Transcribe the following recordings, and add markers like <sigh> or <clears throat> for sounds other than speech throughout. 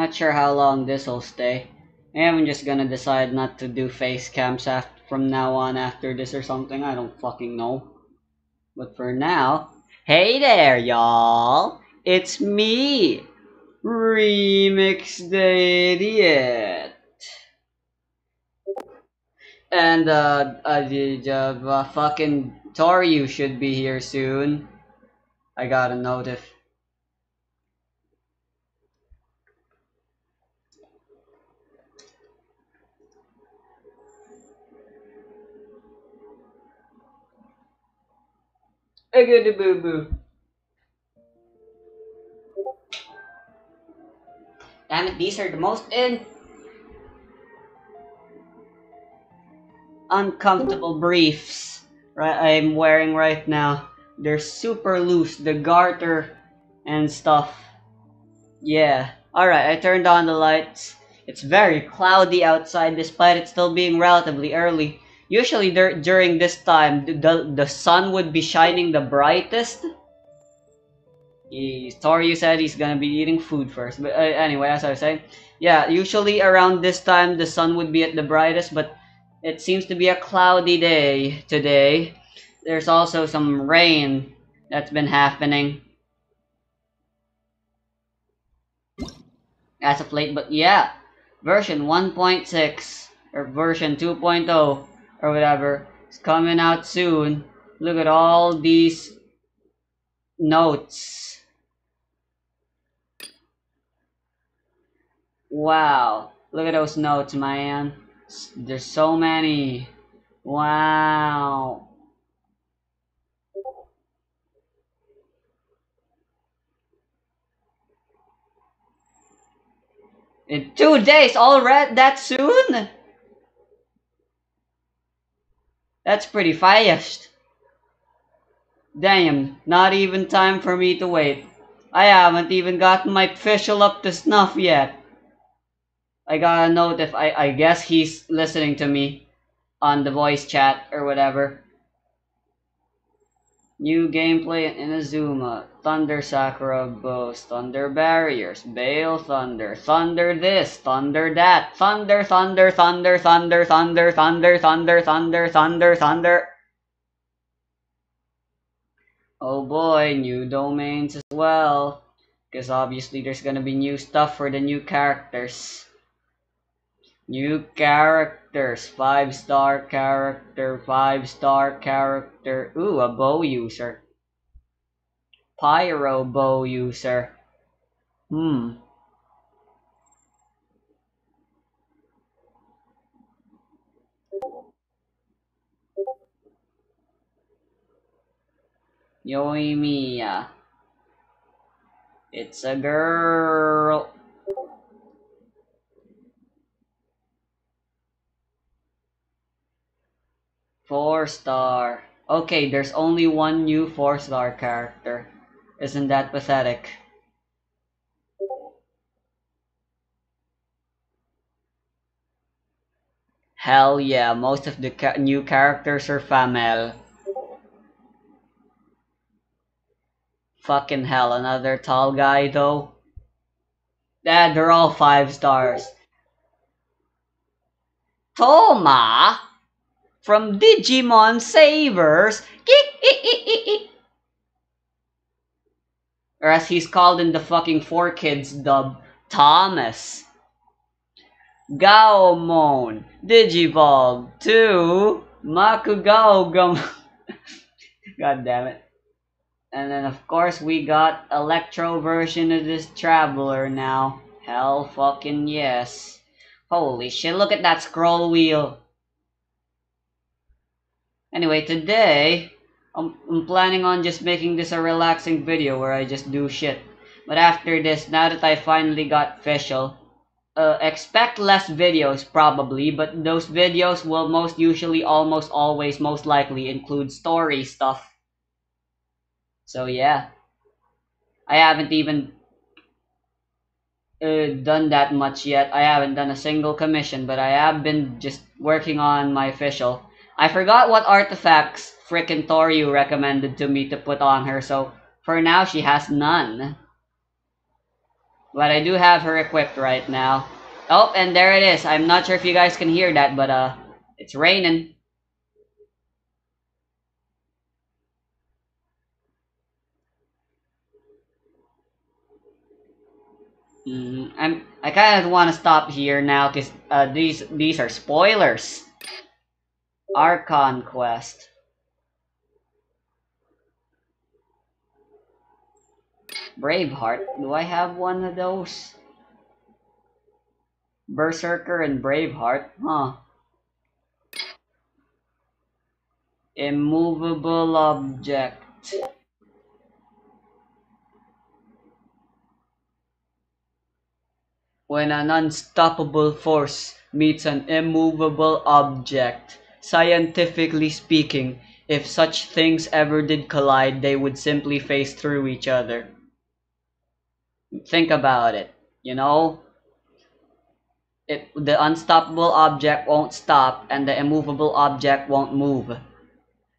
Not sure how long this'll stay. I'm just gonna decide not to do face cams after, from now on after this or something. I don't fucking know. But for now, hey there, y'all! It's me, Remix the Idiot. And, uh, uh, uh, fucking Toriu should be here soon. I got a goody boo boo. Damn it, these are the most in uncomfortable briefs right I'm wearing right now. They're super loose, the garter and stuff. Yeah. Alright, I turned on the lights. It's very cloudy outside despite it still being relatively early. Usually dur during this time, the, the sun would be shining the brightest. He, Tori said he's gonna be eating food first. But uh, anyway, as I was saying, yeah, usually around this time the sun would be at the brightest, but it seems to be a cloudy day today. There's also some rain that's been happening. As of late, but yeah, version 1.6 or version 2.0 or whatever. It's coming out soon. Look at all these notes. Wow. Look at those notes, man. There's so many. Wow. In two days already? That soon? That's pretty fast. Damn, not even time for me to wait. I haven't even gotten my official up to snuff yet. I got a note if I, I guess he's listening to me on the voice chat or whatever. New gameplay in Inazuma. Thunder Sakura Boast. Thunder Barriers. Bale Thunder. Thunder this. Thunder that. Thunder, thunder, thunder, thunder, thunder, thunder, thunder, thunder, thunder, thunder. Oh boy, new domains as well. Because obviously there's gonna be new stuff for the new characters. New characters. Five star character. Five star character. Ooh, a bow user. Pyro bow user. Hmm. Yoimiya. It's a girl. Four star. Okay, there's only one new four star character. Isn't that pathetic? Hell yeah, most of the ca new characters are female. Fucking hell, another tall guy though. Yeah, they're all five stars. Toma! From Digimon Savers. Or as he's called in the fucking 4Kids dub, Thomas. Gaomon, Digivolve to MachGaogamon. <laughs> God damn it. And then of course we got Electro version of this Traveler now. Hell fucking yes. Holy shit, look at that scroll wheel. Anyway, today, I'm, I'm planning on just making this a relaxing video where I just do shit. But after this, now that I finally got official, uh, expect less videos probably, but those videos will most usually, almost always, most likely include story stuff. So yeah. I haven't even uh, done that much yet. I haven't done a single commission, but I have been just working on my official. I forgot what artifacts frickin' Toriu recommended to me to put on her, so for now she has none. But I do have her equipped right now. Oh, and there it is. I'm not sure if you guys can hear that, but uh, it's raining. Mm, I'm. I kind of want to stop here now because uh, these these are spoilers. Archon quest. Braveheart. Do I have one of those? Berserker and Braveheart. Huh. Immovable object. When an unstoppable force meets an immovable object, scientifically speaking, if such things ever did collide, they would simply face through each other. Think about it, you know? It, the unstoppable object won't stop and the immovable object won't move.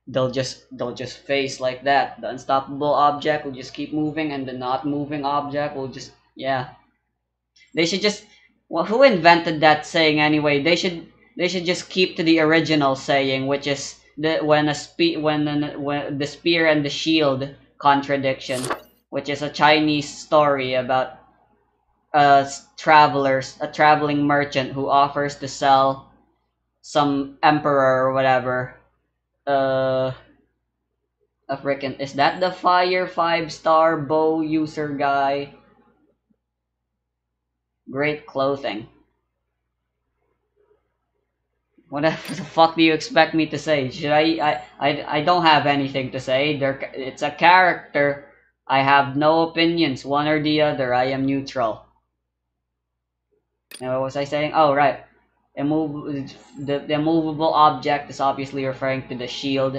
They'll just they'll just face like that. The unstoppable object will just keep moving and the not moving object will just yeah. They should just well who invented that saying anyway? They should they should just keep to the original saying which is the when a spe when, an, when the spear and the shield contradiction which is a Chinese story about a travelers, a traveling merchant who offers to sell some emperor or whatever. Uh, a freaking is that the fire five star bow user guy? Great clothing. What <laughs> the fuck do you expect me to say? Should I? I I, I don't have anything to say. There, it's a character I have no opinions, one or the other. I am neutral. What was I saying? Oh, right. The, the immovable object is obviously referring to the shield,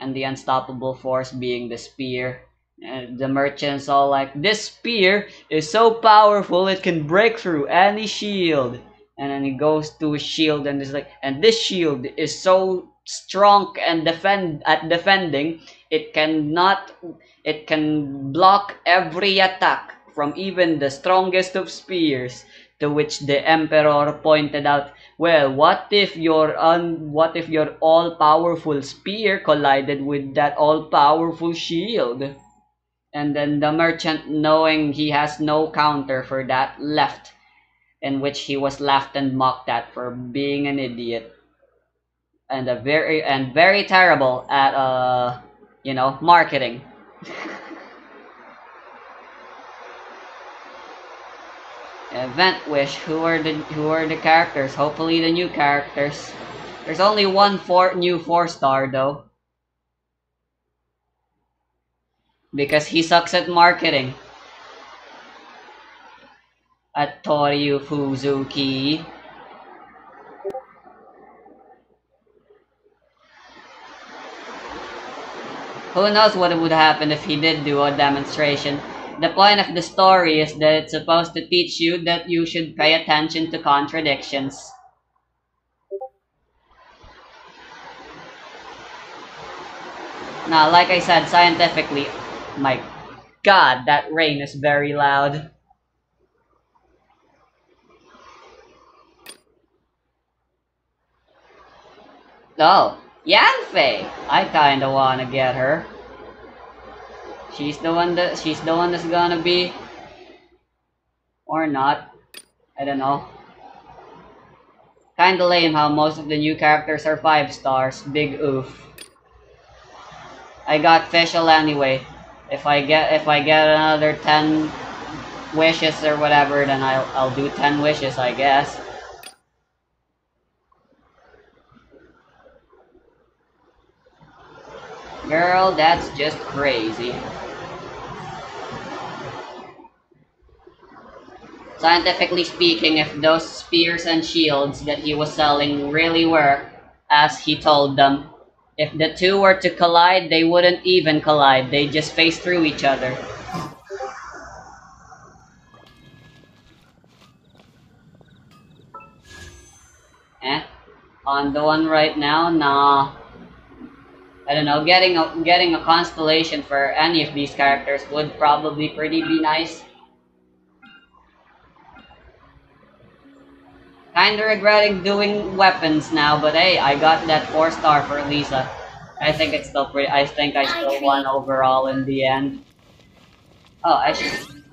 and the unstoppable force being the spear. And the merchant's all like, This spear is so powerful it can break through any shield. And then he goes to shield and is like, and this shield is so strong and defend at defending, it cannot it can block every attack from even the strongest of spears. To which the emperor pointed out, "Well, what if your un what if your all-powerful spear collided with that all-powerful shield?" And then the merchant, knowing he has no counter for that, left, in which he was laughed and mocked at for being an idiot and a very and very terrible at uh you know marketing <laughs> Event Wish, who are the who are the characters? Hopefully the new characters. There's only one four new four star though. Because he sucks at marketing. At Toriu Fuzuki. Who knows what would happen if he did do a demonstration. The point of the story is that it's supposed to teach you that you should pay attention to contradictions. Now, like I said, scientifically, my god, that rain is very loud. Oh, Yanfei! I kinda wanna get her. She's the one that she's the one that's gonna be or not. I don't know. Kinda lame how most of the new characters are 5 stars. Big oof. I got Fischl anyway. If I get if I get another 10 wishes or whatever, then I'll I'll do 10 wishes, I guess. Girl, that's just crazy. Scientifically speaking, if those spears and shields that he was selling really were, as he told them, if the two were to collide, they wouldn't even collide, They'd just face through each other. Eh? On the one right now? Nah. I don't know, getting a, getting a constellation for any of these characters would probably pretty be nice. Kinda regretting doing weapons now, but hey, I got that 4 star for Lisa. I think it's still pretty- I think I still won overall in the end. Oh, I should...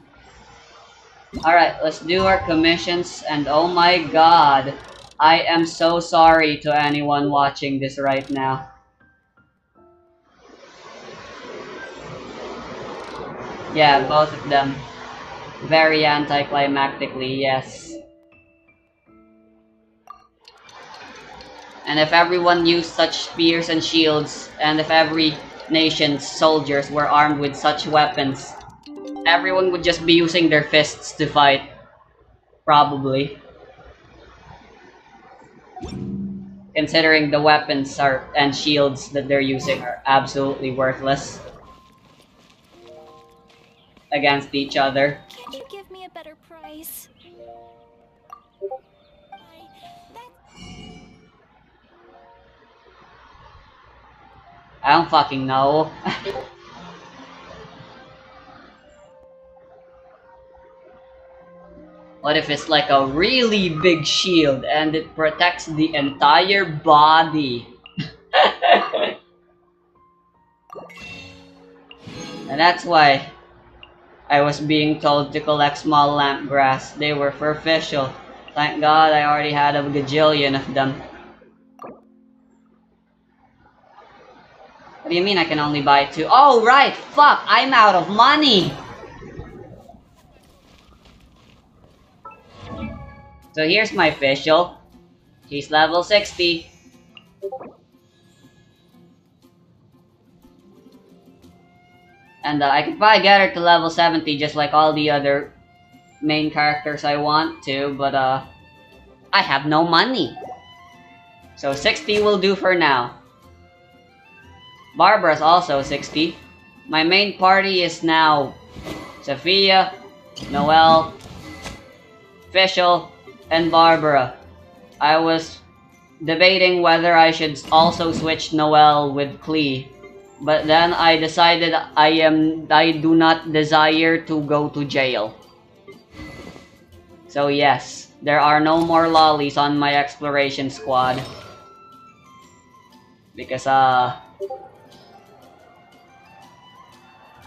Alright, let's do our commissions, and oh my god, I am so sorry to anyone watching this right now. Yeah, both of them. Very anticlimactically, yes. And if everyone used such spears and shields, and if every nation's soldiers were armed with such weapons, everyone would just be using their fists to fight. Probably. Considering the weapons are and shields that they're using are absolutely worthless against each other. Can't you give me a better price? I don't fucking know. <laughs> what if it's like a really big shield and it protects the entire body? <laughs> and that's why I was being told to collect small lamp grass. They were for official. Thank God I already had a gajillion of them. What do you mean I can only buy two? Oh, right! Fuck! I'm out of money! So here's my official. He's level 60. And I could probably get her to level 70 just like all the other main characters I want to, but uh, I have no money. So 60 will do for now. Barbara's also 60. My main party is now Sophia, Noelle, Fischl, and Barbara. I was debating whether I should also switch Noelle with Klee. But then I decided I am I do not desire to go to jail. So yes, there are no more lollies on my exploration squad. Because uh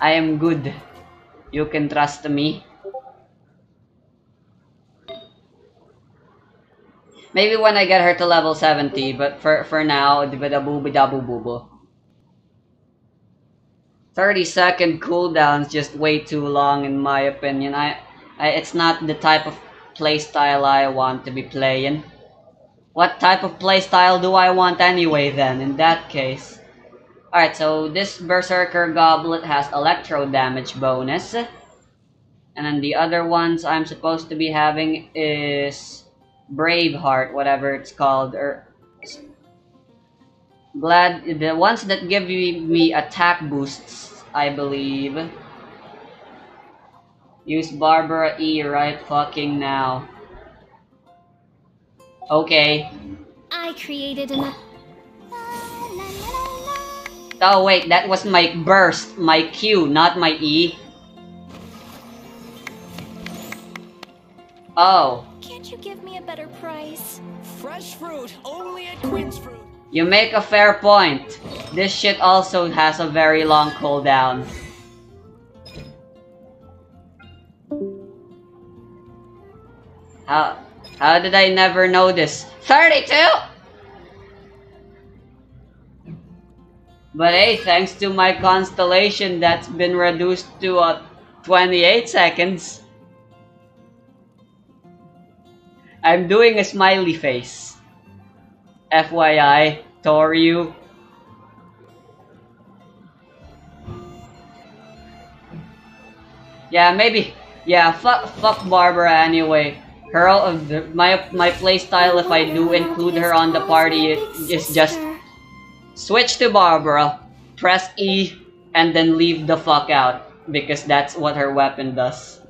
I am good. You can trust me. Maybe when I get her to level 70, but for for now, bida boo bida boo boo boo. 30 second cooldowns just way too long in my opinion. I, I it's not the type of playstyle I want to be playing. What type of playstyle do I want anyway then in that case? Alright, so this Berserker Goblet has Electro Damage bonus. And then the other ones I'm supposed to be having is Braveheart, whatever it's called, or glad the ones that give me attack boosts, I believe. Use Barbara E right fucking now. Okay. I created an. Oh wait, that was my burst, my Q, not my E. Oh. Can't you give me a better price? Fresh fruit, only at Quinn's Fruit. You make a fair point. This shit also has a very long cooldown. How, how did I never know this? 32? But hey, thanks to my constellation that's been reduced to uh, 28 seconds. I'm doing a smiley face. FYI, Toryu. Yeah, maybe. Yeah, fuck, fuck Barbara anyway. Her, uh, my my playstyle, if I do include her on the party, is just switch to Barbara, press E, and then leave the fuck out because that's what her weapon does.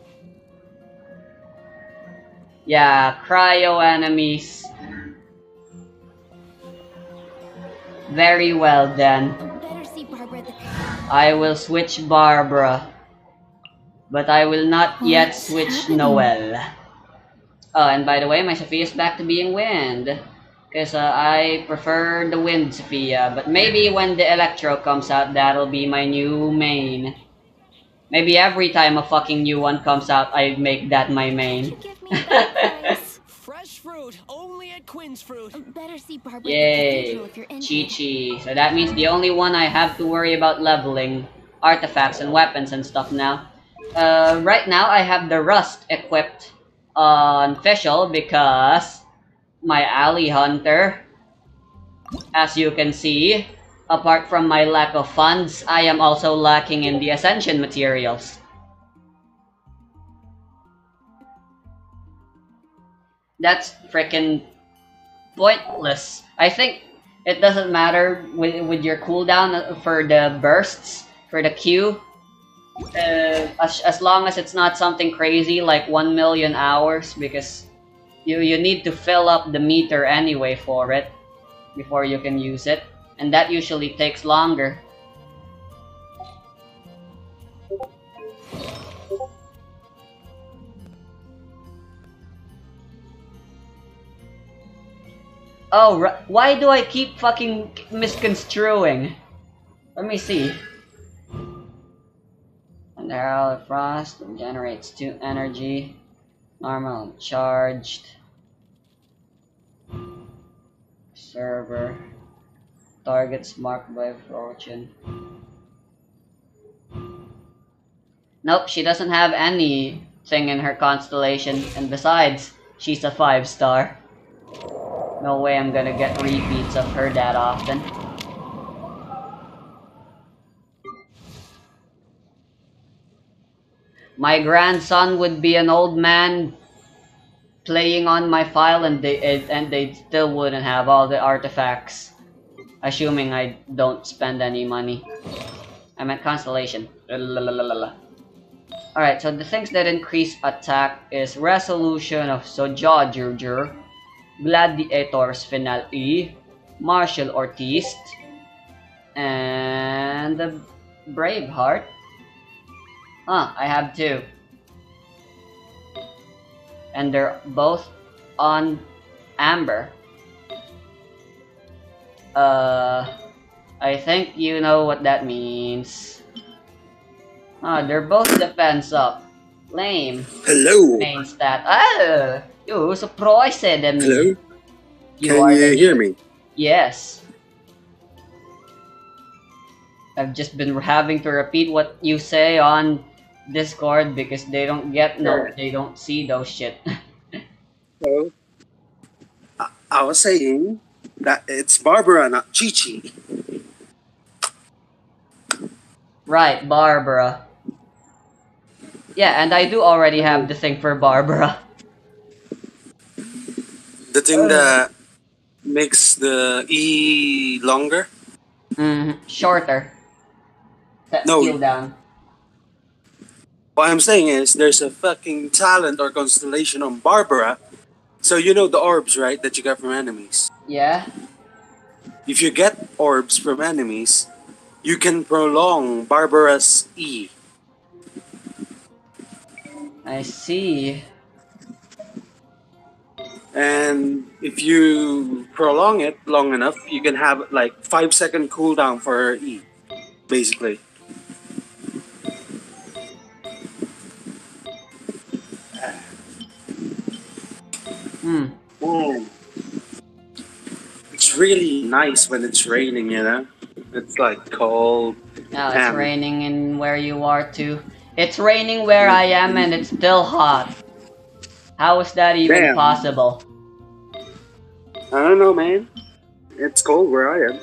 Yeah, cryo enemies. Very well then. Better see Barbara the I will switch Barbara. But I will not yet switch happening? Noelle. Oh, and by the way, my Sophia is back to being wind. Because uh, I prefer the wind Sophia, but maybe when the Electro comes out, that'll be my new main. Maybe every time a fucking new one comes out, I make that my main. <laughs> you give me a better price? Fresh fruit, only at Quinn's Fruit. Better see Barbara Yay! cathedral if you're Qiqi. So that means the only one I have to worry about leveling artifacts and weapons and stuff now. Uh, right now I have the Rust equipped on Fischl because my Alley Hunter, as you can see, apart from my lack of funds, I am also lacking in the Ascension materials. That's freaking pointless. I think it doesn't matter with, with your cooldown for the bursts, for the Q. Uh, as, as long as it's not something crazy like 1 million hours because you, you need to fill up the meter anyway for it before you can use it. And that usually takes longer. Oh, why do I keep fucking misconstruing? Let me see. And Arrow Frost generates 2 energy. Normal charged. Server. Targets marked by fortune. Nope, she doesn't have anything in her constellation, and besides, she's a 5 star. No way I'm gonna get repeats of her that often. My grandson would be an old man playing on my file and they and they still wouldn't have all the artifacts. Assuming I don't spend any money. I meant constellation. Alright, so the things that increase attack is resolution of Sojourner, Gladiator's Finale, E Martial Artist, and the Braveheart. Huh, I have two. And they're both on Amber. Uh, I think you know what that means. Ah, they're both defense up. Lame. Hello. Main stat. Oh, you surprised me. Hello. You Can you the- hear me? Yes. I've just been having to repeat what you say on Discord because they don't get no, they don't see those shit. <laughs> Hello. I, I was saying that it's Barbara, not Qiqi. right, Barbara. Yeah, and I do already have oh. the thing for Barbara. <laughs> The thing Oh. that makes the E longer. Mm, shorter. Set No. down. What I'm saying is there's a fucking talent or constellation on Barbara. So you know the orbs, right? That you get from enemies. Yeah. If you get orbs from enemies, you can prolong Barbara's E. I see. And if you prolong it long enough, you can have like five second cooldown for E, basically. Hmm. Mm. It's really nice when it's raining, you know? It's like cold. Now it's raining in where you are too. It's raining where I am and it's still hot. How is that even Damn. possible? I don't know, man. It's cold where I am.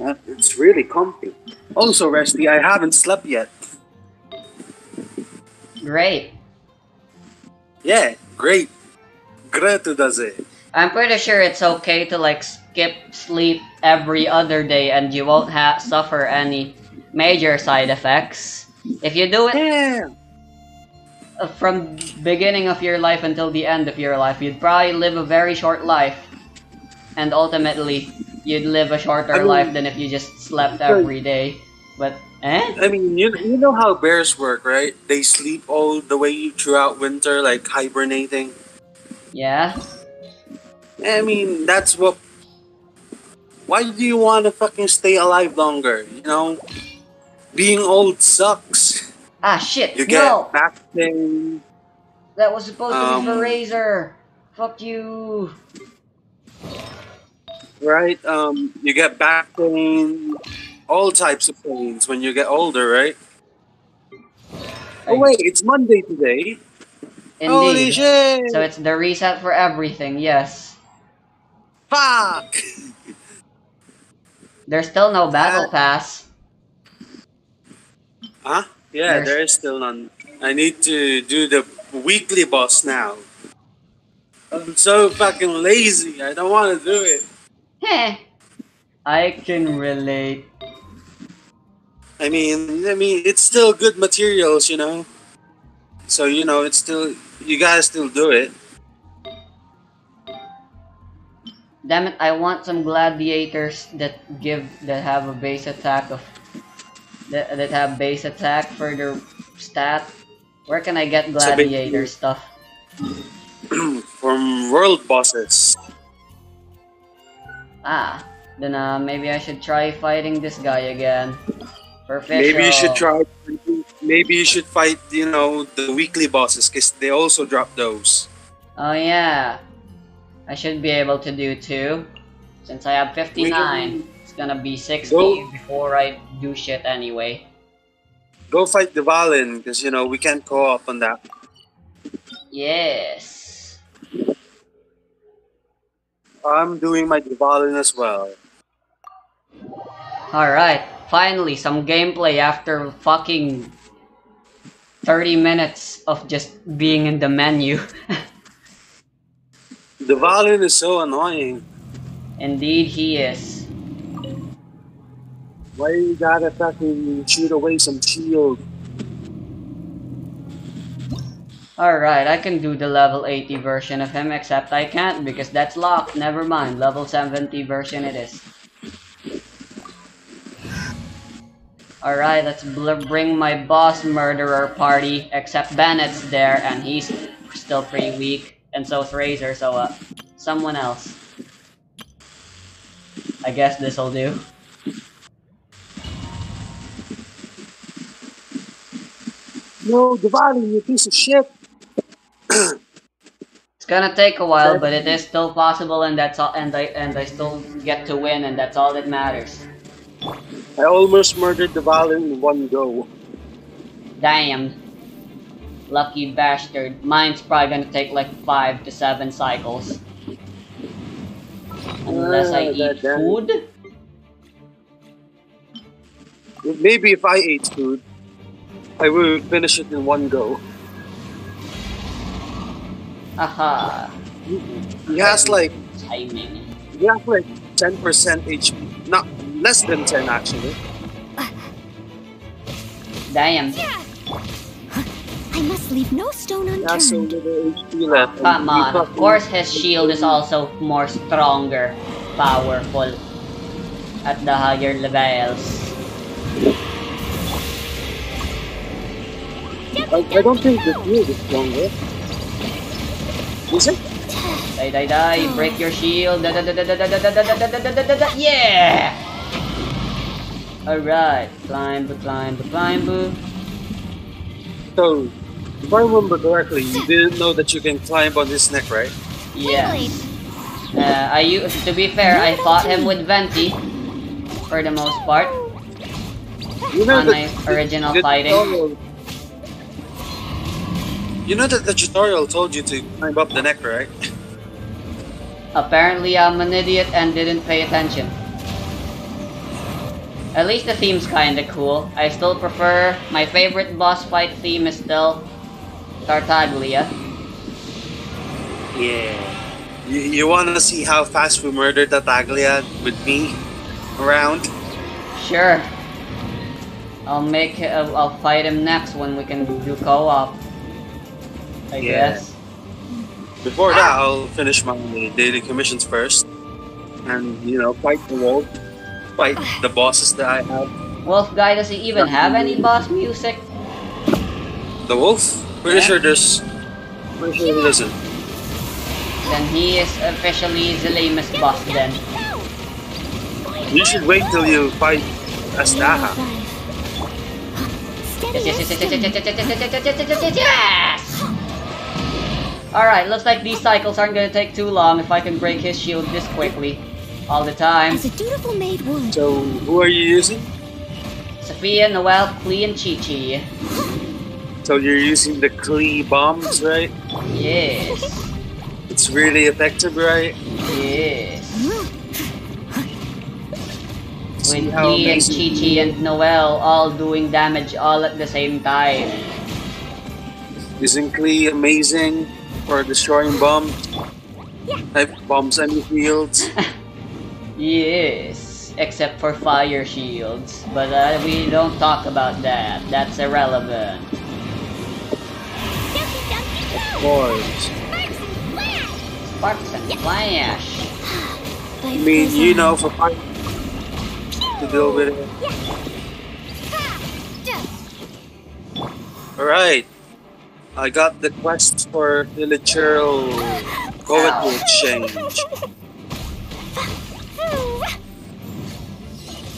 Uh, It's really comfy. Also, Resty, I haven't slept yet. Great. Yeah, great. Greta does it. I'm pretty sure it's okay to like skip sleep every other day and you won't ha- suffer any major side effects. If you do it Yeah. From beginning of your life until the end of your life, you'd probably live a very short life. And ultimately, you'd live a shorter I mean- life than if you just slept every day. But eh? I mean, you, you know how bears work, right? They sleep all the way throughout winter, like hibernating. Yeah? I mean, that's what. Why do you want to fucking stay alive longer? You know, being old sucks. Ah, shit! You get no! back pain. That was supposed to be for Um, Razor! Fuck you! right? Um, you get back pain, all types of pains when you get older, right? Oh wait, it's Monday today. Holy Indeed. shit! So it's the reset for everything, yes. Fuck! There's still no battle pass. Huh? Yeah, There's- there is still none. I need to do the weekly boss now. I'm so fucking lazy. I don't want to do it. Heh. I can relate. I mean, I mean, it's still good materials, you know. So you know, it's still you gotta still do it. Damn it, I want some gladiators that give that have a base attack of that, that have base attack for their stat. Where can I get gladiator basically- stuff? <clears throat> From world bosses. Ah, then uh, maybe I should try fighting this guy again. For Maybe you should try. Maybe you should fight, you know, the weekly bosses, because they also drop those. Oh yeah, I should be able to do two. Since I have 59, it's gonna be 60 Go. before I do shit anyway. Go fight the Valin, because you know we can't co-op on that. Yes. I'm doing my Dvalin as well. Alright, finally, some gameplay after fucking 30 minutes of just being in the menu. <laughs> The Valin is so annoying. Indeed, he is. Why you gotta fucking shoot away some shield? Alright, I can do the level 80 version of him, except I can't because that's locked. Never mind, level 70 version it is. Alright, let's bring my boss murderer party, except Bennett's there and he's still pretty weak, and so's Razor, so uh, someone else. I guess this'll do. No, Valin, you piece of shit. It's gonna take a while, but it is still possible, and that's all. And I and I still get to win, and that's all that matters. I almost murdered the Valin in one go. Damn, lucky bastard. Mine's probably gonna take like five to seven cycles, unless I Ah, eat food. Maybe if I ate food, I will finish it in one go. Aha, He has like timing. he has like ten percent HP, not less than ten actually. Damn. I must leave no stone He has so unturned. little HP left. and Come on. Of course, his shield is also more stronger, powerful at the higher levels. I, I don't think the shield is stronger. Is it? Die, die, die! Break your shield! Da, da, da, da, da, da, da, da, da, da, da, da. Yeah! Alright, climb, climb, climb. So, if I remember correctly, you didn't know that you can climb on his neck, right? Yes. Uh, I u- to be fair, I fought him with Venti for the most part. You know On that my original the fighting. You know that the tutorial told you to climb up the neck, right? Apparently, I'm an idiot and didn't pay attention. At least the theme's kinda cool. I still prefer my favorite boss fight theme is still Tartaglia. Yeah. You, you want to see how fast we murdered Tartaglia with me around? Sure. I'll make uh, I'll fight him next when we can do co-op. I Yeah. guess. Before that, I'll finish my daily commissions first, and you know, fight the wolf, fight the bosses that I have. Wolf guy does he even have any boss music? The wolf? Pretty Yeah. sure there's. Pretty sure he doesn't. Then he is officially the lamest boss then. You should wait till you fight Azhdaha. Yes, yes, yes, yes, yes, yes, yes, yes, yes, yes, yes, yes, yes, yes! Alright, looks like these cycles aren't gonna take too long if I can break his shield this quickly. All the time. As a dutiful maid would. So, who are you using? Sophia, Noelle, Klee, and Qiqi. So you're using the Klee bombs, right? Yes. It's really effective, right? Yes. See With how Klee and amazing- Qiqi and Noelle all doing damage all at the same time. Isn't Klee amazing for destroying bombs? Type bombs enemy shields. <laughs> Yes, except for fire shields. But uh, we don't talk about that. That's irrelevant. Of course. Sparks and flash. <gasps> I mean, you know, for fighting to deal with it. Alright. I got the quest for Villagerl Poetry Exchange.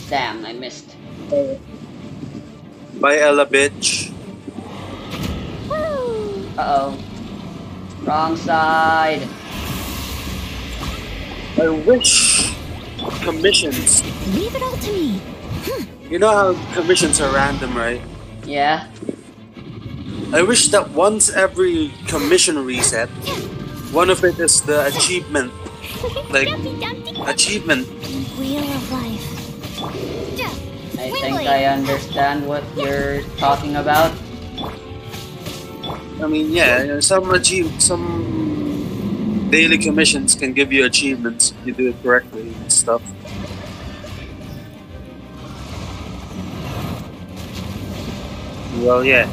Damn, I missed. By Ella Bitch. Uh oh. Wrong side. I wish commissions. Leave it all to me. You know how commissions are random, right? Yeah? I wish that once every commission reset, one of it is the achievement, like achievement. Wheel of life. I think I understand what you're talking about. I mean, yeah, some achieve some daily commissions can give you achievements if you do it correctly and stuff. Well, yeah.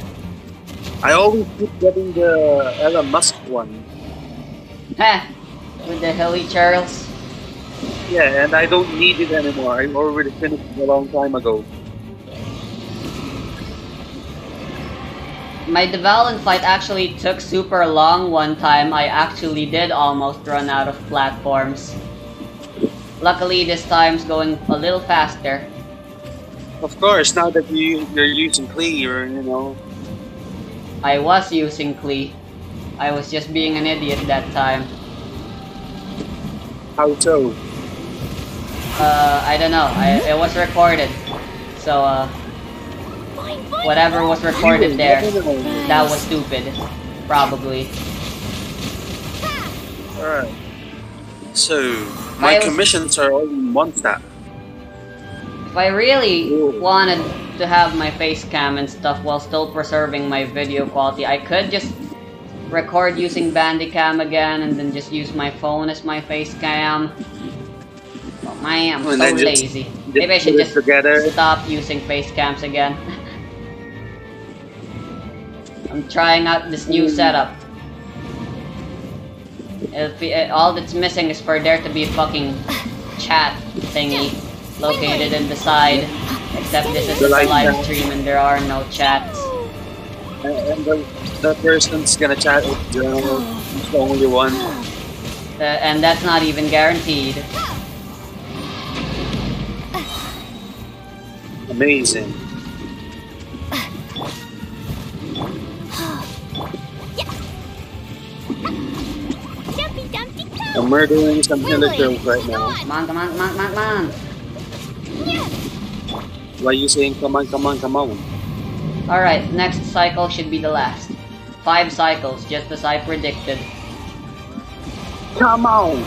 I always keep getting the Elon Musk one. Ha! With the Hilly eh, Charles. Yeah, and I don't need it anymore. I already finished it a long time ago. My Dvalin fight actually took super long one time. I actually did almost run out of platforms. Luckily, this time's going a little faster. Of course, now that you you're using Klee, you know, I was using Klee. I was just being an idiot that time. how so? Uh, I don't know. I, it was recorded. So, uh, whatever was recorded there, that was stupid. Probably. Alright. So, my was- commissions are all in one stat. If I really Ooh. wanted to have my face cam and stuff while still preserving my video quality, I could just record using Bandicam again and then just use my phone as my face cam. Oh I'm And so just- lazy. Maybe I should it just together. stop using face cams again. <laughs> I'm trying out this new mm. setup. If it, all that's missing is for there to be a fucking chat thingy <laughs> located in the side. Except this is a live stream and there are no chats. And and the, the person's gonna chat with Joe. He's the only one. Uh, and that's not even guaranteed. Amazing. I'm murdering some villagers right now. Come on, come on, come on, come on, come on. Why are you saying come on, come on, come on? Alright, next cycle should be the last. Five cycles, just as I predicted. Come on!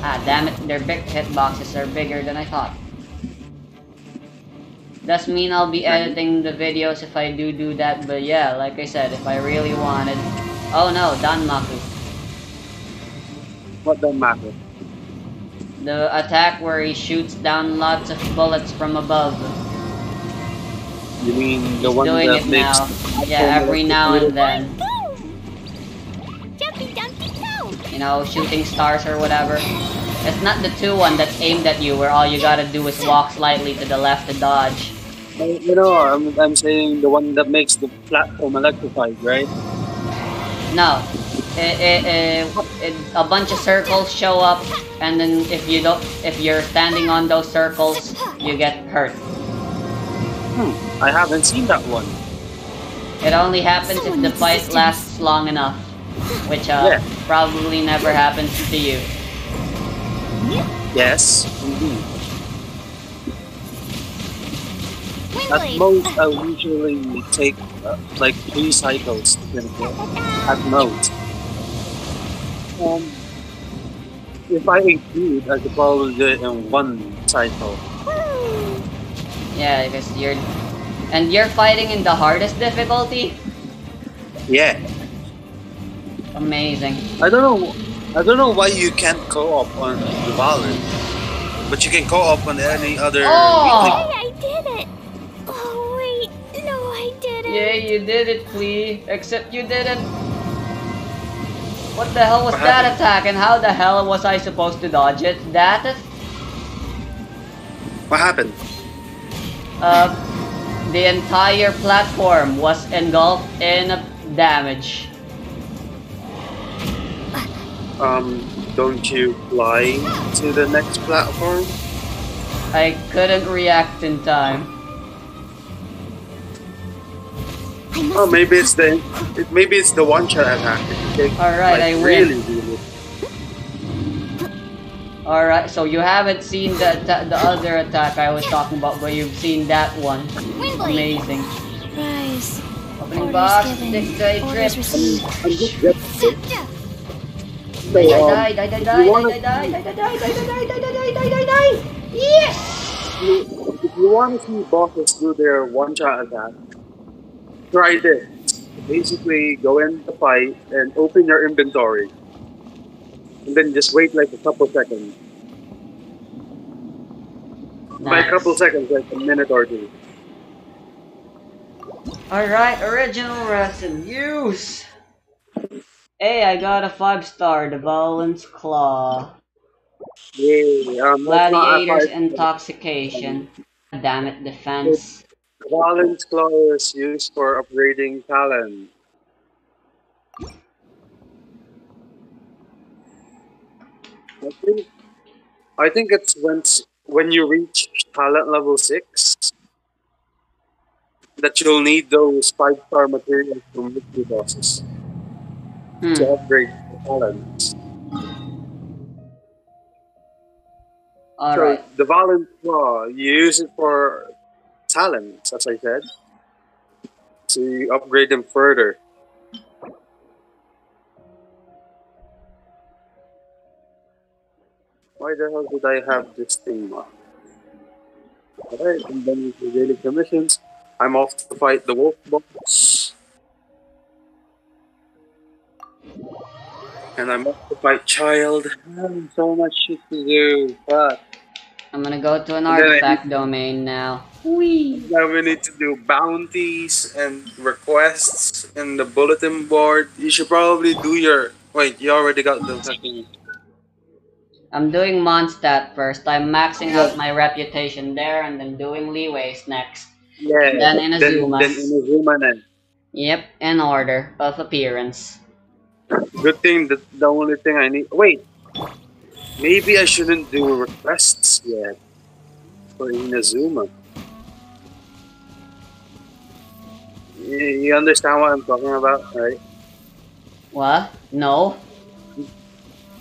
Ah, damn it, their big hitboxes are bigger than I thought. Does mean I'll be editing the videos if I do do that, but yeah, like I said, if I really wanted... Oh no, Danmaku. What don't matter? The attack where he shoots down lots of bullets from above. You mean the He's one doing that it makes now. Yeah, every now and then. Jumpy Dumpty Go! You know, shooting stars or whatever. It's not the 2-1 that's aimed at you where all you gotta do is walk slightly to the left to dodge. You know, I'm, I'm saying the one that makes the platform electrified, right? No. Eh, eh, eh, a bunch of circles show up, and then if you don't, if you're standing on those circles, you get hurt. Hmm, I haven't seen that one. It only happens if the fight lasts long enough, which uh, Yeah. probably never happens to you. Yes, indeed. At most, I usually take uh, like three cycles to get it. At most. Um, if I include, I could probably do it in one cycle. Yeah, because you're, and you're fighting in the hardest difficulty. Yeah. Amazing. I don't know. I don't know why you can't co-op on the Valorant, but you can co-op on any other. Oh! Hey, I did it! Oh, wait. No, I didn't. Yeah, you did it, Flea. Except you didn't. What the hell was What that happened? attack, and how the hell was I supposed to dodge it? That, What happened? uh, the entire platform was engulfed in damage. Um, don't you fly to the next platform? I couldn't react in time. Oh, maybe it's the it, maybe it's the one shot attack. If you take, Alright, like, I win. really, really. Alright, so you haven't seen the, the the other attack I was talking about, but you've seen that one. Amazing. Rise. Opening Orders box, given. dictate Orders trip. received. I'm just getting Die, So, um, die, die, die, die, you wanna- die, die, die, die, die, die, die, die, die, die, die, die. Yes! if you want to see bosses do their one shot attack, try this. Basically, go in the fight and open your inventory, and then just wait like a couple seconds. By a couple seconds, like a minute or two. Alright, original resin, use! Hey, I got a 5 star, the Dvalin's Claw. Yay! Um, that's not a Gladiator's. Intoxication. Damn it, defense. Dvalin's Claw is used for upgrading talent. I think, I think it's when when you reach talent level six that you'll need those five star materials from victory bosses Hmm. to upgrade the talents. Alright. So the Dvalin's Claw, you use it for talents, as I said, to upgrade them further. Why the hell did I have this thing marked? Alright, and then with the daily commissions, I'm off to fight the wolf boss. And I'm off to fight child. So much shit to do. Fuck. I'm gonna go to an And then artifact domain now. Whee! Now we need to do bounties and requests in the bulletin board. You should probably do your. Wait, you already got the fucking. I'm doing Mondstadt first. I'm maxing out my reputation there and then doing Liyue's next. Yeah. Then Inazumas. Then, then Inazuma then. Yep, in order of appearance. Good thing that the only thing I need. Wait. Maybe I shouldn't do requests yet for Inazuma. You, understand what I'm talking about, right? What? No?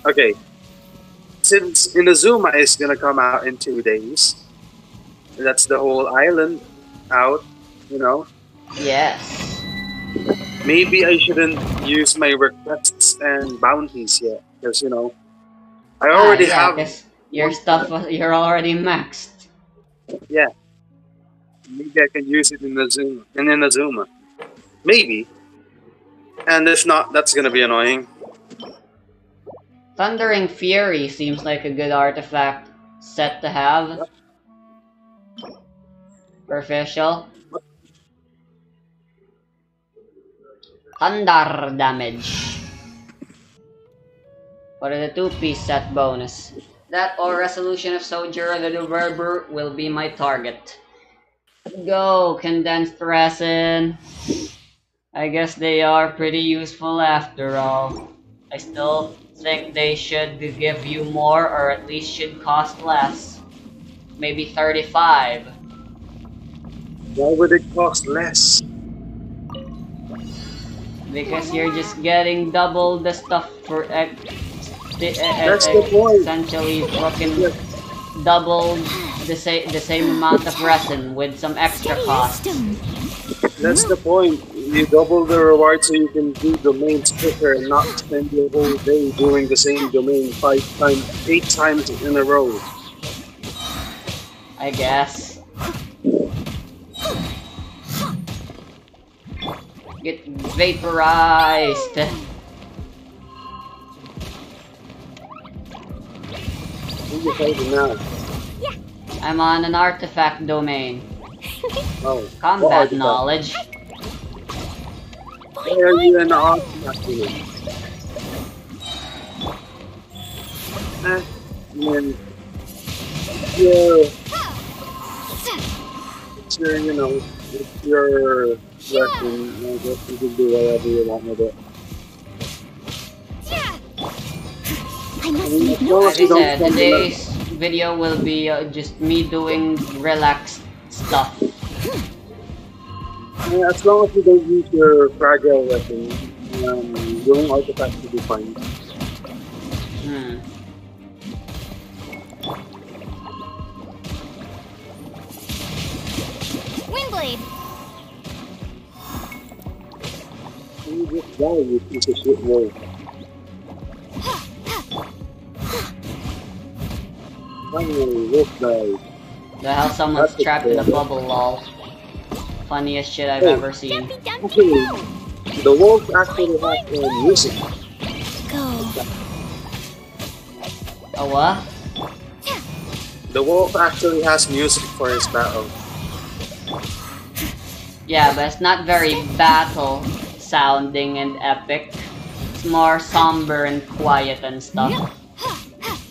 Okay. Since Inazuma is gonna come out in two days, that's the whole island out, you know. Yes. Maybe I shouldn't use my requests and bounties yet, because you know, I already Ah, yeah, have. your stuff, you're already maxed. Yeah. Maybe I can use it in Inazuma. In Inazuma. Maybe. And if not, that's gonna be annoying. Thundering Fury seems like a good artifact set to have. For Fischl. Thunder damage. For the two-piece set bonus. That or Resolution of Soldier the Reverber will be my target. Go, condensed resin. I guess they are pretty useful after all. I still think they should give you more or at least should cost less. Maybe 35. Why would it cost less? Because you're just getting double the stuff for ex- the- e- eh, eh, That's e- the point. essentially fucking double the same the same amount of resin with some extra cost. That's the point. You double the reward so you can do domains quicker and not spend your whole day doing the same domain five times, eight times in a row. I guess. Get vaporized. Who you fighting now? I'm on an artifact domain. Oh, Combat artifact? knowledge. Why are you an artifact doing? Eh, I mean, yeah, it's your, you know, it's your weapon. I guess you can do whatever you want with it. As no I said, today's video will be uh, just me doing relaxed stuff. Yeah, as long as you don't use your fragile weapon, um, doing artifacts will be fine. Hmm. Windblade. You just die, you piece of shit wolf. Finally, wolf died. The hell someone's That's trapped in a bubble lol. Funniest shit I've Hey. ever seen. Can't be the wolf actually has uh, music. Go. A what? The wolf actually has music for his battle. Yeah, but it's not very battle sounding and epic. It's more somber and quiet and stuff.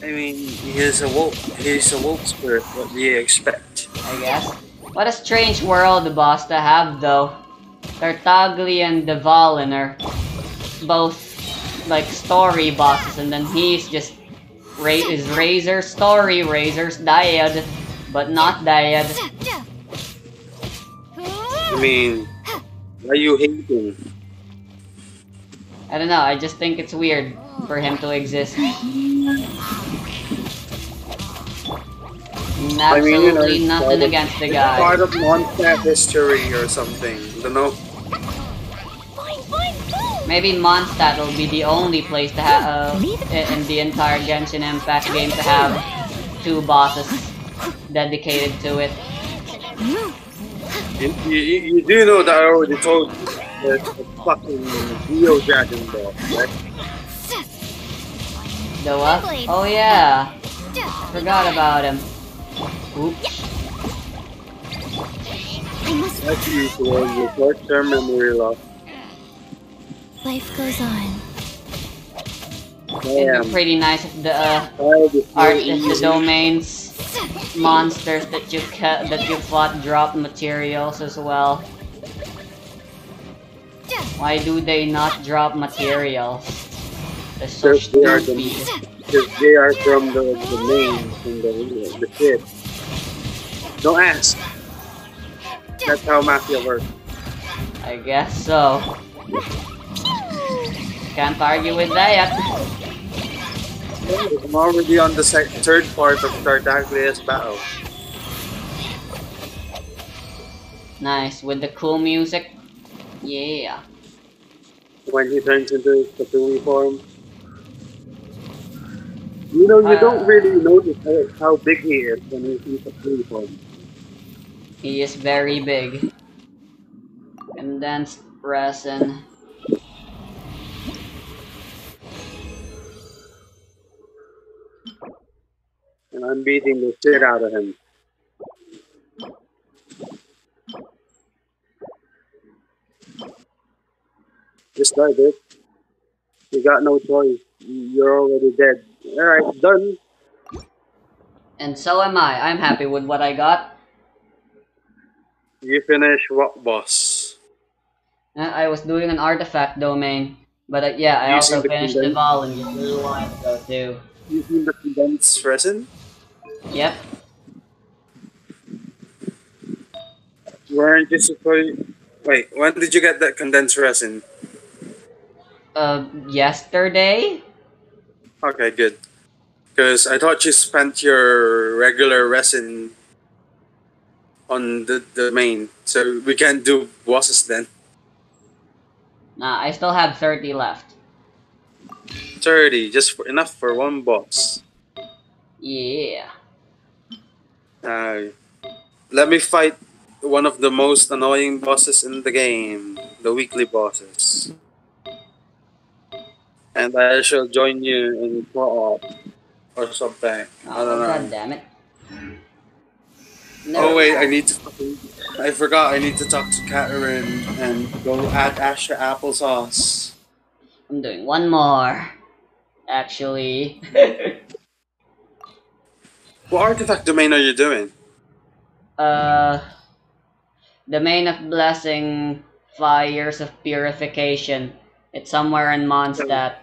I mean, he's a wolf. He's a wolf spirit. What do you expect? I guess. What a strange world the boss to have though. Tartaglia and Dvalin are both like story bosses and then he's just Ra- is Razor story, Razor's Dyad, but not Dyad. I mean, why are you hating? I don't know, I just think it's weird for him to exist. I mean, Absolutely you know, nothing of- against the guy. Part of Mondstadt history or something. I Don't know. Fine, fine, boom. Maybe Mondstadt will be the only place to have uh, in the entire Genshin Impact game to have two bosses dedicated to it. You, you, you do know that I already told you. A fucking Geo Dragon Ball, right? The what? Oh yeah, forgot about him. Oops. I must. That's usual. Your short-term memory loss. Life goes on. It'd be pretty nice if the uh, Why is it so art, if the domains <laughs> monsters that you ca- that you fought drop materials as well. Why do they not drop materials? So Because they are the- Because they are from the, the main, from the, the shit. Don't ask. That's how Mafia works. I guess so. Can't argue with that. I'm already on the sec- third part of Tartaglia's battle. Nice with the cool music. Yeah. When he turns into his Tatooine form. You know, you don't Uh, really notice how, how big he is when he's in Tatooine form. He is very big. Condensed resin. And I'm beating the shit out of him. Just die, bitch. You got no choice. You're already dead. Alright, done. And so am I. I'm happy with what I got. You finish what boss? Uh, I was doing an artifact domain. But uh, yeah, I Using also the finished the condensed- vol and just really wanted to too. Using the condensed resin? Yep. Weren't you supposed... Wait, when did you get that condensed resin? Uh, yesterday? Okay, good. Because I thought you spent your regular resin on the, the main, so we can't do bosses then. Nah, I still have 30 left. 30, just for, enough for one boss. Yeah. Uh, let me fight one of the most annoying bosses in the game, the weekly bosses. And I shall join you in co-op or something. I Oh, don't know. god damn it. Oh wait, I need to. I forgot. I need to talk to Catherine and go add Asher applesauce. I'm doing one more. Actually. <laughs> What artifact domain are you doing? uh, Domain of Blessing, Fires of Purification. It's somewhere in Mondstadt.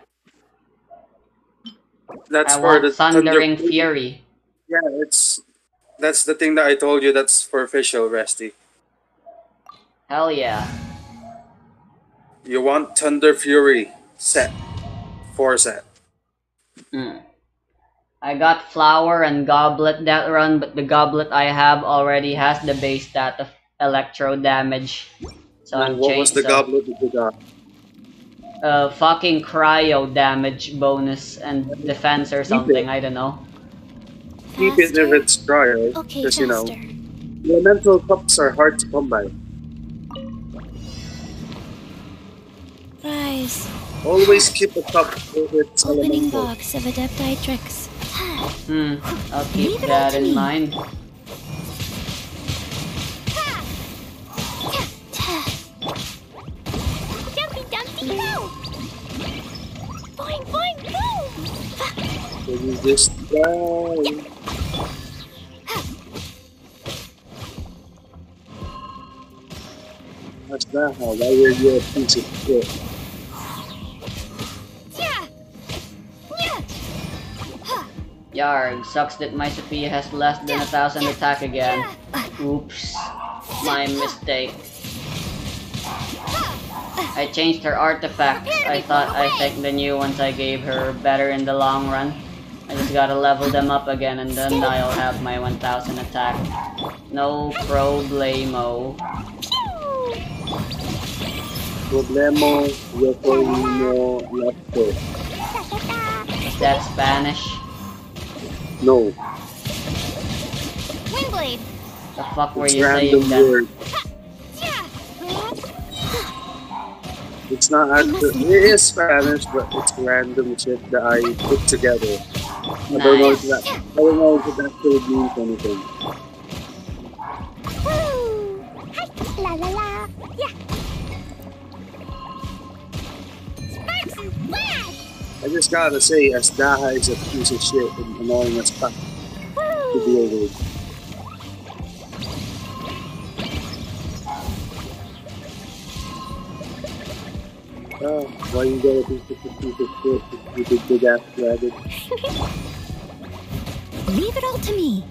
That's I for the Thundering Thunder- Fury. Yeah, it's that's the thing that I told you. That's for Fischl, Resty. Hell yeah. You want Thunder Fury set, four set. Hmm. I got Flower and Goblet that run, but the Goblet I have already has the base stat of Electro damage. So I'm what was the goblet that you got? Uh, fucking cryo damage bonus and defense or something. I don't know. Keep it if Faster? it's dry, right? Okay, Because you know, elemental cups are hard to come by. Rise. Always keep a cup if it's Opening elemental. box of Adepti tricks. Hmm. I'll keep Leave that in me. mind. Go! Boing boom! So you just. That's not how. Why were you a piece of shit? Yarg, sucks that my Sophia has less than a thousand attack again. Oops. My mistake. I changed her artifacts. I thought I think the new ones I gave her are better in the long run. I just gotta level them up again and then I'll have my 1000 attack. No problemo. Problemo, Yokorino, Lefto. Is that Spanish? No, Windblade! The fuck were it's you random saying then? word. It's not actually, it is Spanish, but it's random shit that I put together. I don't know if that, I don't know if it actually means anything. La la la! Yeah! Sparks! I just gotta say, Azhdaha is a piece of shit and annoying as fuck to deal with. Oh, why you gotta be such a piece of shit, big ass dragon? Leave it all to me.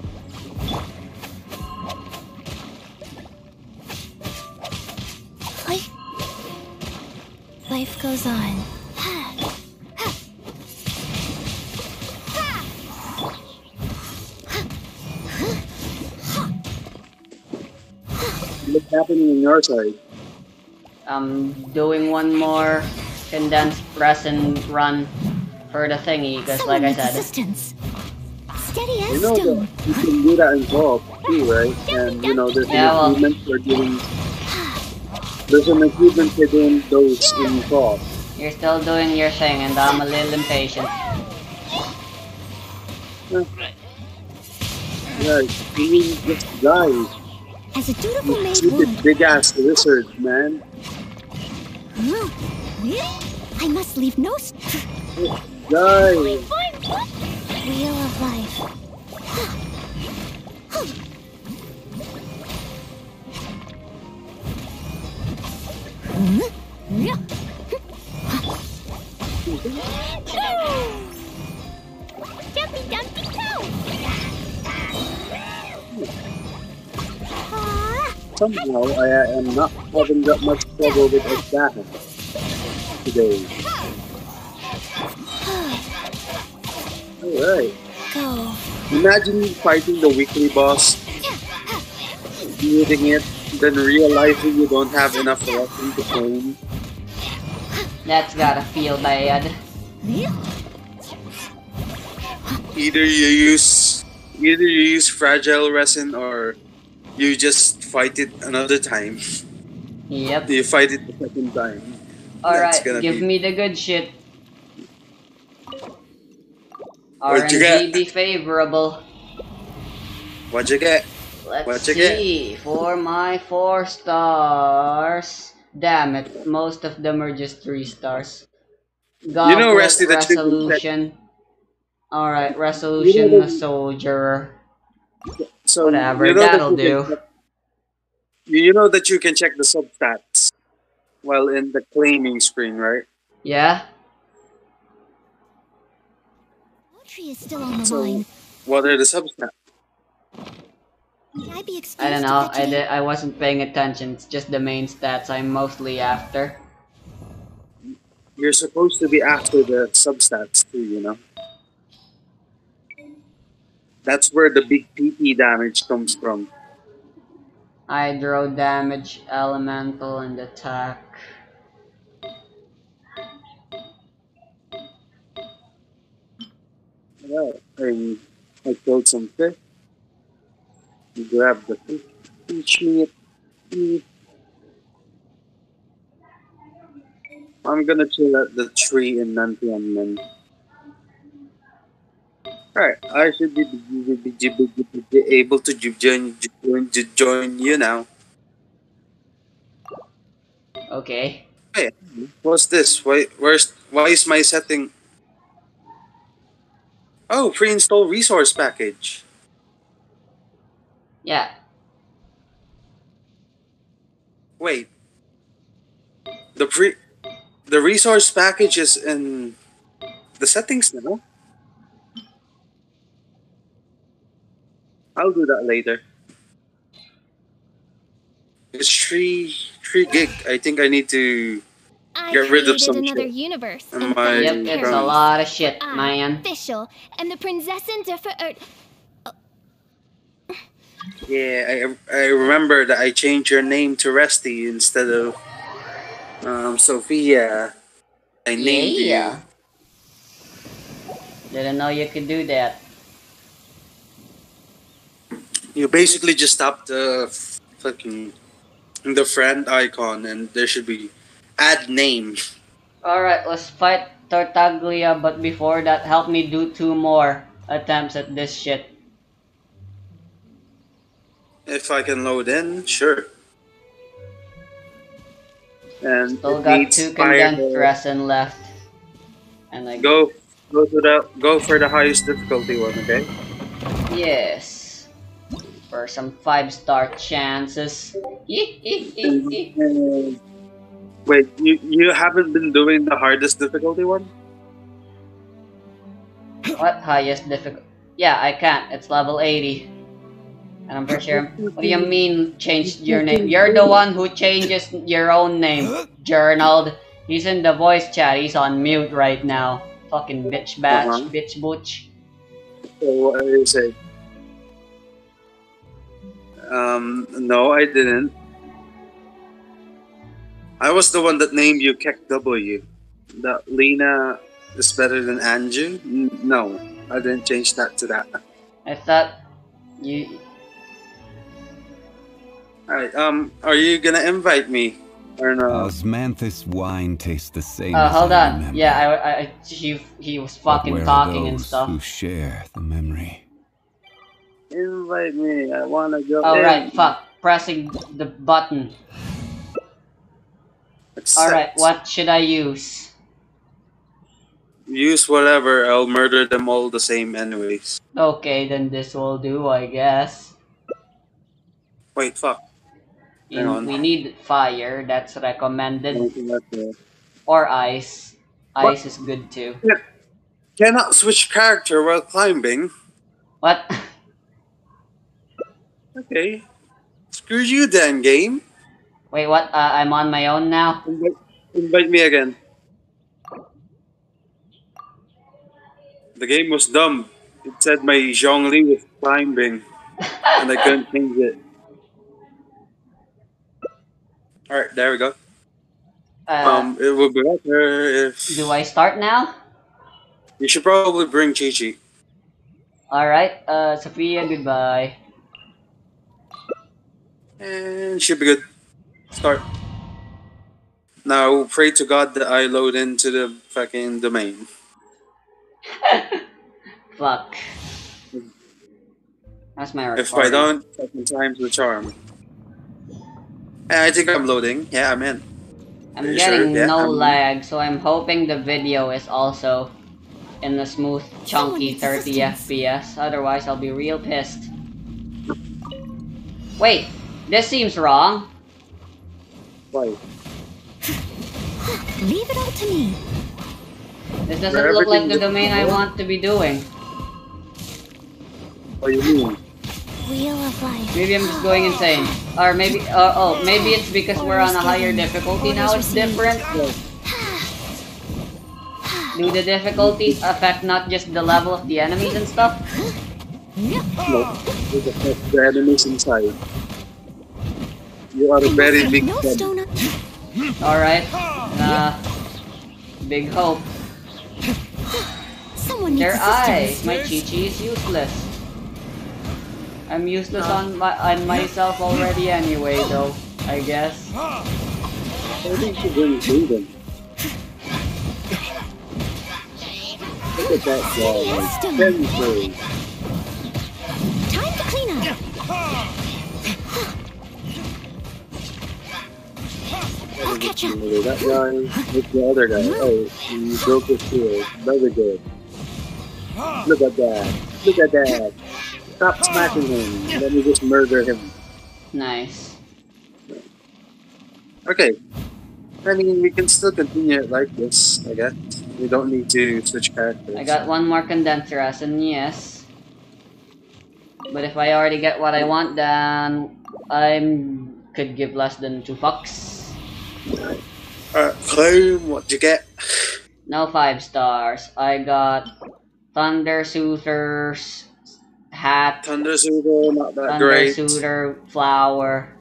Life, life goes on. What's happening on your side? I'm doing one more condensed press and run for the thingy, because like I said, assistance. Steady as You know stone. you can do that in co-op too, right? And you know, there's Yeah, well- an achievement for doing. There's an achievement for doing those in co-op. you're still doing your thing and I'm a little impatient. Yeah, you just die. As a dutiful You maid stupid big ass lizard, man. Really? I must leave no Die. Wheel of life. Jumpy Dumpty Go! Somehow I am not having that much trouble with Azhdaha today. Alright. go. Imagine fighting the weekly boss, beating it, then realizing you don't have enough weapon to claim. That's gotta feel bad. Either you use either you use fragile resin or you just fight it another time. Yep. You fight it the second time. Alright, give be- me the good shit. What'd you get? be favorable. What'd you get? Let's What'd you get? see. For my four stars. Damn it, most of them are just three stars. Goblet, know, Rusty, you can resolution. Alright, resolution, You know a soldier. So Whatever, you know that that'll you do. Check- you know that you can check the substats while in the claiming screen, right? Yeah? Audrey is still on the So- line. What are the substats? Can I be I don't know. I, fetch di- I wasn't paying attention. It's just the main stats I'm mostly after. You're supposed to be after the substats too, you know. That's where the big PP damage comes from. Hydro damage, elemental, and attack. Yeah, and I killed some fish. Grab the fish, fish meat, eat. I'm gonna chill at the tree in Nantianmen. Alright, I should be, be, be, be, be, be, be able to join, join, join you now. Okay. Hey, what's this? Why, where's, why is my setting? Oh, pre-install resource package. Yeah. Wait. The pre the resource package is in the settings now. I'll do that later. It's three three gig. I think I need to I Get rid of some another shit. universe. Am and I- Yep, you it's a lot of shit, I, man. Fischl, and the Prinzessin defer. Er, Yeah, I I remember that I changed your name to Resty instead of um Sophia. I named Yeah. Didn't know you could do that. You. Basically just tap the fucking the friend icon and there should be add name. Alright, let's fight Tartaglia, but before that, help me do two more attempts at this shit. If I can load in, sure. And Still got two condensed resin left. And I Go go to the go for the highest difficulty one, okay? Yes. For some five star chances. Wait, you you haven't been doing the hardest difficulty one? what highest difficult? Yeah, I can't. It's level 80. And I'm pretty sure. What do you mean changed your name? You're the one who changes your own name, Journaled. He's in the voice chat. He's on mute right now. Fucking bitch batch, Uh-huh. bitch butch. So what did you say? Um, no, I didn't. I was the one that named you Kek W. That Lena is better than Anju? No, I didn't change that to that. I thought you. Alright, um, are you gonna invite me? Or no? Osmanthus wine tastes the same. Uh, as hold I on. remember. Yeah, I, I, I he, he was fucking talking and stuff. Who share the memory? Invite me, I wanna go All in. right, fuck. Pressing the button. Accept. All right, what should I use? Use whatever, I'll murder them all the same anyways. Okay, then this will do, I guess. Wait, fuck. Hang In- we need fire. That's recommended. Anything like that. Or ice. ice is good too. Cannot switch character while climbing. What? <laughs> Okay. Screw you then, game. Wait, what? Uh, I'm on my own now? Invite, invite me again. The game was dumb. It said my Zhongli was climbing, <laughs> and I couldn't change it. Alright, there we go. Uh, Um, it would be better if do I start now? you should probably bring Qiqi. Alright, uh, Sophia, goodbye. And should be good. Start. Now pray to God that I load into the fucking domain. <laughs> Fuck. That's my If I don't, second time's the charm. I think I'm loading. Yeah, I'm in. I'm Are getting sure? Yeah, no I'm- lag, so I'm hoping the video is also in the smooth, chunky 30 FPS. Otherwise, I'll be real pissed. Wait, this seems wrong. Why? <laughs> Leave it all to me. This doesn't Where look like the domain I want to be doing. What do you mean? Wheel of life. Maybe I'm just going insane. Or maybe, uh, oh, maybe it's because we're on a higher difficulty now it's different. Do the difficulties affect not just the level of the enemies and stuff? <laughs> No, it affects the enemies inside. You are a very big no fan. Alright. Uh, big hope. Someone needs Their assistance. eyes. My Qiqi is useless. I'm useless on my on myself already anyway, though. I guess. I think you bring Jaden. Look at that guy. Like, Stone. ten. Time to clean up. I'll catch up. That guy, what's the other guy? Hmm? Oh, he broke his shield. Very good. Look at that. Look at that. Stop smacking him. Let me just murder him. Nice. Okay. I mean, we can still continue it like this, I guess. We don't need to switch characters. I got one more condenser and yes. But if I already get what I want, then I could give less than two fucks. Alright, claim what you get. No five stars. I got Thundersoother's hat, Thundersoother, not that Thunder great. Suitor flower,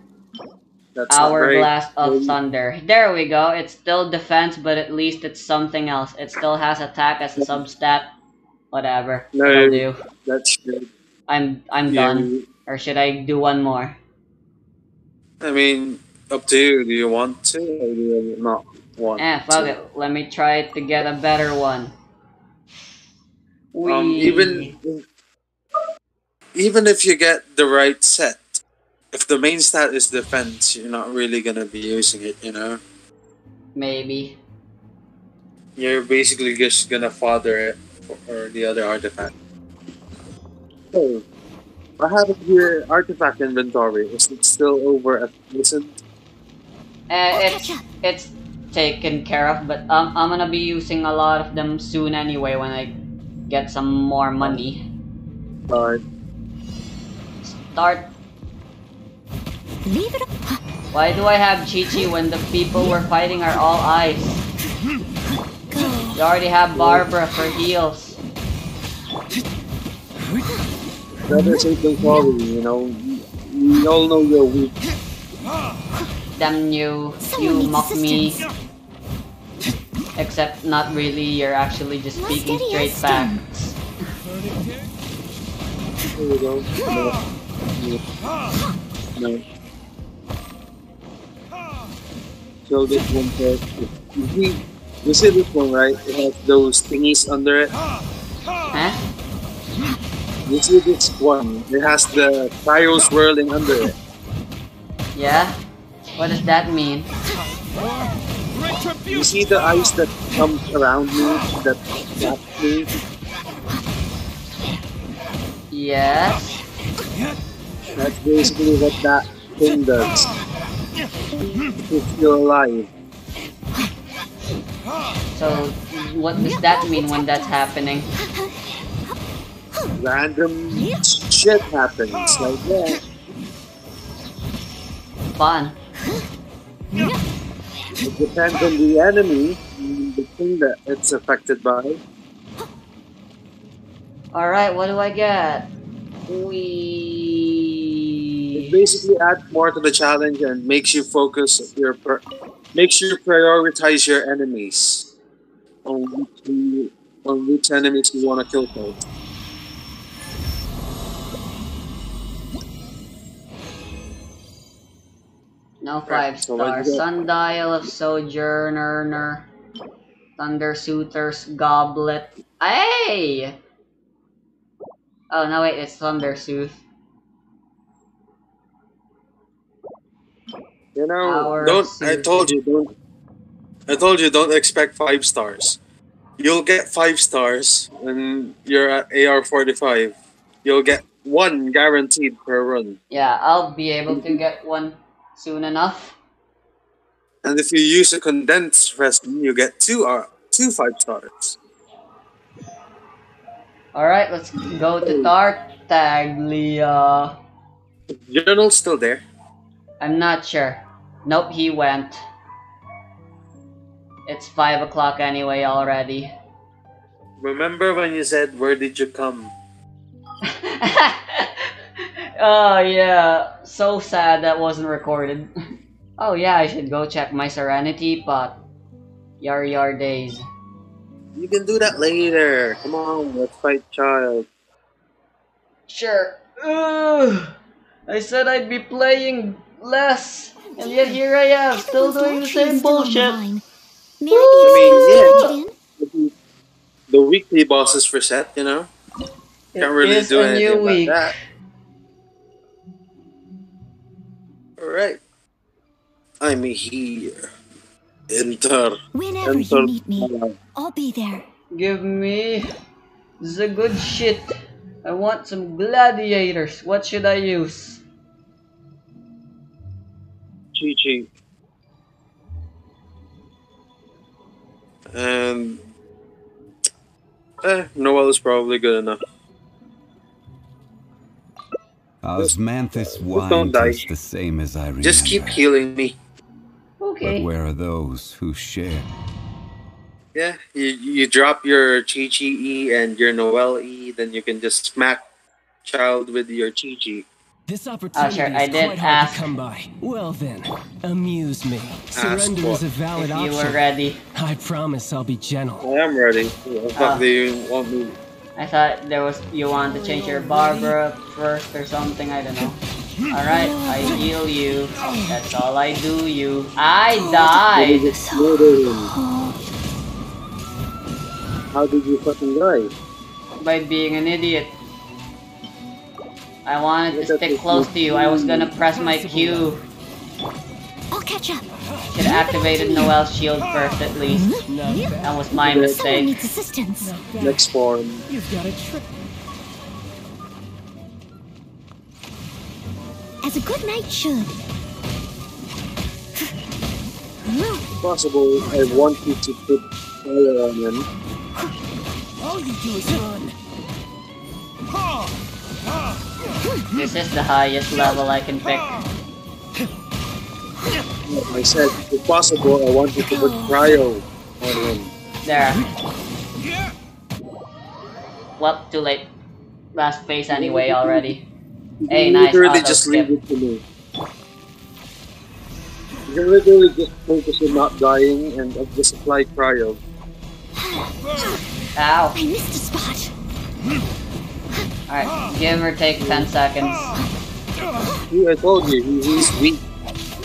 That's. Hourglass of Thunder. There we go. It's still defense, but at least it's something else. It still has attack as a substat. Whatever. No. Do. That's good. I'm I'm Yeah, done. Or should I do one more? I mean, up to you. Do you want to or do you not want Eh, fuck to? it. Let me try to get a better one. Um, even even if you get the right set, if the main stat is defense, you're not really gonna be using it. You know, maybe. you're basically just gonna fodder it or the other artifact. Oh, I have it here. Artifact inventory. Is it still over at listen? Uh, I'll it's it's taken care of, but um, I'm gonna be using a lot of them soon anyway when I get some more money. Uh, Start. Leave it up. Why do I have Qiqi when the people we're fighting are all eyes? Go. We already have Barbara for heals. better safe than sorry. You know, we, we all know you're weak. Damn you, Someone you needs mock me. Except not really, you're actually just More speaking steady straight as stone. facts. Here we go. No. No. So this one first. You see, you see this one, right? It has those thingies under it. Huh? You see this one? It has the cryo swirling under it. Yeah? What does that mean? You see the ice that comes around me, that traps me? Yes? That's basically what that thing does. It's still alive. So, what does that mean when that's happening? Random shit happens like that. Fun. It depends on the enemy, and the thing that it's affected by. Alright, what do I get? We. It basically adds more to the challenge and makes you focus your makes you prioritize your enemies on which on which enemies you want to kill first. No five so stars. Sundial of Sojourner. Thundersoother's Goblet. Hey! Oh, no, wait, it's Thunder Sooth. You know, Our don't. I told you don't. I told you don't expect five stars. You'll get five stars when you're at AR forty five. You'll get one guaranteed per run. Yeah, I'll be able to get one soon enough. And if you use a condensed resin, you get two uh, two five stars. Alright, let's go to Tartaglia. Journal's still there. I'm not sure. Nope, he went. It's 5 o'clock anyway already. Remember when you said, "Where did you come?" <laughs> oh yeah, so sad that wasn't recorded. <laughs> oh yeah, I should go check my Serenitea pot. Yar yar days. You can do that later. Come on, let's fight child. Sure. Ugh. I said I'd be playing less, and yet here I am, still doing the same bullshit. May I mean, be yeah. The weekly bosses reset, you know. It Can't really is do a anything new about week. that. All right. I'm here. Enter. Whenever Enter. you need me, I'll be there. Give me the good shit. I want some gladiators. What should I use? Qiqi. And eh, Noelle is probably good enough. Osmanthus don't wine die. tastes the same as I remember. Just keep healing me. Okay. But where are those who share? Yeah, you you drop your Qiqi E and your Noelle E, then you can just smack child with your Qiqi. This opportunity sure, I is did quite hard to come by. Well then, amuse me. Surrender what? is a valid If you option. were ready. I promise I'll be gentle. I am ready. What the fuck Ah. do you want me? I thought there was you wanted to change your Barbara first or something. I don't know. All right, I heal you. That's all I do. You. I died. Just murder him. How did you fucking die? by being an idiot. I wanted to stick close to you. I was gonna press my Q. I'll catch up. Should have activated Noelle's shield first at least. Not bad. That was my Someone mistake. needs assistance. Not bad. Next form. You've got a trick. As a good knight should. If possible, I want you to put fire on him. All you do is run. This is the highest level I can pick. I said, if possible, I want you to put cryo on him. There. Well, too late. Last phase anyway already. Hey, you nice literally just skip. leave it to me. You can literally just focus on not dying and uh, just apply cryo. Ow. I missed a spot. Alright, give or take 10 seconds. See, I told you, he's weak.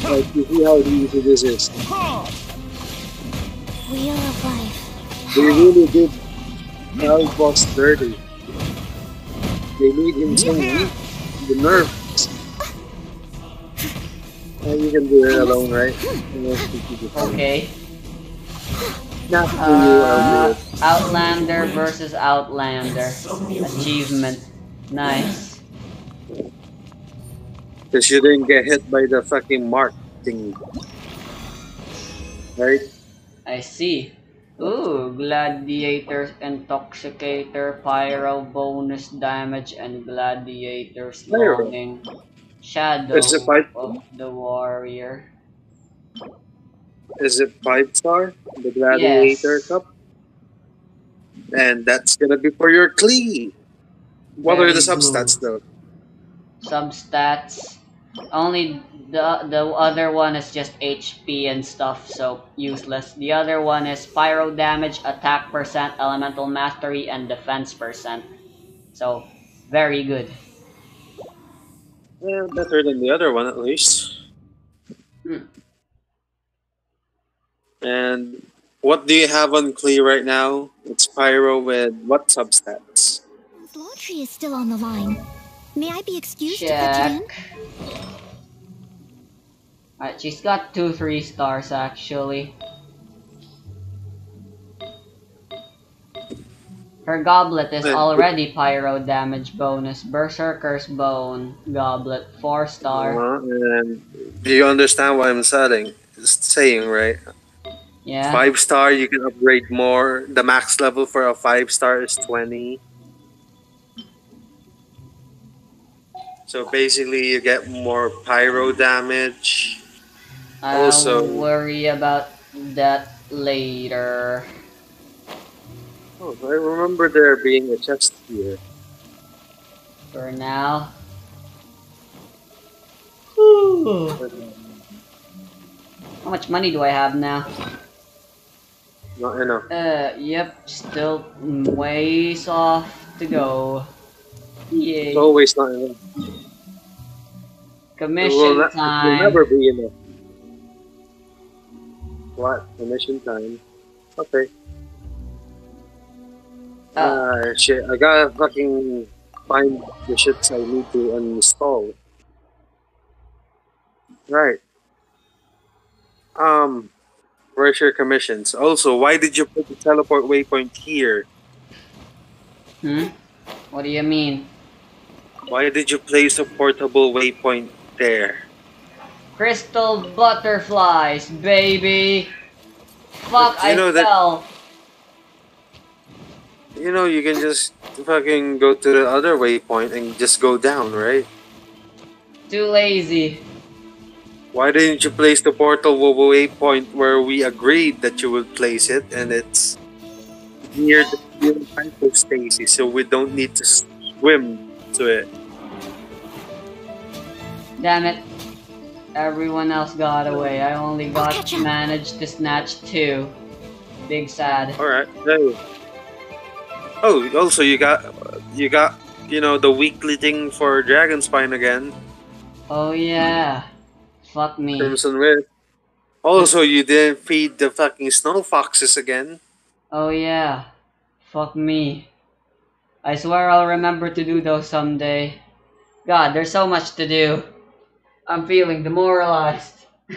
Like, you see how easy this is. Wheel of life. They really did Al Boss dirty. They made him so weak. The nerves. Uh, you can do it alone, right? Okay. Not for you, Uh, Outlander versus Outlander. Achievement. Nice. Because you didn't get hit by the fucking mark thing. Right? I see. Ooh, Gladiator, Intoxicator, Pyro, bonus damage, and Gladiator's Pyro. slowing. Shadow It's a fight- of the Warrior. Is it five star? The Gladiator Yes. Cup? And that's gonna be for your Klee. What are the substats good. though? Substats. Only the the other one is just HP and stuff, so useless. The other one is pyro damage, attack percent, elemental mastery, and defense percent. So very good. Yeah, better than the other one at least. Hmm. And what do you have on Klee right now? It's Pyro with what substats? Laundry is still on the line. May I be excused to put Check. you in? Alright, she's got two three stars actually. Her goblet is already pyro damage bonus. Berserker's bone goblet four star. Do you understand what I'm saying? Saying right? Yeah. Five star, you can upgrade more. The max level for a five star is twenty. So basically, you get more pyro damage. I'll Also- worry about that later. Oh, I remember there being a chest here. For now. How much money do I have now? Not enough. Uh, yep, still ways off to go. Yay. It's always not enough. It Commission will, ne- it will time. never be enough. What? Commission time. Okay. Ah, shit. I gotta fucking find the shits I need to uninstall. Right. Um, where's your commissions? Also, why did you put the teleport waypoint here? Hmm? What do you mean? Why did you place a portable waypoint there? Crystal butterflies, baby! Fuck, you I know that- fell. You know, you can just fucking go to the other waypoint and just go down, right? Too lazy. Why didn't you place the portal waypoint where we agreed that you would place it, and it's near the near the hypostasis, so we don't need to swim to it. Damn it. Everyone else got away. I only got managed to snatch two. Big sad. All right. Hey. Oh, also you got you got you know the weekly thing for Dragon Spine again, Oh yeah. Fuck me. Crimson Rift. Also, you didn't feed the fucking snow foxes again. Oh yeah. Fuck me. I swear I'll remember to do those someday. God, there's so much to do. I'm feeling demoralized. <laughs>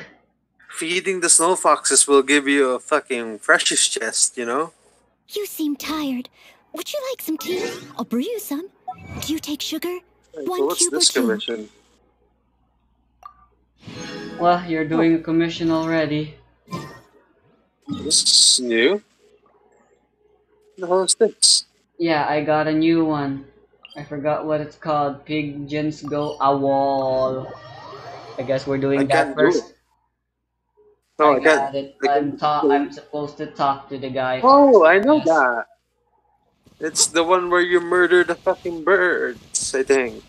Feeding the snow foxes will give you a fucking precious chest, you know. You seem tired. Would you like some tea? I'll brew you some. Do you take sugar? One so what's cube or this two? commission? Well, you're doing a commission already. This is new. The hell is this? Yeah, I got a new one. I forgot what it's called. Pigeons go a wall. I guess we're doing I that first. No, I, I can't. got it. I I'm ta- I'm supposed to talk to the guy. Oh, I know Yes. that. It's the one where you murder the fucking birds, I think.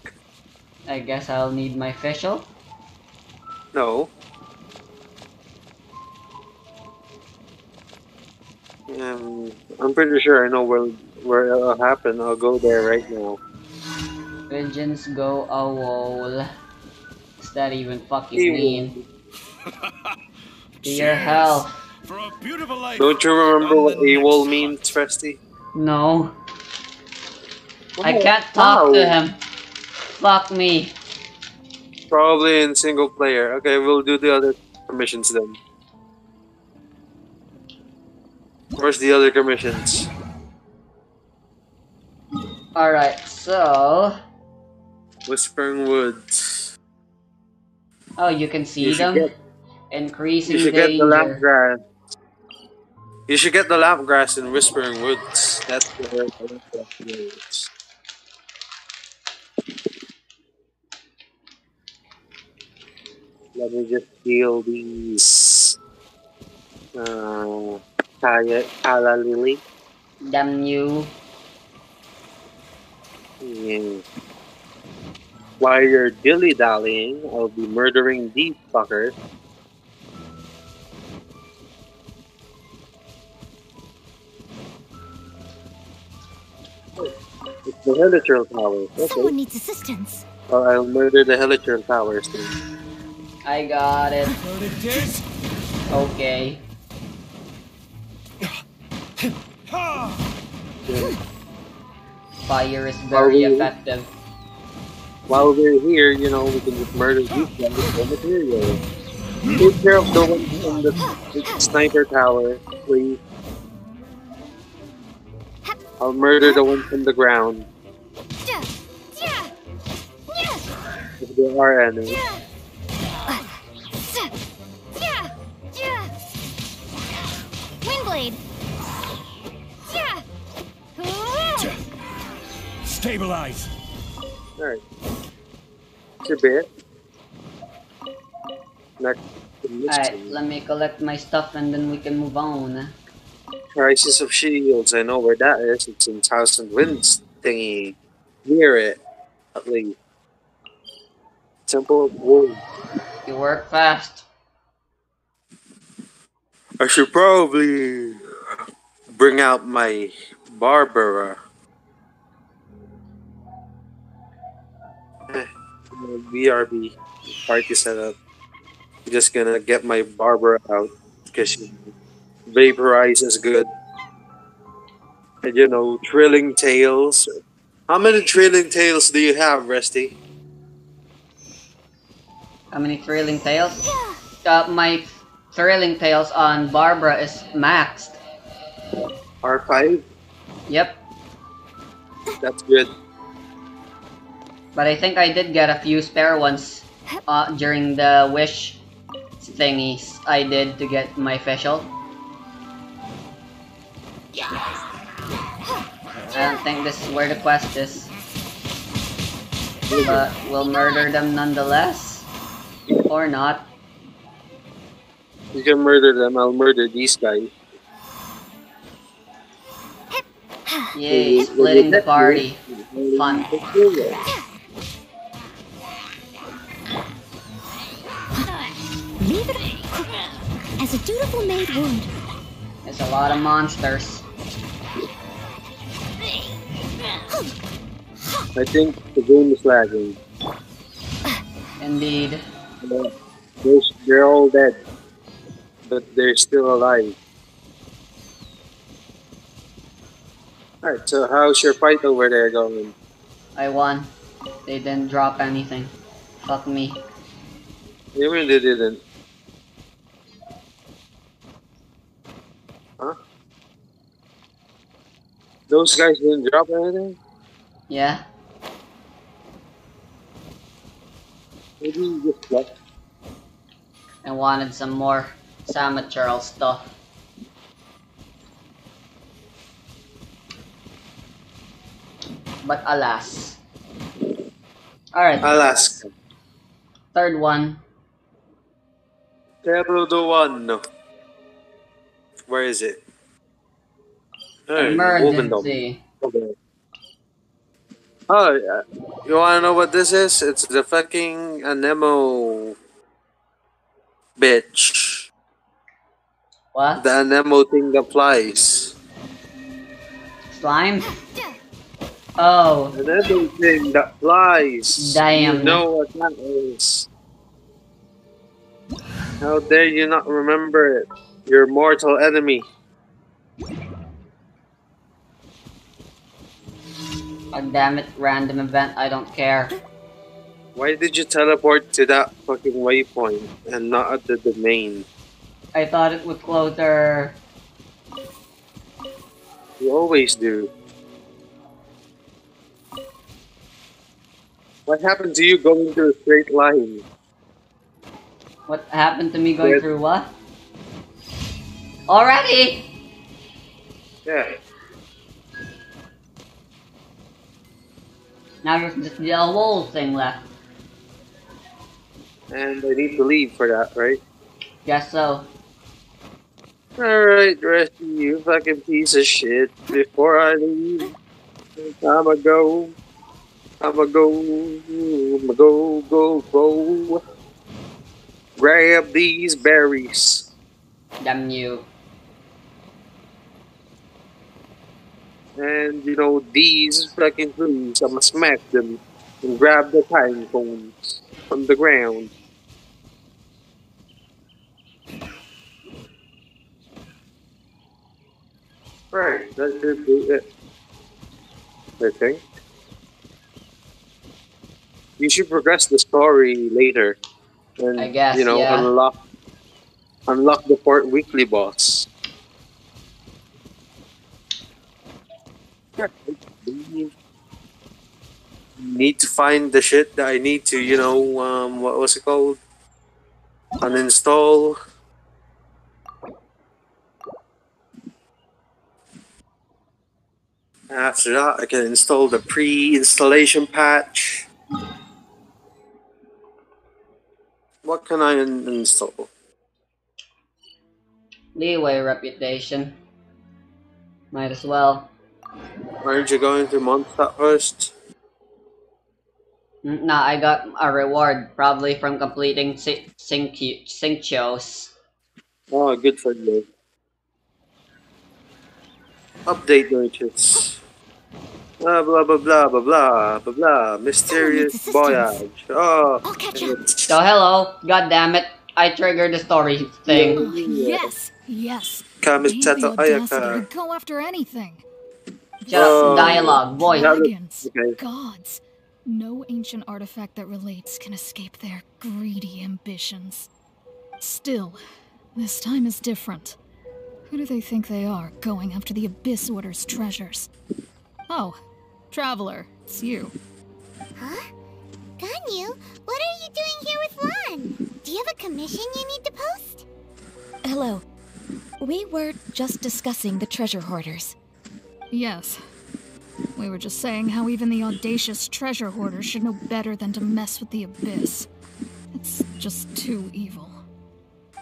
I guess I'll need my facial? No. Um, I'm pretty sure I know where where it'll happen. I'll go there right now. Pigeons go a wall. What's that even fucking Ew. mean? <laughs> To your health. For a beautiful life. Don't you remember what the next AWOL means, Festy? No. I Oh, can't talk wow. to him. Fuck me. Probably in single player. Okay, we'll do the other commissions then. Where's the other commissions? Alright, so. Whispering Woods. Oh, you can see You them? get- Increasing You should get the lamp grass. You should get the lapgrass in Whispering Woods. That's the is. Let me just heal these. Uh, Kaya, Calla Lily. Damn you. Yeah. While you're dilly dallying, I'll be murdering these fuckers. It's the Hilichurl Towers. Okay. Someone needs assistance. Oh, well, I'll murder the Hilichurl Towers then. I got it. Heard it is. Okay. Fire is very Are we- effective. While we're here, you know, we can just murder these guys for material. Take care of the one in the, the sniper tower, please. I'll murder the one from the ground if there are any. Stabilize. Alright. It's a bit. Next Alright, let me collect my stuff and then we can move on. Crisis of Shields, I know where that is. It's in Thousand Winds thingy. Near it, at least. Temple of Wood. You work fast. I should probably bring out my Barbara. BRB party setup. I'm just gonna get my Barbara out because she vaporizes good. And you know, thrilling tales. How many thrilling tales do you have, Rusty? How many thrilling tales? Uh, my thrilling tales on Barbara is maxed. R5? Yep, That's good. But I think I did get a few spare ones uh, during the wish thingies I did to get my official. I don't think this is where the quest is. But we'll murder them nonetheless. Or not. You can murder them, I'll murder these guys. Yay, splitting the party. Fun. Leave it as a dutiful maid would. There's a lot of monsters. I think the game is lagging. Indeed. Uh, They're, they're all dead, but they're still alive. Alright, so how's your fight over there going? I won. They didn't drop anything. Fuck me. You mean they didn't? Those guys didn't drop anything? Yeah? Maybe you just left. I wanted some more Samachurl stuff. But alas. Alright, Alas. third one. Pero the one. Where is it? Emergency. Okay. Oh, yeah. you wanna know what this is? It's the fucking Anemo bitch. What? The Anemo thing that flies. Slime? Oh, Anemo thing that flies. Damn. You know what that is. How dare you not remember it? Your mortal enemy. God damn it, random event, I don't care. Why did you teleport to that fucking waypoint and not at the domain? I thought it was closer. You always do. What happened to you going through a straight line? What happened to me going Yes. through what? Already! Yeah. Now there's just the whole thing left. And I need to leave for that, right? Guess so. Alright, rest of you fucking piece of shit. Before I leave, I'ma go. I'ma go. I'ma go, go, go. Grab these berries. Damn you. And, you know, these fucking foods, I'ma smack them and grab the pine cones from the ground. Right, that should be it. I think. You should progress the story later. And, I guess, you know, yeah. unlock unlock the port weekly boss. Need to find the shit that I need to, you know, um, what was it called? Uninstall. After that, I can install the pre-installation patch. What can I un- install? Liyue reputation. Might as well. Aren't you going to Mondstadt first? Nah, I got a reward probably from completing si- sync sync shows. Oh, good for you. Update notice. Blah blah blah blah blah blah blah blah. Mysterious assistance. voyage. Oh. I'll catch up. So hello, god damn it, I triggered the story thing. Oh, yes, yes. Kamisato They have the Ayaka. go after anything. Shut up, Oh. dialogue, voice. Dragons, Okay. gods. No ancient artifact that relates can escape their greedy ambitions. Still, this time is different. Who do they think they are, going after the Abyss Order's treasures? Oh, Traveler, it's you. Huh? Ganyu, what are you doing here with Lon? Do you have a commission you need to post? Hello. We were just discussing the treasure hoarders. Yes. We were just saying how even the audacious treasure hoarders should know better than to mess with the Abyss. It's just too evil.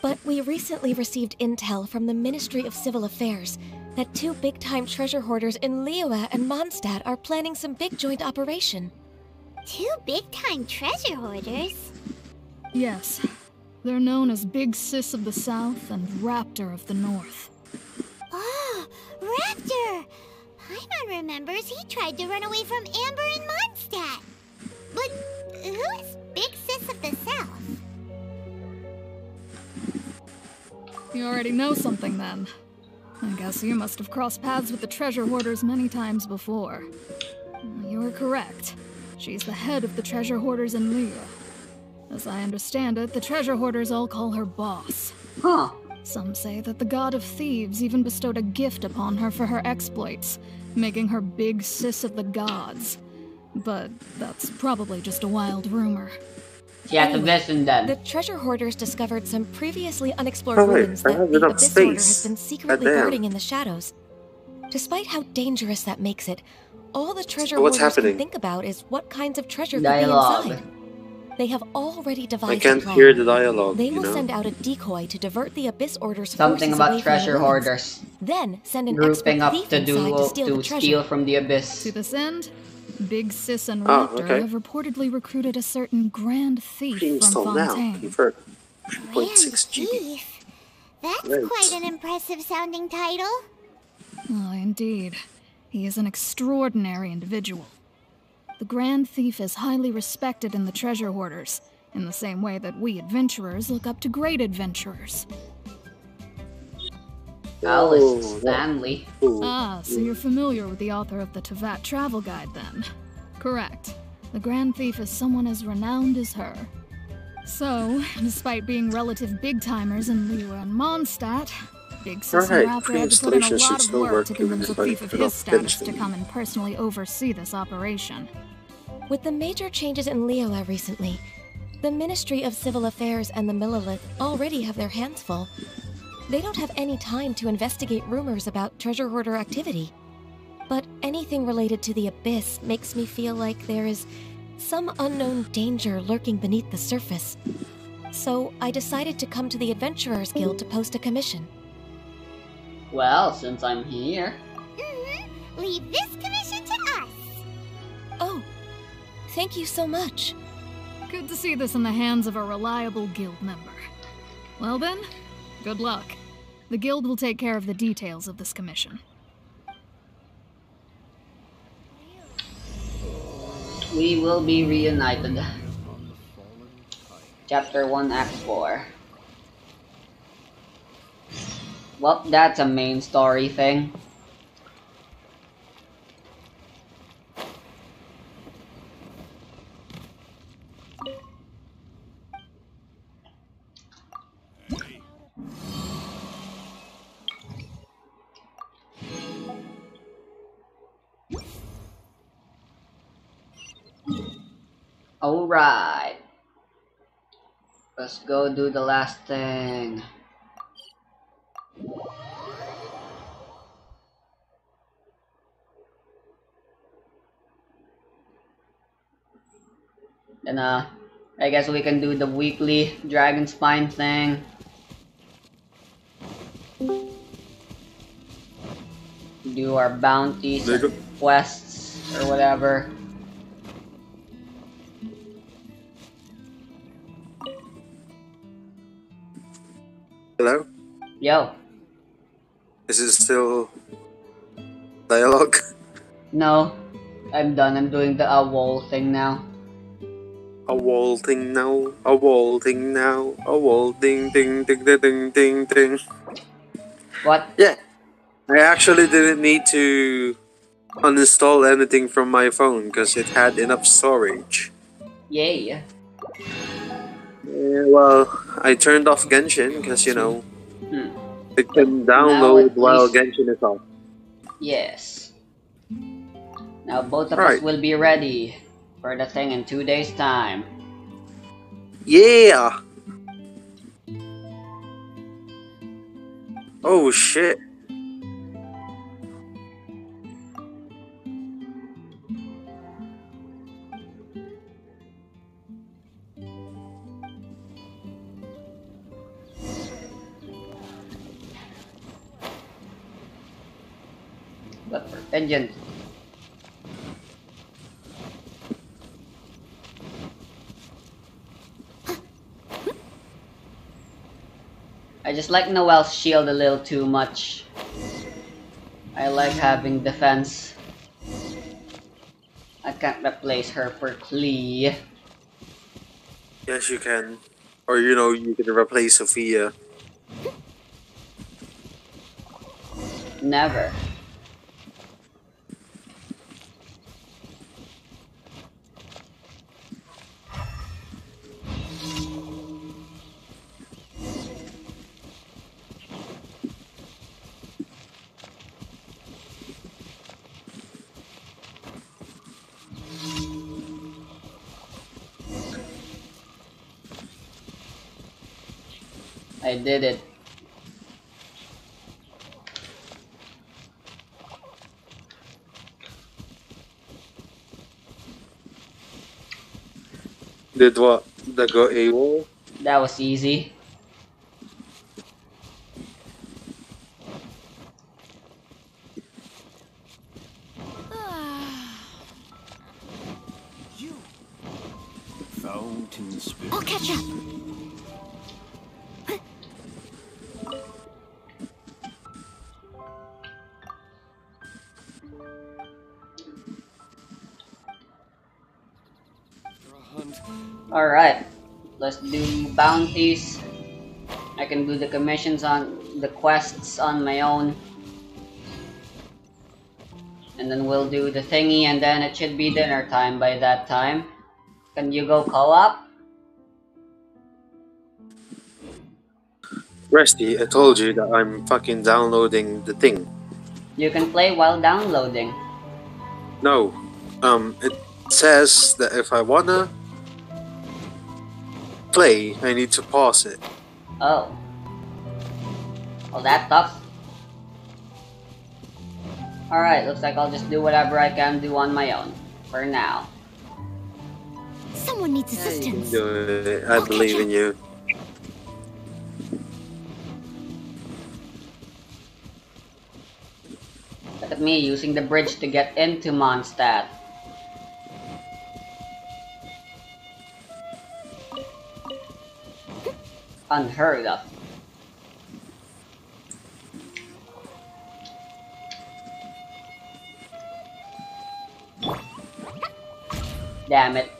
But we recently received intel from the Ministry of Civil Affairs that two big time treasure hoarders in Liyue and Mondstadt are planning some big joint operation. Two big time treasure hoarders? Yes. They're known as Big Sis of the South and Raptor of the North. Oh, Raptor! Paimon remembers he tried to run away from Amber and Mondstadt. But who is Big Sis of the South? You already know something then. I guess you must have crossed paths with the treasure hoarders many times before. You were correct. She's the head of the treasure hoarders in Liyue. As I understand it, the treasure hoarders all call her boss. Huh. Some say that the god of thieves even bestowed a gift upon her for her exploits, making her big sis of the gods. But that's probably just a wild rumor. She had to listen The then. treasure hoarders discovered some previously unexplored Oh, wait, ruins I that have the enough Abyss Order has been secretly Goddamn. guarding in the shadows. Despite how dangerous that makes it, all the treasure So what's hoarders happening? can think about is what kinds of treasure Dialogue. could be inside. They have already devised I can't a hear the dialogue, They you will know? send out a decoy to divert the Abyss Order's Something forces about away treasure hoarders. Then send an Grouping expert up thief to inside do to steal to the steal from the abyss. To this end, Big Sis and Oh, Raptor okay. have reportedly recruited a certain grand thief from Install now. Fontaine. Convert. Grand 3.6 GB. Thief. That's Right. quite an impressive sounding title. Oh, indeed. He is an extraordinary individual. The Grand Thief is highly respected in the treasure hoarders, in the same way that we adventurers look up to great adventurers. Alice Stanley. Ah, so you're familiar with the author of the Teyvat Travel Guide then? Correct. The Grand Thief is someone as renowned as her. So, <laughs> despite being relative big timers in Liyue and Mondstadt, Big Sis Right, and Raptor to put in a pre-installation should lot of still work work to even convince a if thief of his status to come and personally oversee this operation. With the major changes in Liyue recently, the Ministry of Civil Affairs and the Millelith already have their hands full. They don't have any time to investigate rumors about treasure hoarder activity. But anything related to the Abyss makes me feel like there is some unknown danger lurking beneath the surface. So I decided to come to the Adventurers Guild to post a commission. Well, since I'm here. Mm-hmm. Leave this commission to us. Oh, thank you so much. Good to see this in the hands of a reliable guild member. Well then, good luck. The guild will take care of the details of this commission. We will be reunited. Chapter 1, Act 4. Well, that's a main story thing. Alright. Let's go do the last thing. Then uh, I guess we can do the weekly dragon spine thing. Do our bounties, and quests, or whatever. Hello? Yo, Is it still dialogue? no, I'm done. I'm doing the a wall thing now. A wall thing now, a wall thing now, a wall ding ding ding ding ding ding ding. What? Yeah. I actually didn't need to uninstall anything from my phone because it had enough storage. Yay. Yeah, well, I turned off Genshin because, you know, Hmm. It can download while Genshin is off. Yes. Now both of us will be ready for the thing in two days' time. Yeah! Oh shit. But for vengeance. I just like Noelle's shield a little too much. I like having defense. I can't replace her for Klee. Yes, you can. Or, you know, you can replace Sophia. Never. I did it. Did what? The go AWOL? That was easy. I'll catch up. Alright. Let's do bounties. I can do the commissions on the quests on my own. And then we'll do the thingy and then it should be dinner time by that time. Can you go co-op? Resty, I told you that I'm fucking downloading the thing. You can play while downloading. No. Um, it says that if I wanna play, I need to pause it. Oh. Well, that tough. Alright, looks like I'll just do whatever I can do on my own. For now. Someone needs Yeah, you can assistance. do it. I believe in you. Look at me using the bridge to get into Mondstadt. Unheard of. Damn it.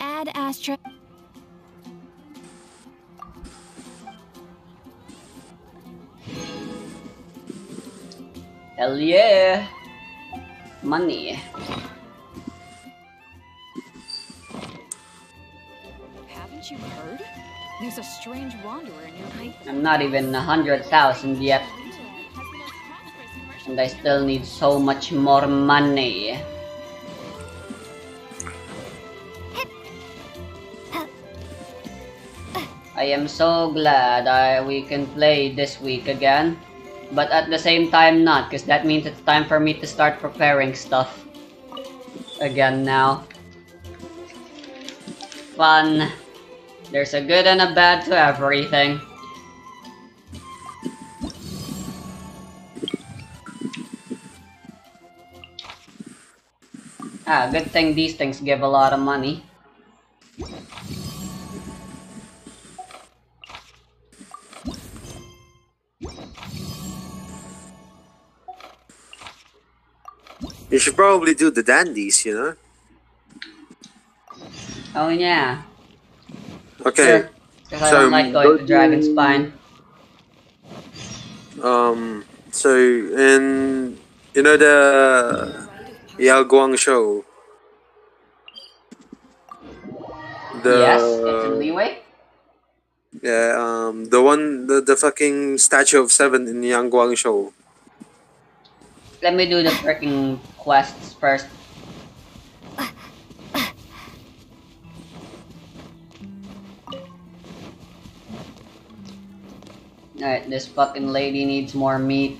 Ad Astra. Hell yeah! Money. Haven't you heard? There's a strange wanderer in your height. I'm not even a hundred thousand yet, and I still need so much more money. I am so glad I, we can play this week again, but at the same time not, because that means it's time for me to start preparing stuff again now. Fun. There's a good and a bad to everything. Ah, good thing these things give a lot of money. You should probably do the dandies, you know? Oh yeah. Okay. Because I So, don't like going to Dragon Spine. Um, so, in, you know the Yaoguang Shoal? The, yes, it's in Liyue. Yeah, um, the one, the, the fucking statue of seven in Yang Guang show. Let me do the freaking quests first. Alright, this fucking lady needs more meat.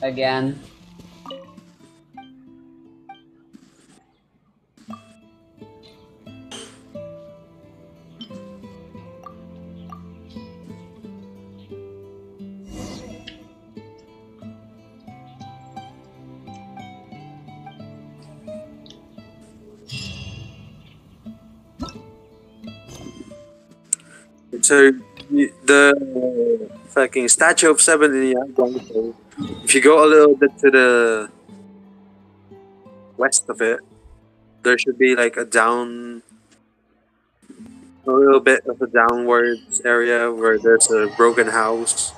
Again. So, the fucking statue of seven in Yang Guang show, if you go a little bit to the west of it, there should be like a down, a little bit of a downwards area where there's a broken house.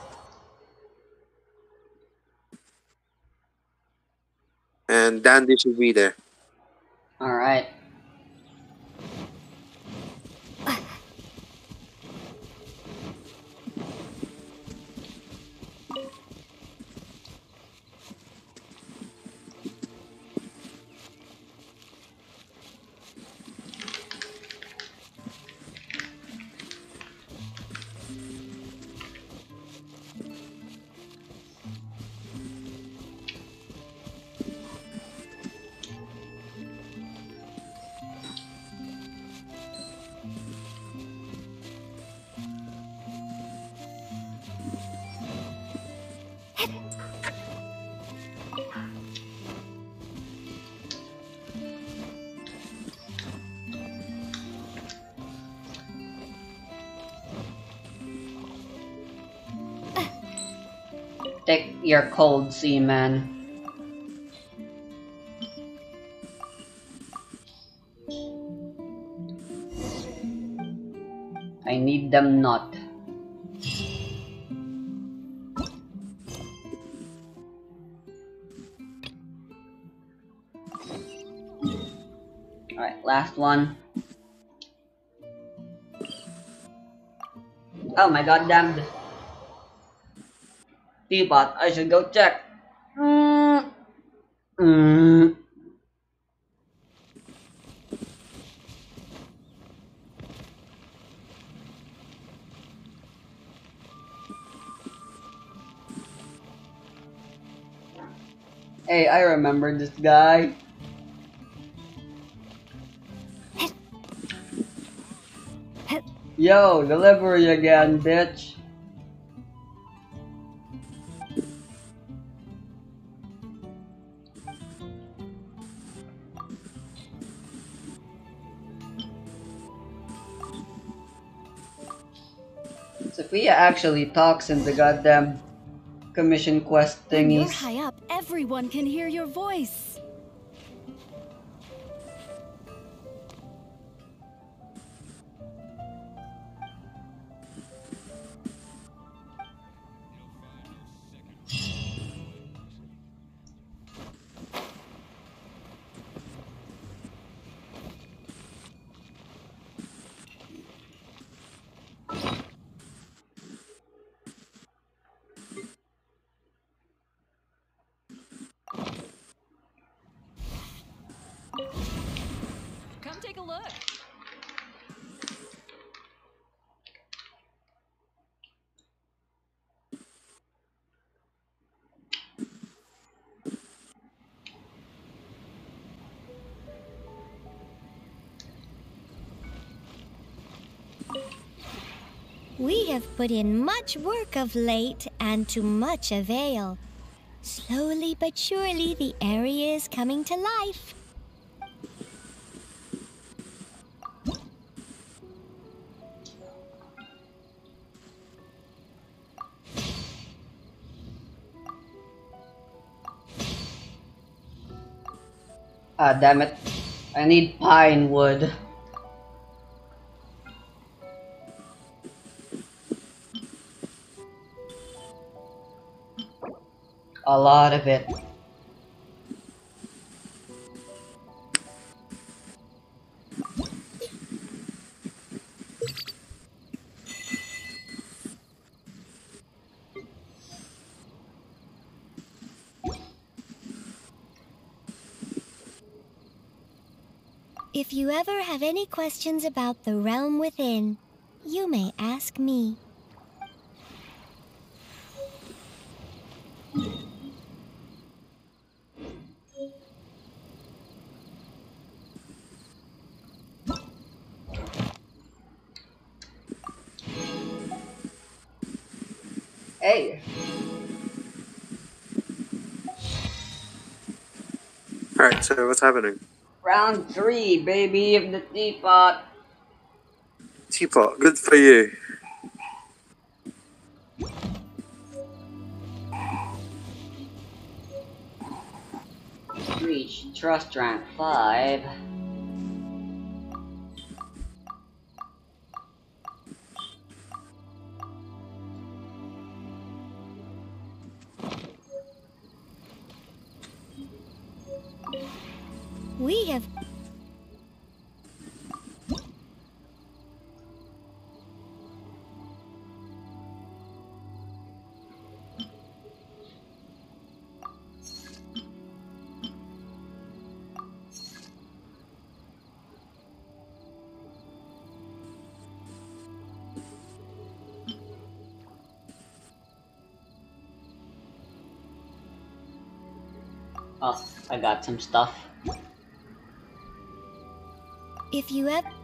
And Dandy should be there. Alright. Take your cold seaman. I need them not. Alright, last one. Oh my god teapot. I should go check. Mm. Mm. Hey, I remember this guy. Yo, delivery again, bitch. Sophia actually talks in the goddamn commission quest When you're high up, everyone can hear your voice. We have put in much work of late and to much avail. Slowly but surely, the area is coming to life. Ah, damn it. I need pine wood. A lot of it. If you ever have any questions about the realm within, you may ask me. so uh, what's happening? Round three, baby, of the teapot. Teapot, good for you. Reach trust rank 5. Got some stuff. if you ever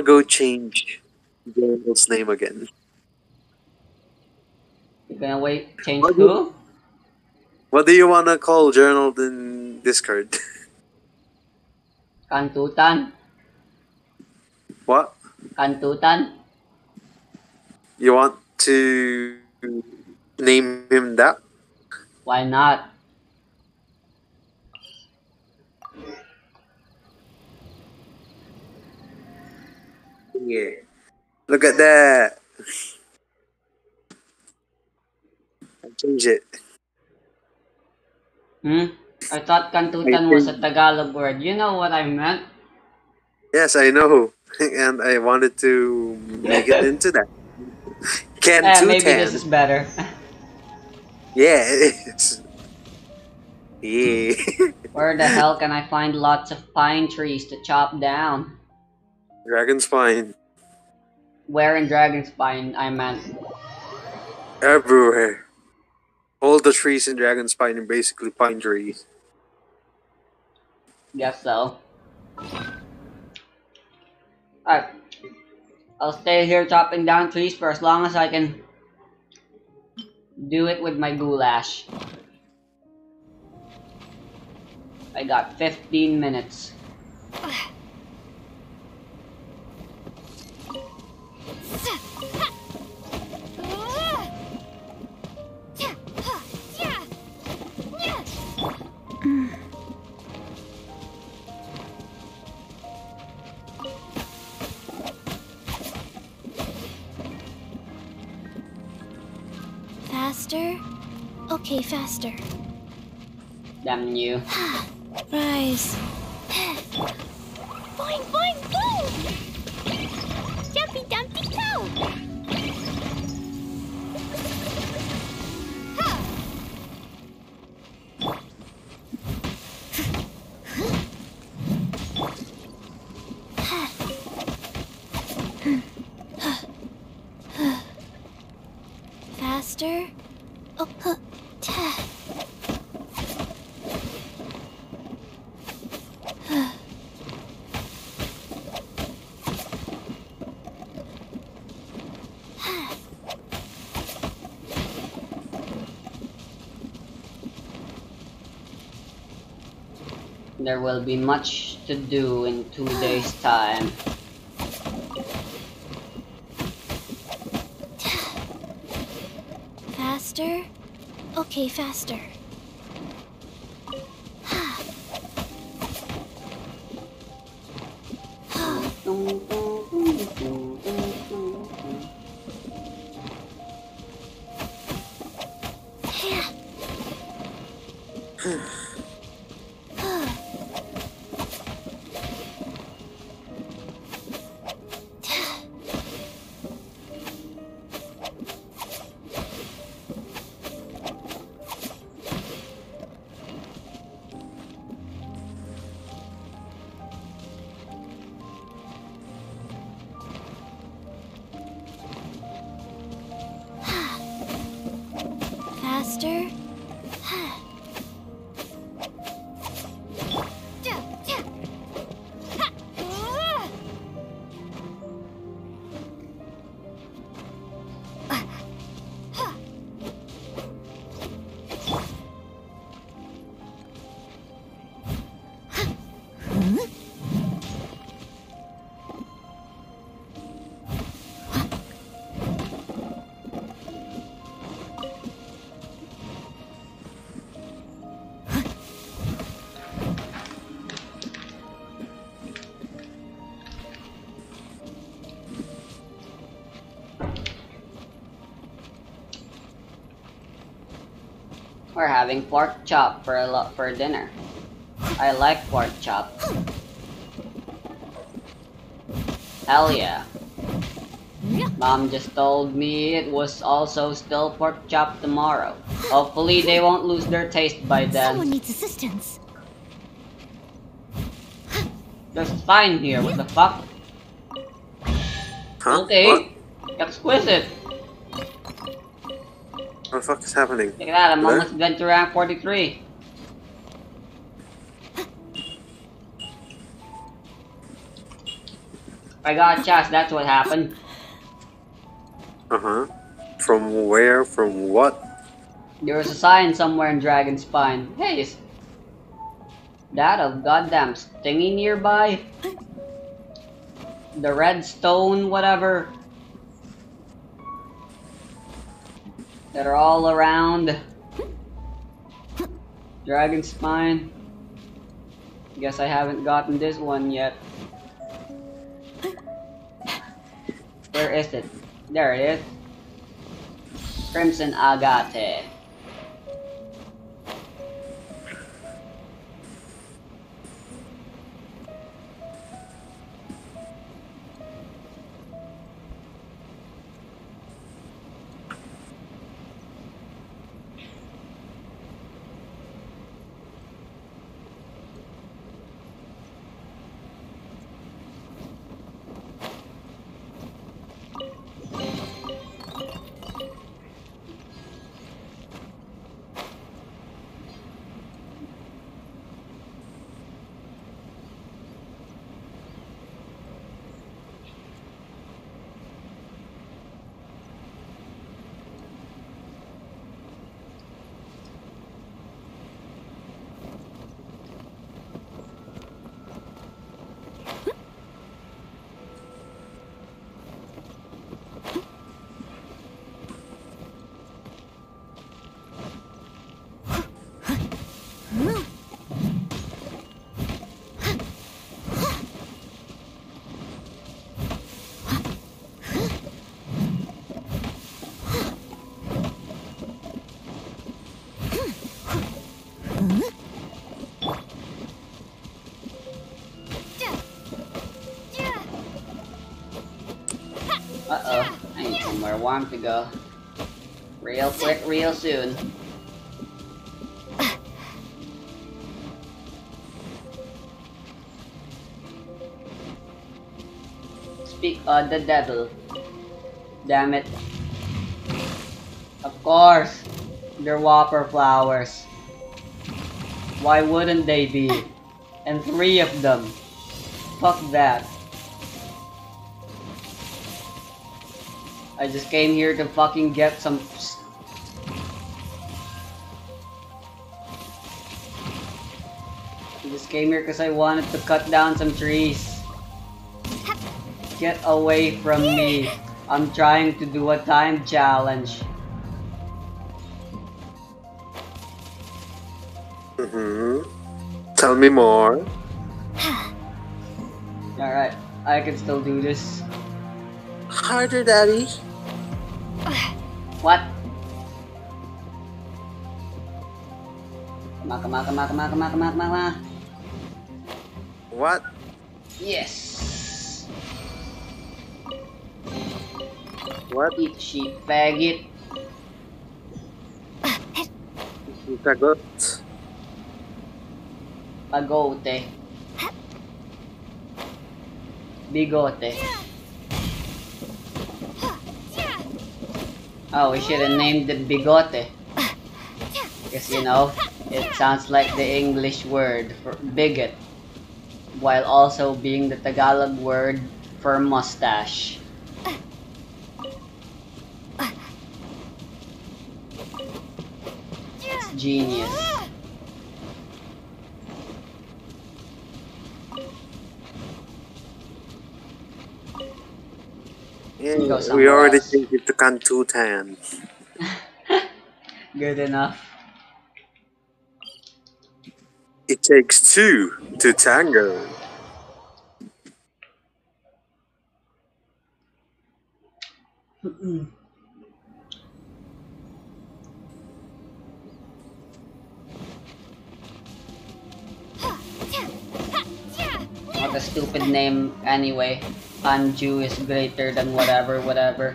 Gonna go change Gabriel's name again. You Gonna wait, change What do- What do you wanna call Journal in Discord? <laughs> Kantutan? what? Kantutan? You want to name him that? Why not? Yeah. Look at that. I change it. Hmm? I thought kantutan was a Tagalog word. You know what I meant? Yes, I know. <laughs> And I wanted to make it into that. Can <laughs> Eh, maybe this is better. <laughs> Yeah, it is. Yeah. Where the hell can I find lots of pine trees to chop down? Dragon's spine. Where in Dragonspine, I meant. Everywhere. All the trees in Dragon Spine are basically pine trees. Guess so. Alright. I'll stay here chopping down trees for as long as I can do it with my goulash. I got 15 minutes. <sighs> Faster? Okay, faster. Damn you. <sighs> Rise. There will be much to do in two days' time. Faster? Okay, faster. We're having pork chop for a lo- for dinner. I like pork chop. Hell yeah. Mom just told me it was also still pork chop tomorrow. Hopefully they won't lose their taste by then. Someone needs assistance. There's fine here, what the fuck? Huh? Okay. Exquisite. Fuck is happening? Look at that, I'm Hello? almost been to rank 43. I got a chance, that's what happened. Uh huh. From where? From what? There was a sign somewhere in Dragon Spine. Hey, is that a goddamn stingy nearby? The red stone, whatever. That are all around. Dragon Spine. Guess I haven't gotten this one yet. Where is it? There it is. Crimson Agate. Somewhere to go. Real quick, real soon. Speak of the devil. Damn it. Of course. They're whopper flowers. Why wouldn't they be? And three of them. Fuck that. Just came here to fucking get some. s- I just came here because I wanted to cut down some trees. Get away from me. I'm trying to do a time challenge. Mm-hmm. Tell me more. Alright, I can still do this. Harder, Daddy. Come on, come on, come on, come on, come on, come on, come on, come on. What? Yes! What? Eat sheep, faggot. Pagote. Bigote. Oh, we should have named it Bigote. Because, you know, it sounds like the English word for bigot, while also being the Tagalog word for mustache. It's genius. We already else. changed it to Kantutan. Good enough. Takes two to tango. What a stupid name anyway. Anju is greater than whatever, whatever.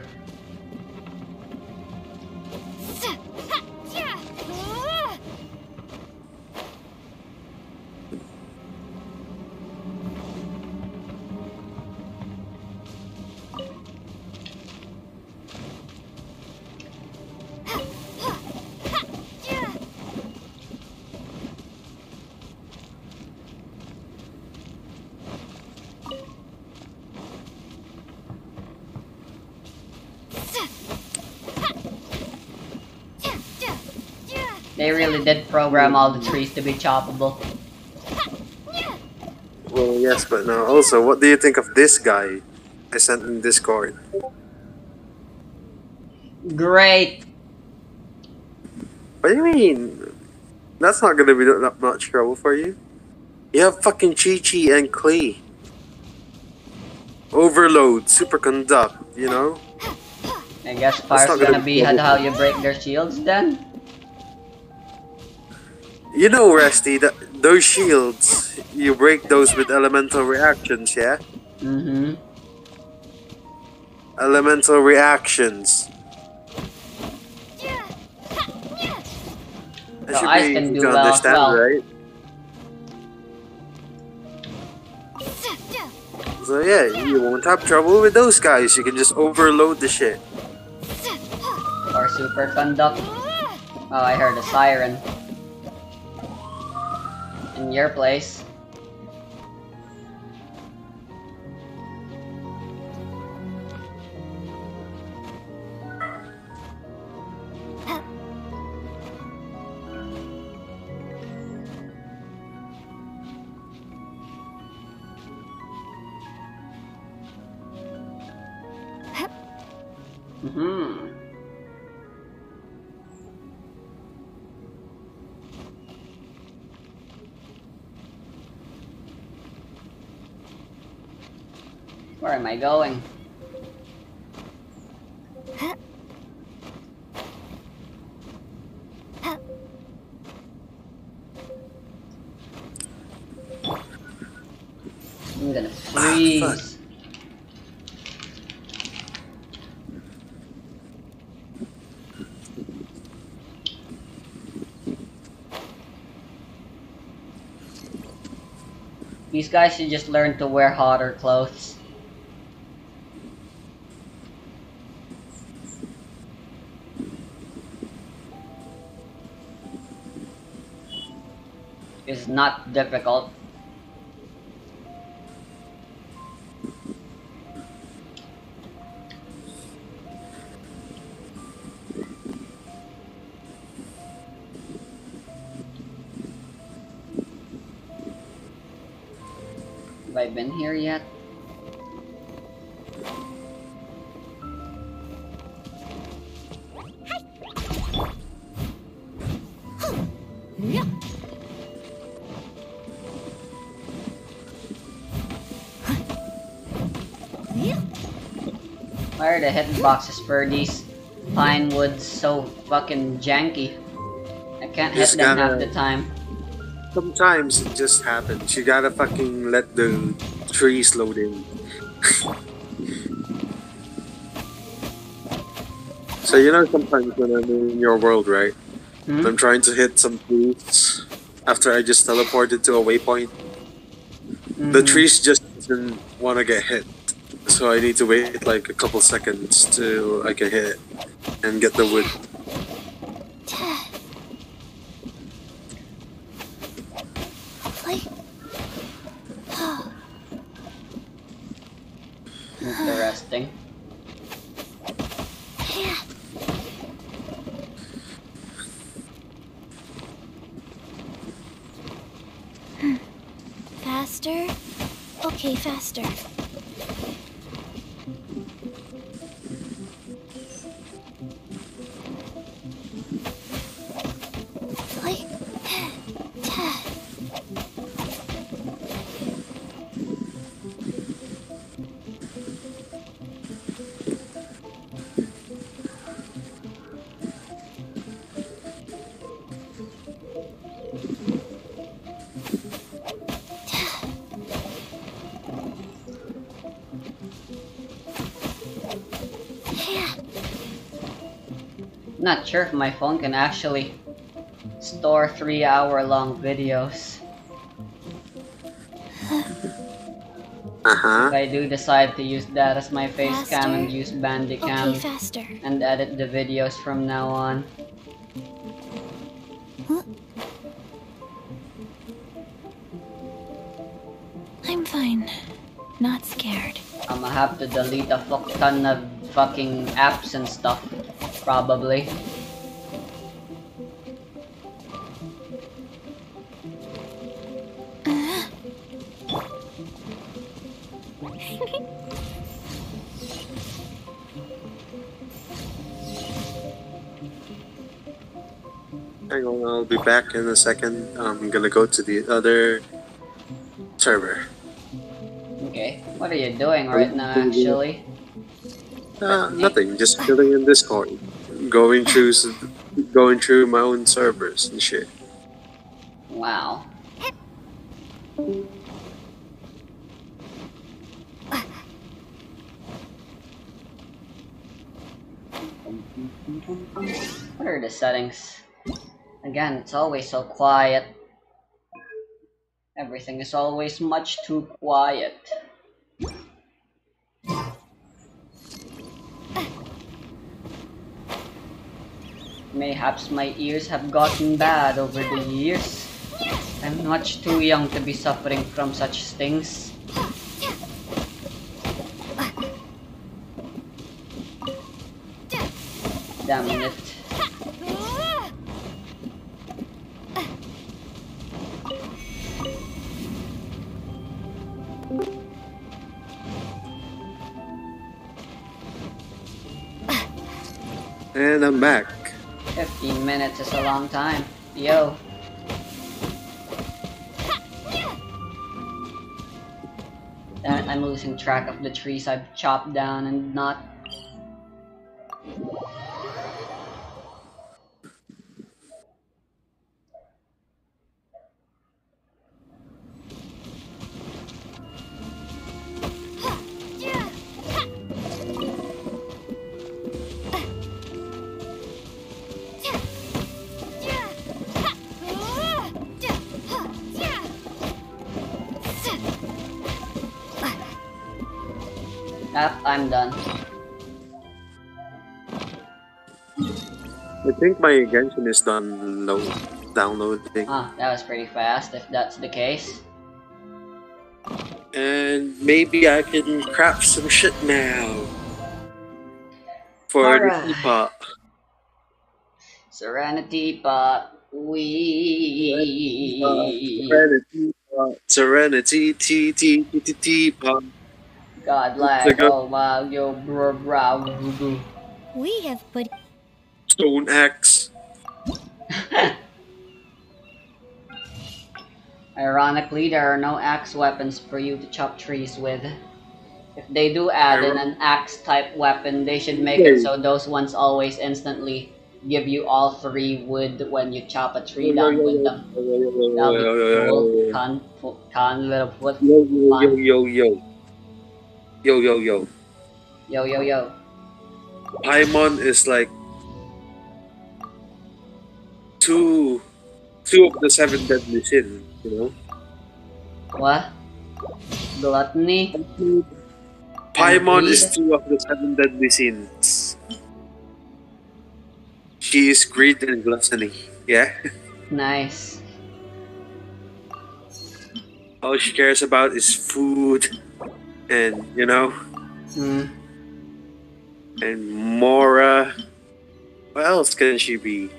Really did program all the trees to be choppable. Well, yes, but no. Also, what do you think of this guy I sent in Discord? Great. What do you mean? That's not gonna be that much trouble for you. You have fucking Qiqi and Klee. Overload, superconduct, you know? I guess fire's gonna gonna be be how you break their shields then? You know, Resty, that those shields, you break those with elemental reactions, yeah? Mm-hmm. Elemental reactions. That So be can do well understand, well. right? So yeah, you won't have trouble with those guys. You can just overload the shit. Or superconduct. Oh, I heard a siren. Your place. I going? I'm gonna freeze. These guys should just learn to wear hotter clothes. Not difficult. Have I been here yet? Are the hitboxes for these pine woods so fucking janky? I can't hit Just them gotta- half the time. Sometimes it just happens. You gotta fucking let the trees load in. <laughs> so you know sometimes when I'm in your world, right? Hmm? I'm trying to hit some trees after I just teleported to a waypoint. The Mhm. trees just doesn't want to get hit. So I need to wait like a couple seconds till I can hit it and get the wood. Sure if my phone can actually store three hour long videos. Uh huh. If I do decide to use that as my face cam and Faster? use Okay, Bandicam faster. and edit the videos from now on. I'm fine. Not scared. I'ma have to delete a fuck ton of fucking apps and stuff, probably. Back in a second. I'm gonna go to the other server. Okay. What are you doing right now, actually? Uh, nothing, just filling in Discord, going through, going through my own servers and shit. Wow. What are the settings? Again, it's always so quiet. Everything is always much too quiet. Mayhaps my ears have gotten bad over the years. I'm much too young to be suffering from such things. Damn it. Long time. Yo. I'm losing track of the trees I've chopped down and not. Think my Genshin is done load, downloading. Ah, that was pretty fast if that's the case. And maybe I can craft some shit now. For Alright. the teapot. Serenitea pot. We. Serenity, teapot. Serenity, tea, tea, tea, tea, teapot. God like, Like oh wow, yo, bro, bro, boo, boo. We have put Stone axe. <laughs> Ironically, there are no axe weapons for you to chop trees with. If they do add in an axe type weapon, they should make it so those ones always instantly give you all three wood when you chop a tree down with them. That'll be cool. Con, little foot. Yo, yo, yo, yo, yo. Yo, yo, yo. Yo, yo, yo. Paimon is like two two of the seven deadly sins, you know? What? Gluttony? Paimon is two of the seven deadly sins. She is greed and gluttony. Yeah? Nice. All she cares about is food and, you know, Hmm. and Mora. What else can she be?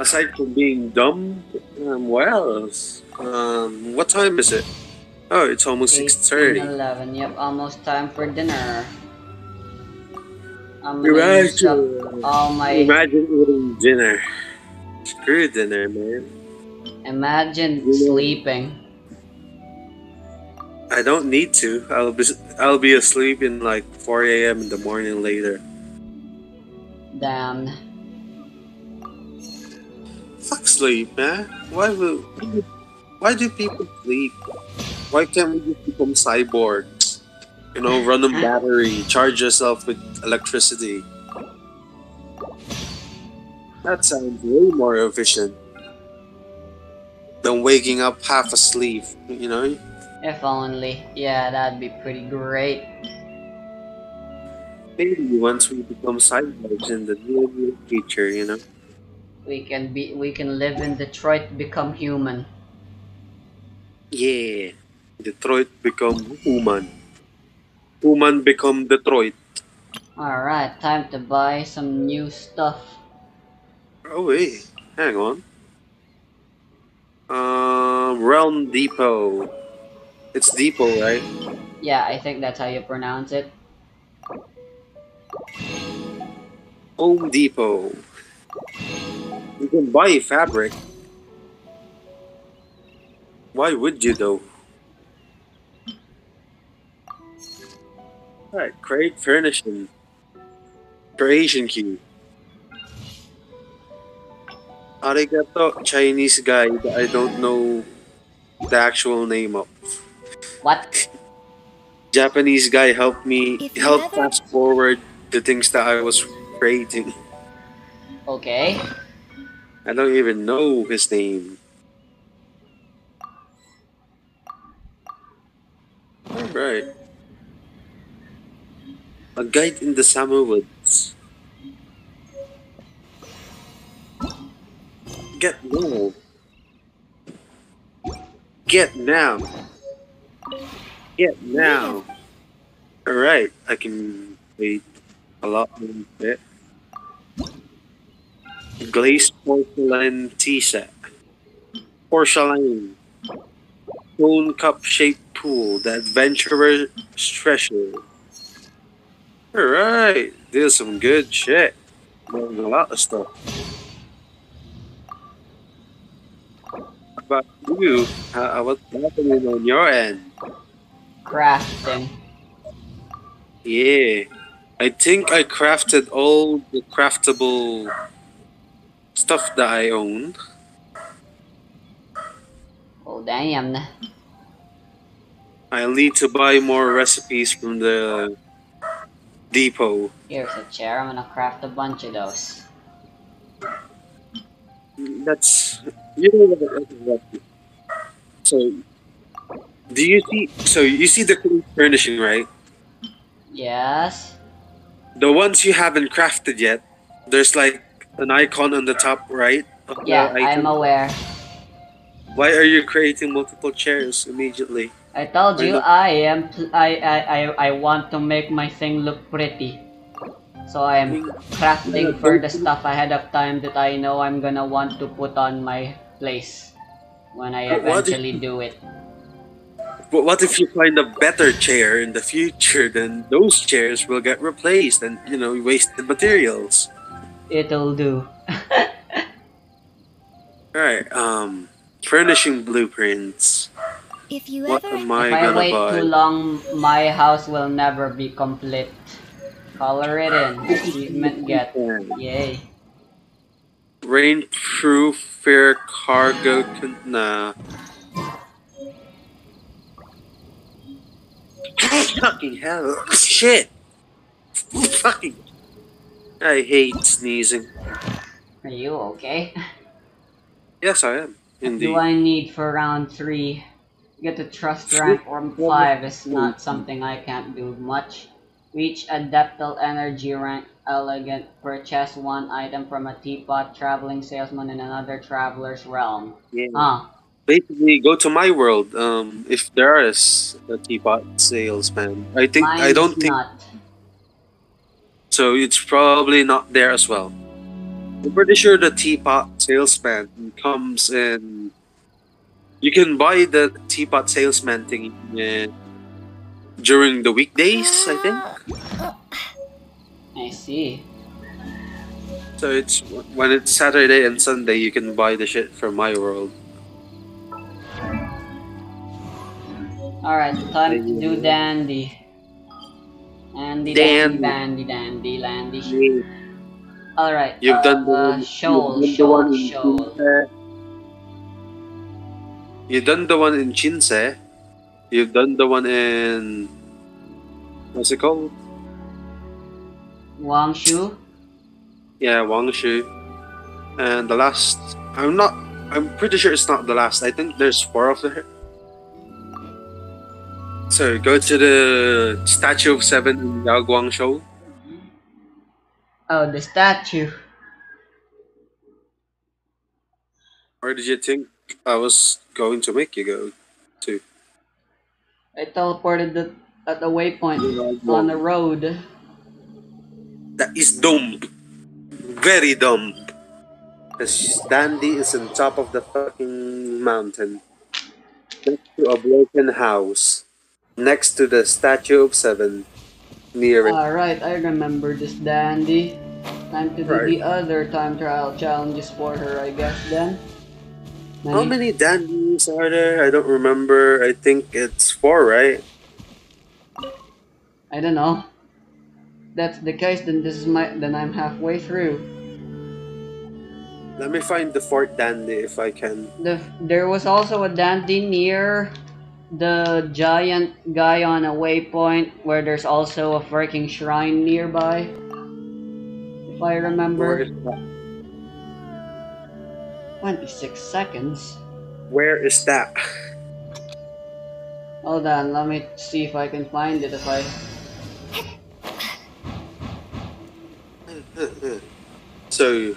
Aside from being dumb, um, what else? Um, what time is it? Oh, it's almost 18, 6.30. 11. Yep, almost time for dinner. I'm gonna use up Imagine, all my. imagine eating dinner. Screw dinner, man. Imagine Yeah. sleeping. I don't need to. I'll be I'll be asleep in like 4 a.m. in the morning later. Damn. Fuck sleep, man. Why will why do people sleep? Why can't we just become cyborgs? You know, run a <laughs> battery, charge yourself with electricity. That sounds way more efficient than waking up half asleep. You know, If only. Yeah, that'd be pretty great. maybe once we become cyborgs in the near near future, you know. We can be. We can live in Detroit, become human. Yeah, Detroit become human. Human become Detroit. All right, time to buy some new stuff. Oh wait, hang on. Um, Realm Depot. It's Depot, right? Yeah, I think that's how you pronounce it. Home Depot. You can buy fabric. Why would you though? Alright, create furnishing. Creation key. Arigato, Chinese guy that I don't know the actual name of. What? Japanese guy helped me If help ever- fast forward the things that I was creating. Okay. I don't even know his name. Alright. A guide in the summer woods. Get now. Get now. Get now. Alright, I can wait a lot bit. Glazed porcelain tea set. Porcelain. Stone cup shaped pool. The adventurer's treasure. Alright. There's some good shit. There's a lot of stuff. How about you? How, what's happening on your end? Crafting. Yeah. I think I crafted all the craftable stuff that I own. Oh, damn. I need to buy more recipes from the depot. Here's a chair. I'm gonna craft a bunch of those. That's you know what that's exactly. So do you see so you see the furnishing, right? Yes. The ones you haven't crafted yet, there's like an icon on the top right Yeah. I'm aware. Why are you creating multiple chairs immediately? I told I you know. I am. I, I I I want to make my thing look pretty. So I am crafting for the stuff ahead of time that I know I'm gonna want to put on my place when I if- eventually do it. But what if you find a better chair in the future? Then those chairs will get replaced and you know wasted materials. It'll do. <laughs> Alright, um furnishing blueprints. If you What ever am I if I gonna wait buy? too long, my house will never be complete. Color it in. <laughs> Achievement get. Yay. Rainproof fair cargo con- nah. <laughs> Fucking hell. Shit. Fucking. I hate sneezing. Are you okay? Yes, I am. What Indeed. do I need for round three? Get the trust rank or five is not something I can't do much. Reach Adeptal Energy rank elegant. Purchase one item from a teapot traveling salesman in another traveler's realm. Yeah. Huh. Basically, go to my world. Um, if there is a teapot salesman, I think Mine I don't think not. So. It's probably not there as well. I'm pretty sure the teapot salesman comes in. You can buy the teapot salesman thing uh, during the weekdays, I think. I see. So it's when it's Saturday and Sunday, you can buy the shit from my world. Alright, time to do dandy. Dandy, dandy, Dan- dandy, dandy, landy. Alright, You've done the uh, one- shoal, you've done the one shoal, in shoal. You've done the one in Chinse. You've done the one in what's it called? Wangshu? Yeah, Wangshu. And the last, I'm not. I'm pretty sure it's not the last. I think there's four of them. So go to the statue of seven in Yaoguang Shoal. Oh, the statue. Where did you think I was going to make you go to? I teleported the, at the waypoint on the road. That is dumb. Very dumb. Because Dandy is on top of the fucking Mountain, next to a broken house, next to the Statue of Seven, near it. Alright, I remember this dandy. Time to do Right. the other time trial challenges for her, I guess then. How many dandies are there? I don't remember. I think it's four, right? I don't know. If that's the case, then this is my then I'm halfway through. Let me find the fourth dandy if I can. The there was also a dandy near the giant guy on a waypoint where there's also a freaking shrine nearby. If I remember. is that? 26 seconds. Where is that? Hold on, let me see if I can find it if I <laughs> so,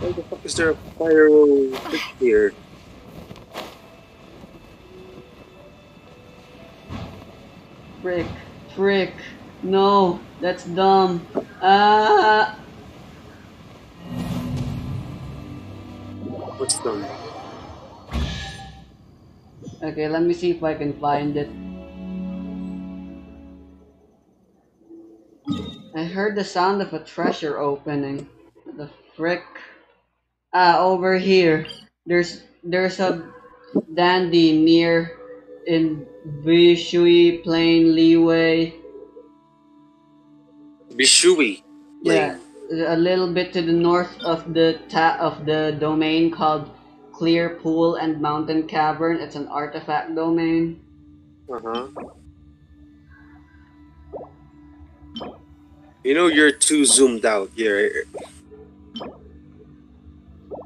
why the fuck is there a pyro here? frick frick. No that's dumb. Ah. What's done? okay let me see if I can find it. I heard the sound of a treasure opening. The frick ah over here there's there's a dandy near in Bishui Plain Liyue Bishui. Yeah, a little bit to the north of the ta- of the domain called Clear Pool and Mountain Cavern. It's an artifact domain. Uh huh. You know you're too zoomed out here.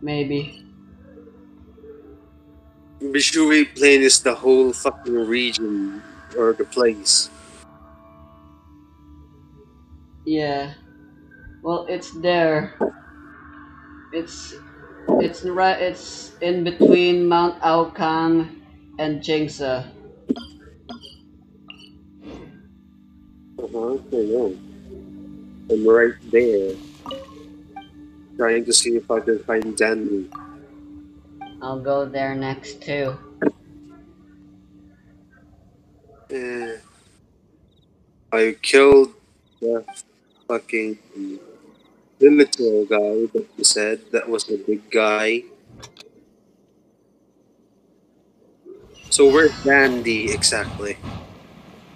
Maybe. Bishui Plain is the whole fucking region or the place. Yeah. Well, it's there. It's it's right. It's in between Mount Aozang and Jingsa. Uh huh. I know. I'm right there. Trying to see if I can find Dandy. I'll go there next too. Eh. I killed the fucking villager guy that you said that was the big guy. So where's Dandy exactly?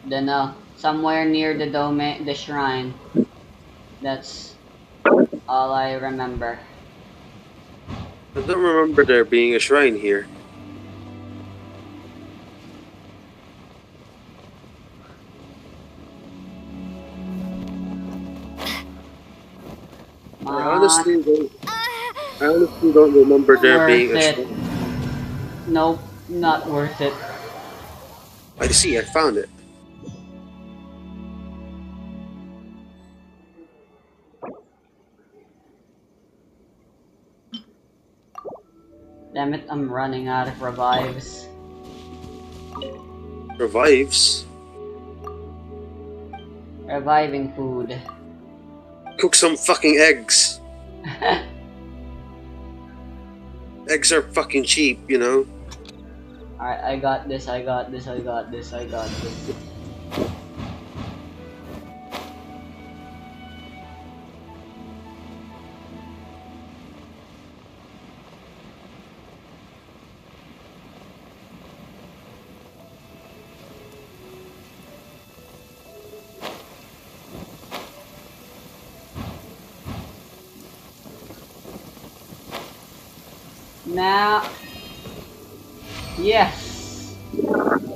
Dunno. Somewhere near the domain, the shrine. That's all I remember. I don't remember there being a shrine here. I honestly don't. I honestly don't remember there being a it. shrine. Nope, not worth it. I see. I found it. Damn it, I'm running out of revives. Revives. Reviving food. Cook some fucking eggs. <laughs> Eggs are fucking cheap, you know. Alright, I got this, I got this, I got this, I got this. Now, yes,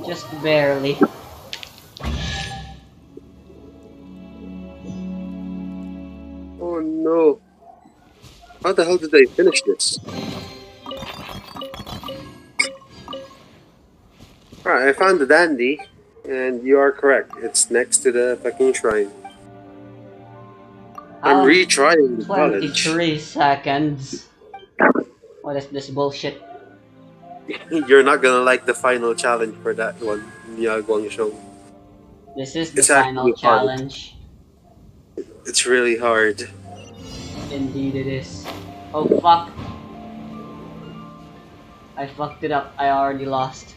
just barely. Oh no. How the hell did they finish this? Alright, I found the dandy, and you are correct. It's next to the fucking shrine. I'm Um, retrying the challenge. 23 seconds. What is this bullshit? <laughs> You're not gonna like the final challenge for that one, Miyagwang show. This is the It's final actually hard. challenge. It's really hard. Indeed it is. Oh fuck. I fucked it up. I already lost.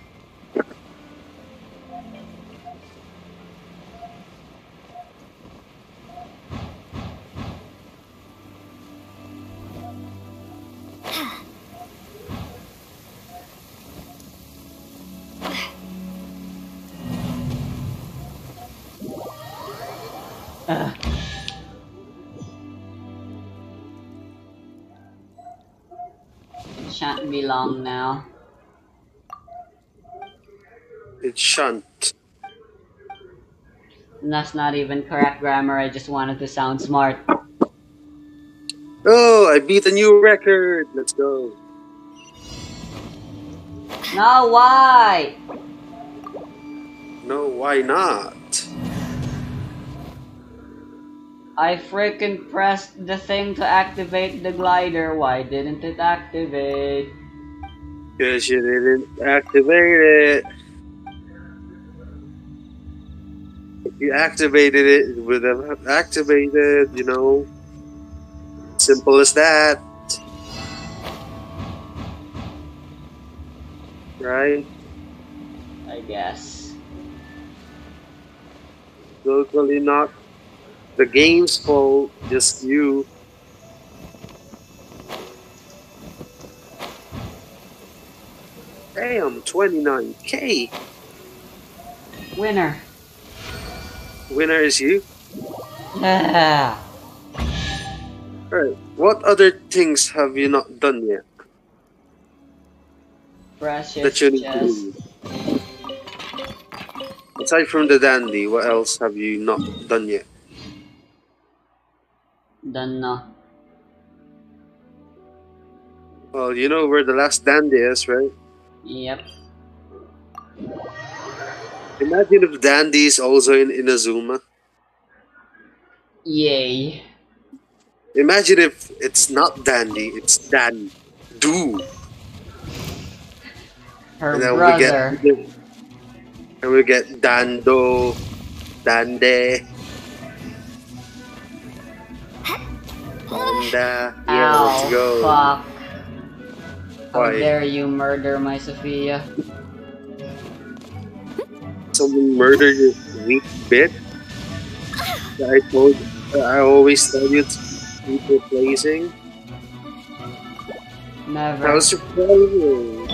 Long now. It shan't. And that's not even correct grammar, I just wanted to sound smart. Oh, I beat a new record. Let's go. No, why? No, why not? I freaking pressed the thing to activate the glider. Why didn't it activate? Because you didn't activate it. If you activated it, it would have activated, you know. Simple as that. Right? I guess. Totally not the game's fault, just you. Damn, 29k. Winner. Winner is you. Ah. <laughs> Alright, what other things have you not done yet Precious that you need to chest. Aside from the dandy, what else have you not done yet? Done na. Well, you know where the last dandy is, right? Yep. Imagine if dandy is also in Inazuma. Yay. Imagine if it's not dandy, it's Dan Do. Her and then brother. we get and we get Dando, Dande, Danda. Yeah, let's go. fuck. How dare you murder my Sophia? Someone murder your weak bit. I told, I always tell you to keep replacing. Never. That was surprising.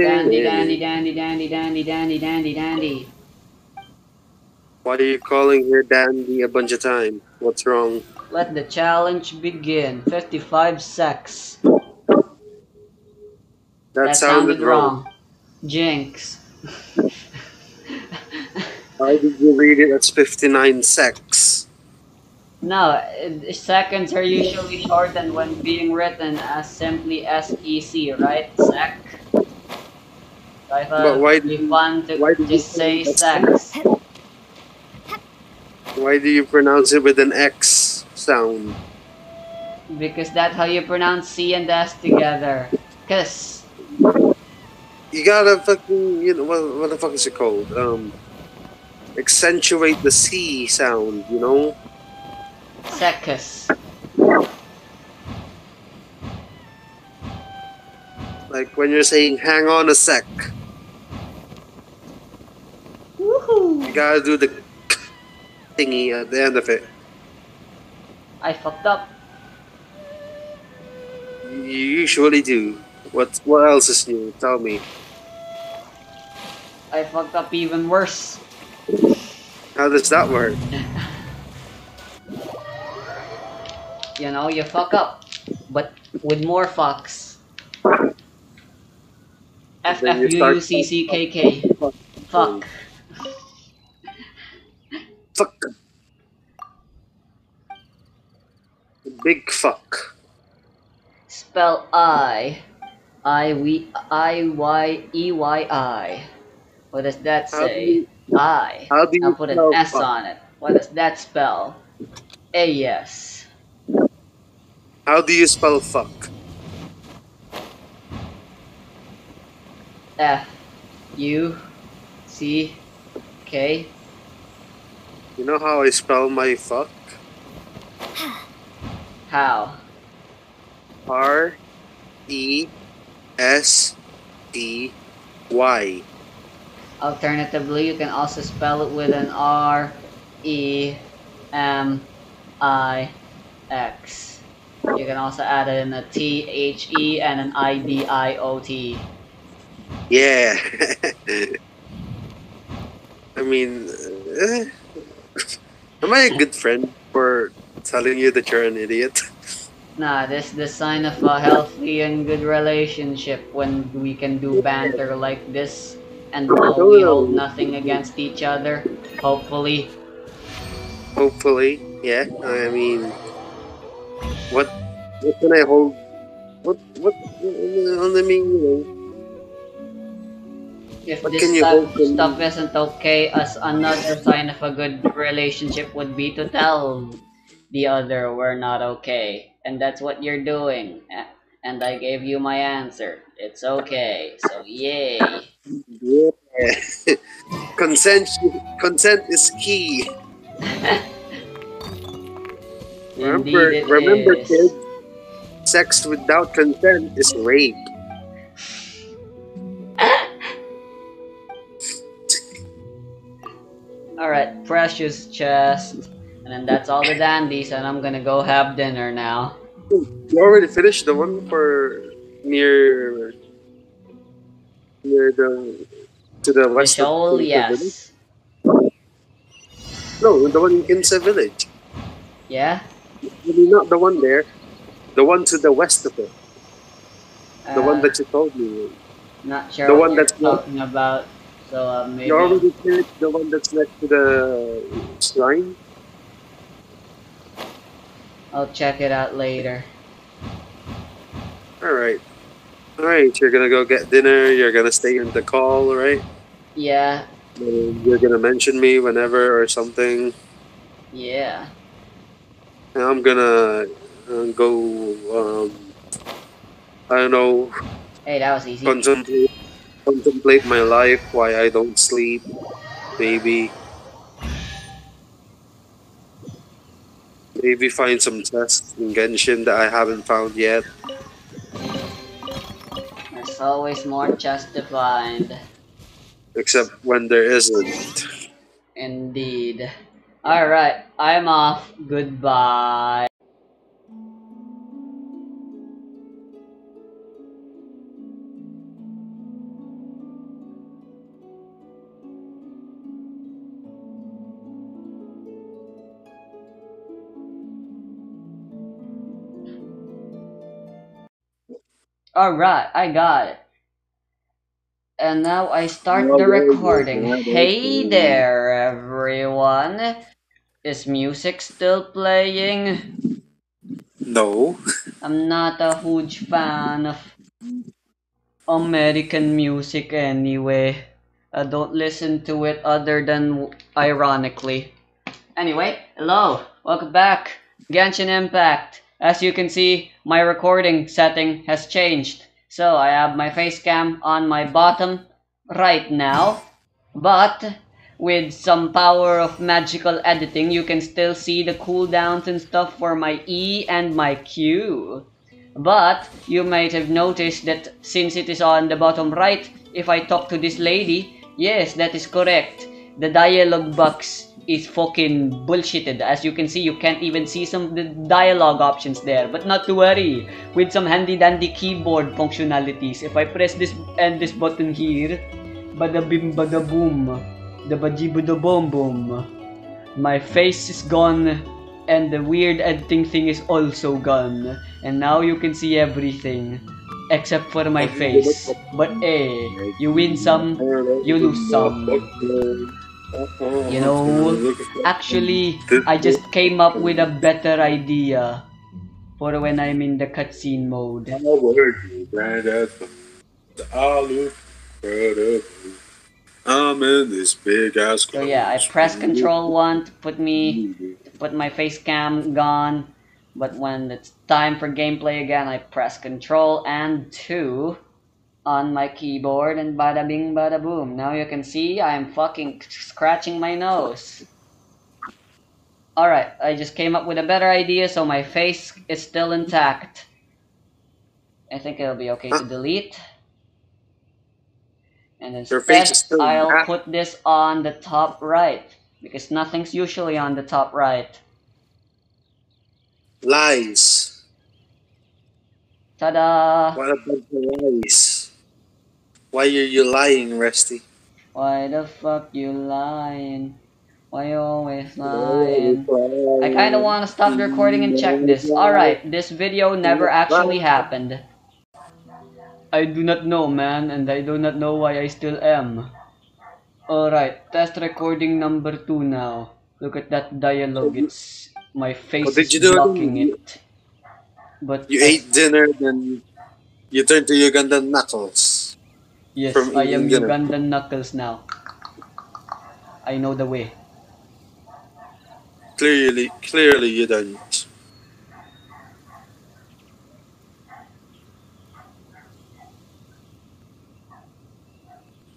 Dandy, dandy, dandy, dandy, dandy, dandy, dandy, dandy. Why are you calling her dandy a bunch of time? What's wrong? Let the challenge begin. 55 secs. That, sounded, wrong. Jinx. <laughs> Why did you read it as 59 secs? No, uh, seconds are usually shortened when being written as simply SEC, right? Sec. So I thought But why it'd be fun to why did you just say say sex. Why do you pronounce it with an X sound? Because that's how you pronounce C and S together. Cause You gotta fucking, you know, what, what the fuck is it called? Um, accentuate the C sound, you know? secus. Like when you're saying, hang on a sec. Woohoo! You gotta do the thingy at the end of it. I fucked up. You usually do. What, what else is new? Tell me. I fucked up even worse. How does that work? <laughs> You know, you fuck up, but with more fucks. F F U U C C K K. Fuck. Fuck. Big fuck. Spell I. I we I Y E Y I. What does that How say? you- I. How do you I'll put an S fuck? on it. What does that spell? A S. How do you spell fuck? F U C K. You know how I spell my fuck? How? R E S T Y. Alternatively, you can also spell it with an R E M I X. You can also add it in a T H E and an I D I O T. Yeah. <laughs> I mean, eh, am I a good friend for telling you that you're an idiot? Nah, this is the sign of a healthy and good relationship when we can do banter like this and we hold nothing against each other. Hopefully. Hopefully, yeah. I mean, what what can I hold? What what? I mean, you know, If What this can you stuff, stuff isn't okay, as another sign of a good relationship would be to tell the other we're not okay. And that's what you're doing. And I gave you my answer. It's okay. So yay. yeah. <laughs> consent consent is key. <laughs> Remember, remember, is. kids. Sex without consent is rape. Alright, precious chest. And then that's all the dandies, and I'm gonna go have dinner now. You already finished the one for near near the to the The west of shoal, Kinsa village? yes. No, the one in Kinsa village. Yeah? Mean, not the one there. The one to the west of it. The one Uh, that you told me. Not sure the what one you're that's not- talking about. So uh, maybe. You already finished the one that's next to the shrine. I'll check it out later. All right, all right. You're gonna go get dinner. You're gonna stay in the call, right? Yeah, And you're gonna mention me whenever or something. yeah. And I'm gonna uh, go. Um, I don't know. Hey, that was easy. Contemplate my life. Why I don't sleep. Maybe. Maybe find some chests in Genshin that I haven't found yet. There's always more just to find. Except when there isn't. Indeed. Alright, I'm off. Goodbye. Alright, I got it. And now I start the recording. Hey there, everyone. Is music still playing? No. I'm not a huge fan of American music anyway. I don't listen to it other than ironically. Anyway, hello, welcome back. Genshin Impact. As you can see, my recording setting has changed. So I have my face cam on my bottom right now. But with some power of magical editing, you can still see the cooldowns and stuff for my E and my Q. But you might have noticed that since it is on the bottom right, if I talk to this lady, yes, that is correct. The dialogue box is fucking bullshitted. As you can see, you can't even see some of the dialogue options there. But not to worry, with some handy dandy keyboard functionalities, if I press this and this button here, bada bim bada boom, the baji bada boom boom, my face is gone and the weird editing thing is also gone. And now you can see everything except for my face. But hey, you win some, you lose some. You know, actually, I just came up with a better idea for when I'm in the cutscene mode. I'm in this big ass. So yeah, I press Control One to put me, to put my face cam gone. But when it's time for gameplay again, I press Control and two on my keyboard and bada bing bada boom. Now you can see I'm fucking scratching my nose. Alright, I just came up with a better idea so my face is still intact. I think it'll be okay to delete. And instead, I'll put this on the top right. Because nothing's usually on the top right. Lies. Ta-da! What about the lies? Why are you lying, Resty? Why the fuck you lying? Why you always lying? I kinda wanna stop the recording and check this. Alright, this video never actually happened. I do not know, man, and I do not know why I still am. Alright, test recording number two now. Look at that dialogue, it's... My face What did you do blocking again? it. But You ate dinner, then you turned to Ugandan knuckles. Yes, from I am dinner. Ugandan Knuckles now. I know the way. Clearly, clearly you don't.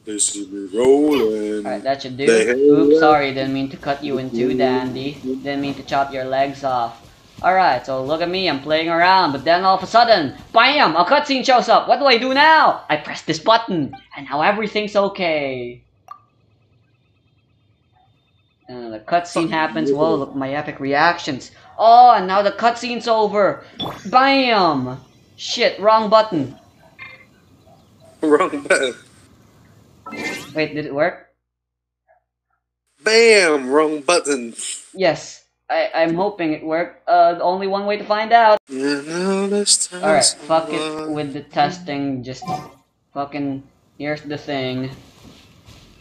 This is me rolling. Alright, that should do. Oops, sorry, didn't mean to cut you in two, <laughs> Dandy. Didn't mean to chop your legs off. Alright, so look at me, I'm playing around, but then all of a sudden, BAM! A cutscene shows up! What do I do now? I press this button, and now everything's okay. And the cutscene happens. Whoa, look at my epic reactions. Oh, and now the cutscene's over. BAM! Shit, wrong button. Wrong button. Wait, did it work? Bam! Wrong button. Yes, I, I'm hoping it worked. Uh, only one way to find out. You know this time. Alright, fuck it with the testing. Just fucking. Here's the thing.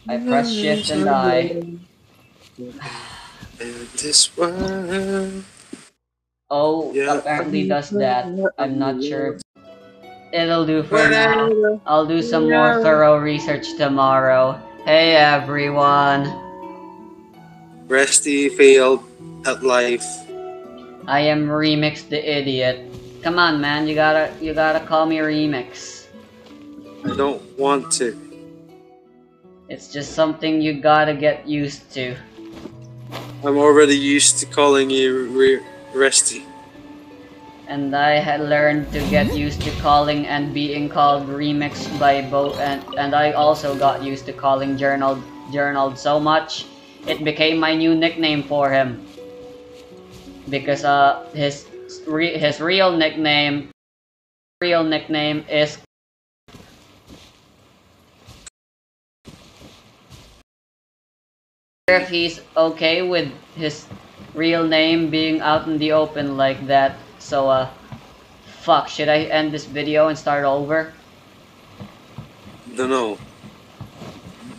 I press shift and I. This world. Oh, Yeah. apparently does that. I'm not sure. It'll do for now. I'll do some more thorough research tomorrow. Hey everyone. Resty failed at life. I am Remix the idiot. Come on, man. You gotta, you gotta call me Remix. I don't want to. It's just something you gotta get used to. I'm already used to calling you re- Resty. and I had learned to get used to calling and being called remix by both and, and I also got used to calling Journal Journal so much it became my new nickname for him because uh his re- his real nickname real nickname is if he's okay with his real name being out in the open like that. So, uh, fuck, should I end this video and start over? Don't know.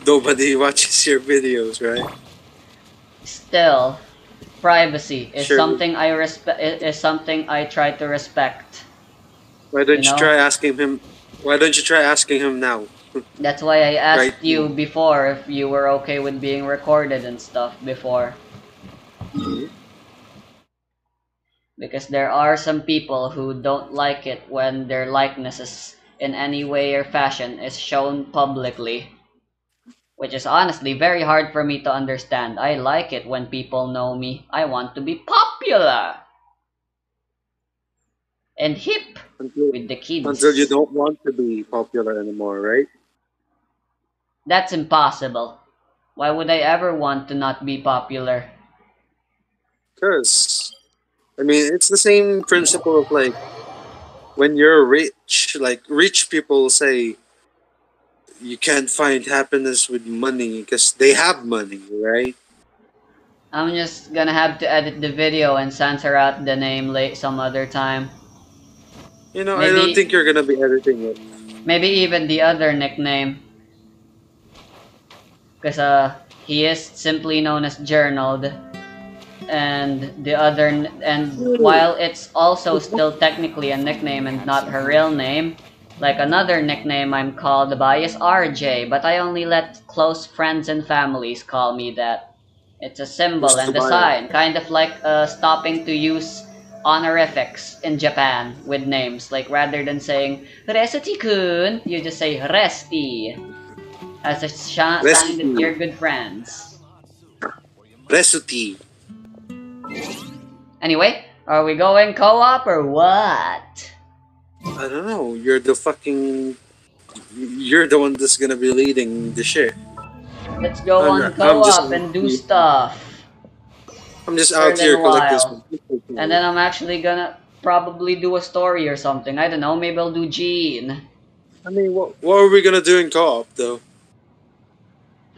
Nobody <laughs> watches your videos, right? Still, privacy is Sure. something I respect. Is something I try to respect. Why don't You you, know? try asking him? Why don't you try asking him now? That's why I asked Right. you before if you were okay with being recorded and stuff before. Because there are some people who don't like it when their likenesses in any way or fashion is shown publicly. Which is honestly very hard for me to understand. I like it when people know me. I want to be popular. And hip Until, with the kids. until you don't want to be popular anymore, right? That's impossible. Why would I ever want to not be popular? Because, I mean, it's the same principle of like when you're rich. Like rich people say, you can't find happiness with money because they have money, right? I'm just gonna have to edit the video and censor out the name late some other time. You know, I don't think you're gonna be editing it. Maybe even the other nickname. Because uh, he is simply known as Journaled. And the other, and while it's also still technically a nickname and not her real name, like another nickname I'm called by is RJ, but I only let close friends and families call me that. It's a symbol and a sign, kind of like uh, stopping to use honorifics in Japan with names. Like rather than saying Resty-kun, you just say Resty. As a sh- sign that you're good friends. Recipe. Anyway, are we going co-op or what? I don't know. You're the fucking. You're the one that's gonna be leading the shit. Let's go I'm on I'm co-op and do stuff. I'm just out here collecting. And then I'm actually gonna probably do a story or something. I don't know, maybe I'll do Gene. I mean, what what are we gonna do in co-op though?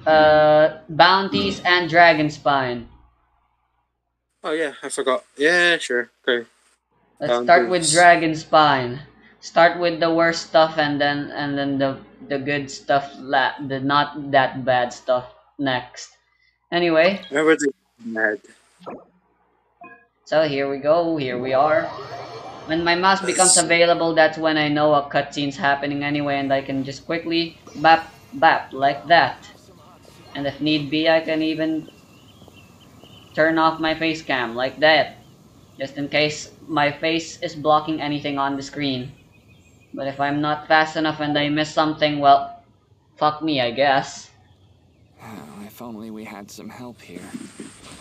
Uh, bounties and dragon spine. Oh yeah, I forgot. Yeah, sure. Okay. Let's start with Bounties. dragon spine. Start with the worst stuff and then and then the the good stuff la- the not that bad stuff next. Anyway, mad. so here we go. Here we are. When my mouse becomes available, that's when I know a cutscene's happening anyway, and I can just quickly bap bap like that. And if need be, I can even turn off my face cam like that. Just in case my face is blocking anything on the screen. But if I'm not fast enough and I miss something, well, fuck me, I guess. Oh, if only we had some help here.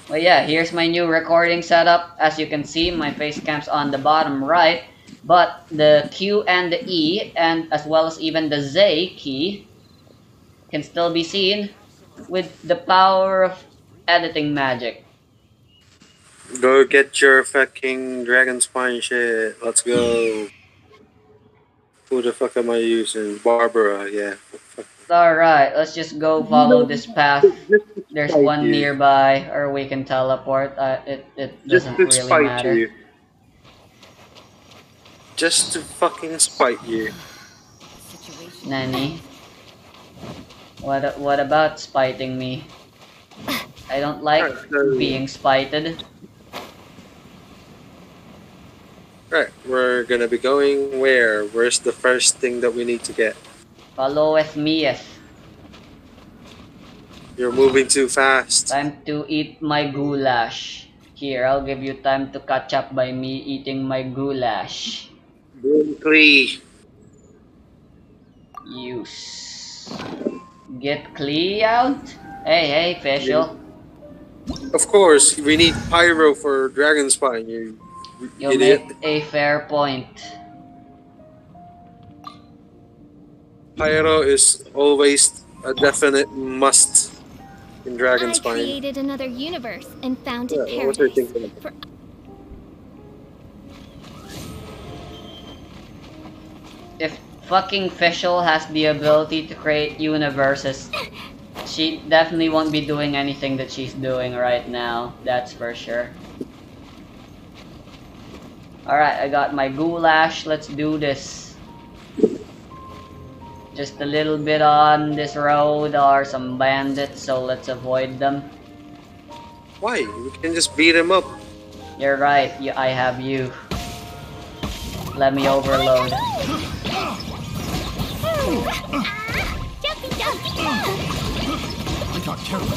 Well, yeah, here's my new recording setup. As you can see, my face cam's on the bottom right, but the Q and the E, and as well as even the Z key, can still be seen with the power of editing magic. Go get your fucking dragon spine shit. Let's go. Who the fuck am I using? Barbara, yeah. Alright, let's just go follow this path. There's one you. nearby, or we can teleport. Uh, it, it Just doesn't just to really spite matter. you. Just to fucking spite you. Nanny. What what about spiting me? I don't like Alright, so- being spited. Right, we're gonna be going where? Where's the first thing that we need to get? Followeth meeth. You're moving too fast. Time to eat my goulash. Here, I'll give you time to catch up by me eating my goulash. Brinkley. Use. Get Klee out? Hey, hey, Fischl. Of course, we need pyro for dragon spine. You, You idiot. make a fair point. Pyro is always a definite must in dragon I spine. created another universe and founded Yeah, what paradise. thinking? For If fucking Fischl has the ability to create universes, she definitely won't be doing anything that she's doing right now. That's for sure. Alright, I got my goulash. Let's do this. Just a little bit on this road are some bandits, so let's avoid them. Why? We can just beat them up. You're right, you, I have you. Let me overload. jumpy, jumpy, I got careful.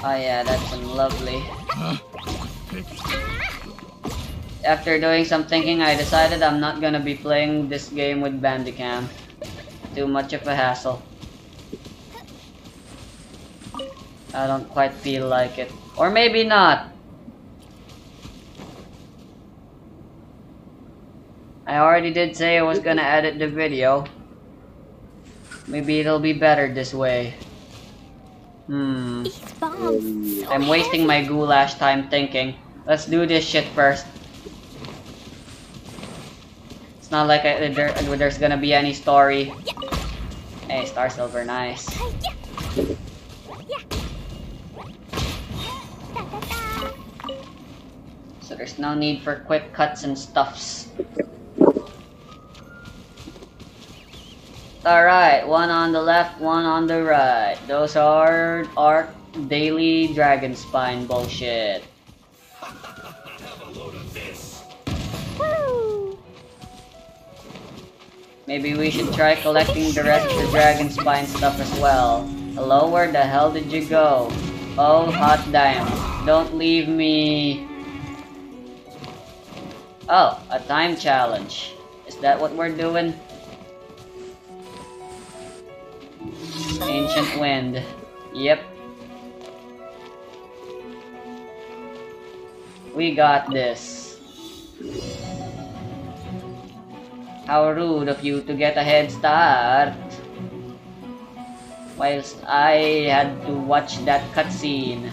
Oh yeah, that's some lovely. After doing some thinking, I decided I'm not gonna be playing this game with Bandicam. Too much of a hassle. I don't quite feel like it. Or maybe not. I already did say I was gonna edit the video. Maybe it'll be better this way. Hmm. So I'm wasting my goulash time thinking. Let's do this shit first. It's not like I, there, there's gonna be any story. Hey, Star Silver, nice. So there's no need for quick cuts and stuffs. Alright, one on the left, one on the right. Those are our daily dragon spine bullshit. Maybe we should try collecting the rest of the dragon spine stuff as well. Hello, where the hell did you go? Oh, hot damn. Don't leave me. Oh, a time challenge. Is that what we're doing? Ancient Wind. Yep. We got this. How rude of you to get a head start. Whilst I had to watch that cutscene.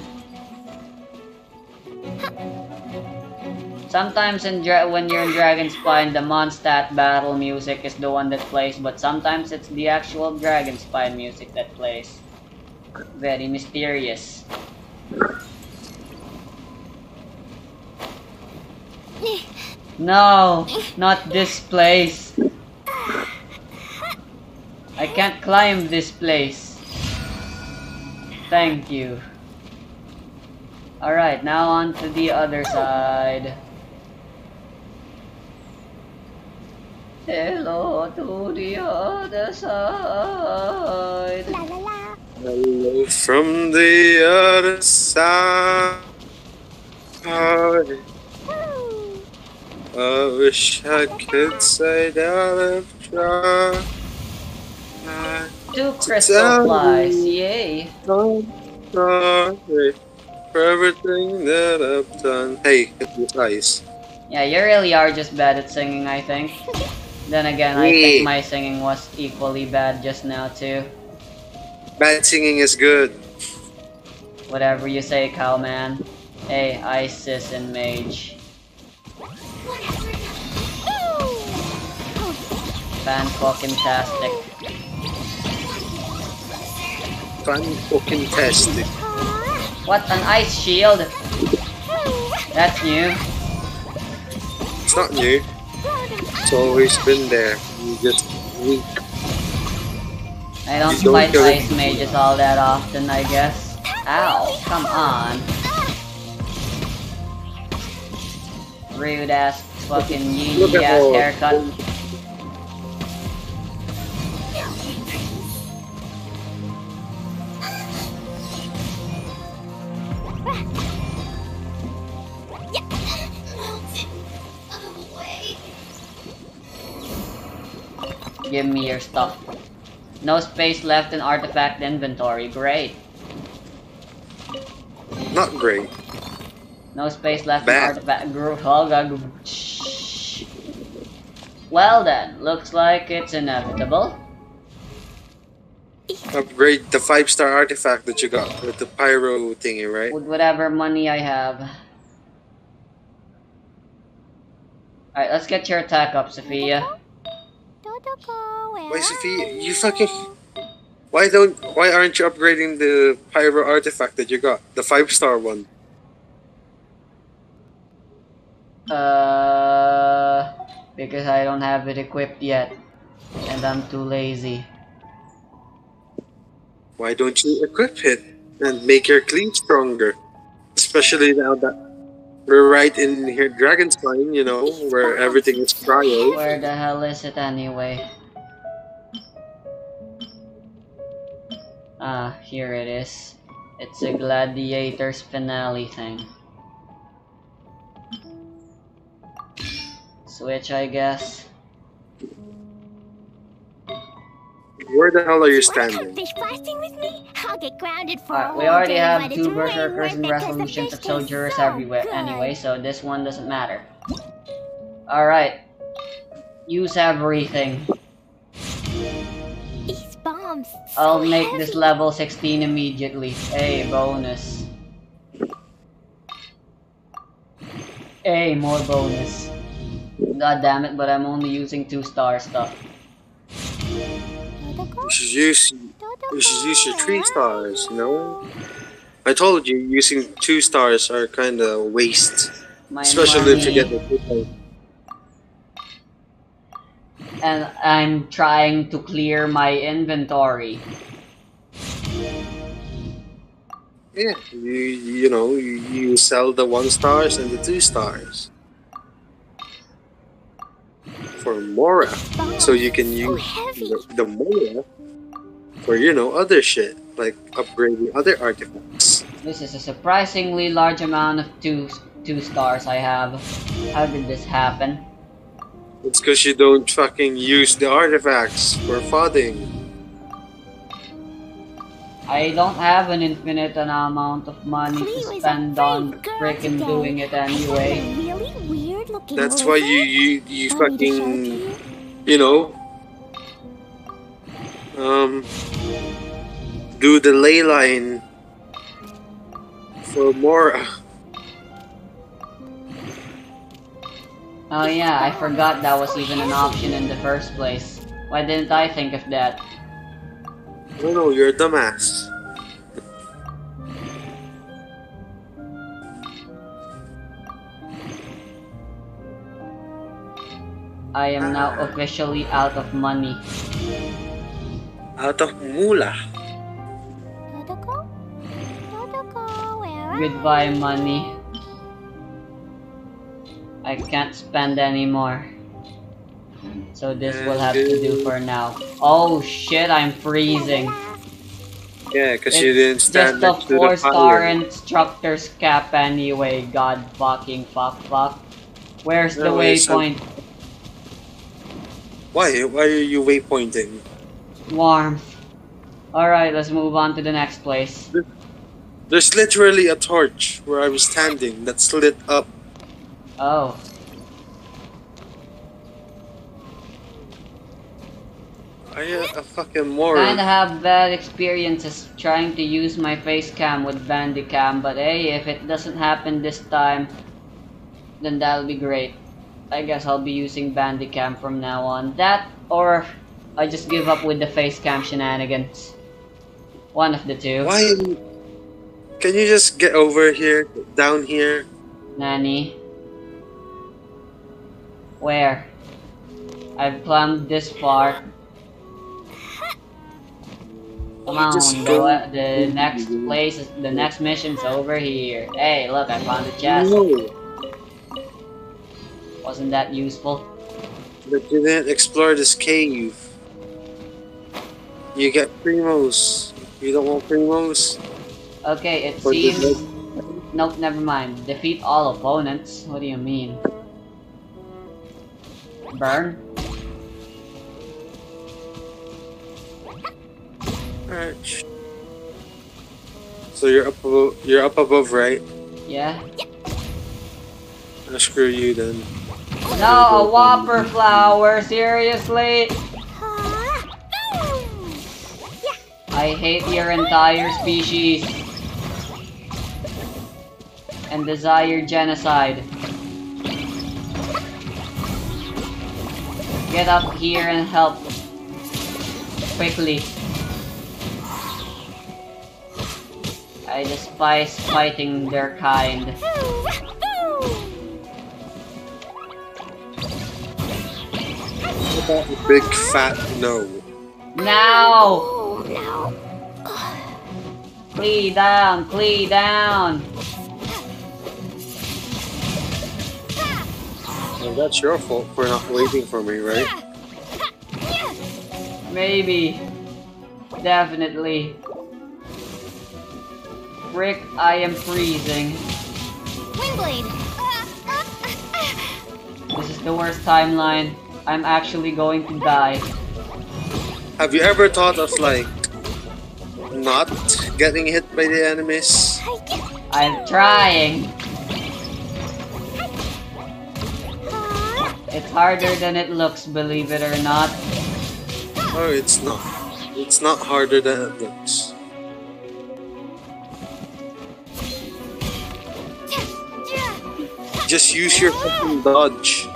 Sometimes in when you're in Dragon Spine, the Mondstadt battle music is the one that plays, but sometimes it's the actual Dragon Spine music that plays. Very mysterious. No, not this place. I can't climb this place. Thank you. Alright, now on to the other side. Hello to the other side. La la la. Hello from the other side. Woo. I wish I could say that I've tried. Two crystal flies, yay. I'm sorry for everything that I've done. Hey, it's nice. Yeah, you really are just bad at singing, I think. <laughs> Then again, I think my singing was equally bad just now, too. Bad singing is good. Whatever you say, cowman. Hey, Isis and Mage. Fan fucking tastic. Fun fucking tastic. What an ice shield! That's new. It's not new. It's always been there. You just weak. I don't don't fight ice mages all that often, I guess. Ow, come on. Rude ass fucking Look yee ass haircut. Give me your stuff. No space left in artifact inventory. Great. Not great. No space left Bad. in artifact. gr- God, shh. Well then, looks like it's inevitable. Upgrade the five star artifact that you got with the pyro thingy, right? With whatever money I have. Alright, let's get your attack up, Sophia. Dodoco, where Why, are Sophie? You fucking. Why don't? Why aren't you upgrading the pyro artifact that you got? The five star one. Uh, because I don't have it equipped yet. And I'm too lazy. Why don't you equip it and make your clean stronger? Especially now that we're right in here, Dragon's Dragonspine, you know, where everything is cryo. Where the hell is it anyway? Ah, here it is. It's a gladiator's finale thing. Switch, I guess. Where the hell are you Want standing? fish blasting with me? I'll get grounded for Alright, a we already day, have two it's way berserkers and it 'cause the resolutions of fish taste soldierers so everywhere good. anyway, so this one doesn't matter. Alright. Use everything. These bombs. I'll so make this level 16 immediately. Hey, bonus. Hey, more bonus. God damn it, but I'm only using two star stuff. You should use you should use your three stars, you know? I told you using two stars are kinda waste. My Especially if you get the triple. And I'm trying to clear my inventory. Yeah, you you know, you, you sell the one stars and the two stars. For Mora. So you can so use the, the Mora for you know other shit like upgrading other artifacts. This is a surprisingly large amount of two two stars I have. How did this happen? It's because you don't fucking use the artifacts for flooding. I don't have an infinite amount of money Cleo to is a spend on freaking doing it I found anyway. A really weird looking That's why you you you Want me to show it to fucking you? you know um do the ley line for more. Oh yeah, I forgot that was even an option in the first place. Why didn't I think of that? No, no, you're a dumbass. I am now officially out of money. Out of mula. Totoko? Totoko, where are Goodbye, money. I can't spend anymore. So this will have to do for now. Oh shit, I'm freezing. Yeah, because you didn't It's stand just a next to the four star instructor's cap anyway, god fucking fuck fuck. Where's the No, it's waypoint? Why? Why are you waypointing? Warmth. Alright, let's move on to the next place. There's literally a torch where I was standing that's lit up. Oh. Are you a fucking moron? Kinda have bad experiences trying to use my face cam with Bandicam, but hey, if it doesn't happen this time, then that'll be great. I guess I'll be using Bandicam from now on. That, or I just give up with the face cam shenanigans. One of the two. Why? Can you just get over here, down here? Nanny. Where? I've climbed this far. Come on, Just go go. at the next place, is- the next mission's over here. Hey, look, I found a chest. No, Wasn't that useful? but you didn't explore this cave. You get primos. You don't want primos? Okay, it the seems... Nope, never mind. Defeat all opponents? What do you mean? Burn? Alright. So you're up above, you're up above, right? Yeah? Ah, screw you then. No, a whopper flower, seriously? I hate your entire species. And desire genocide. Get up here and help. Quickly. I despise fighting their kind. Boom! Big fat no. Now! Oh no! Klee down, Klee down! Well, that's your fault for not waiting for me, right? Maybe. Definitely. Rick, I am freezing. Windblade! This is the worst timeline. I'm actually going to die. Have you ever thought of like not getting hit by the enemies? I'm trying. It's harder than it looks, believe it or not. Oh, it's not. It's not harder than it looks. Just use your fucking dodge.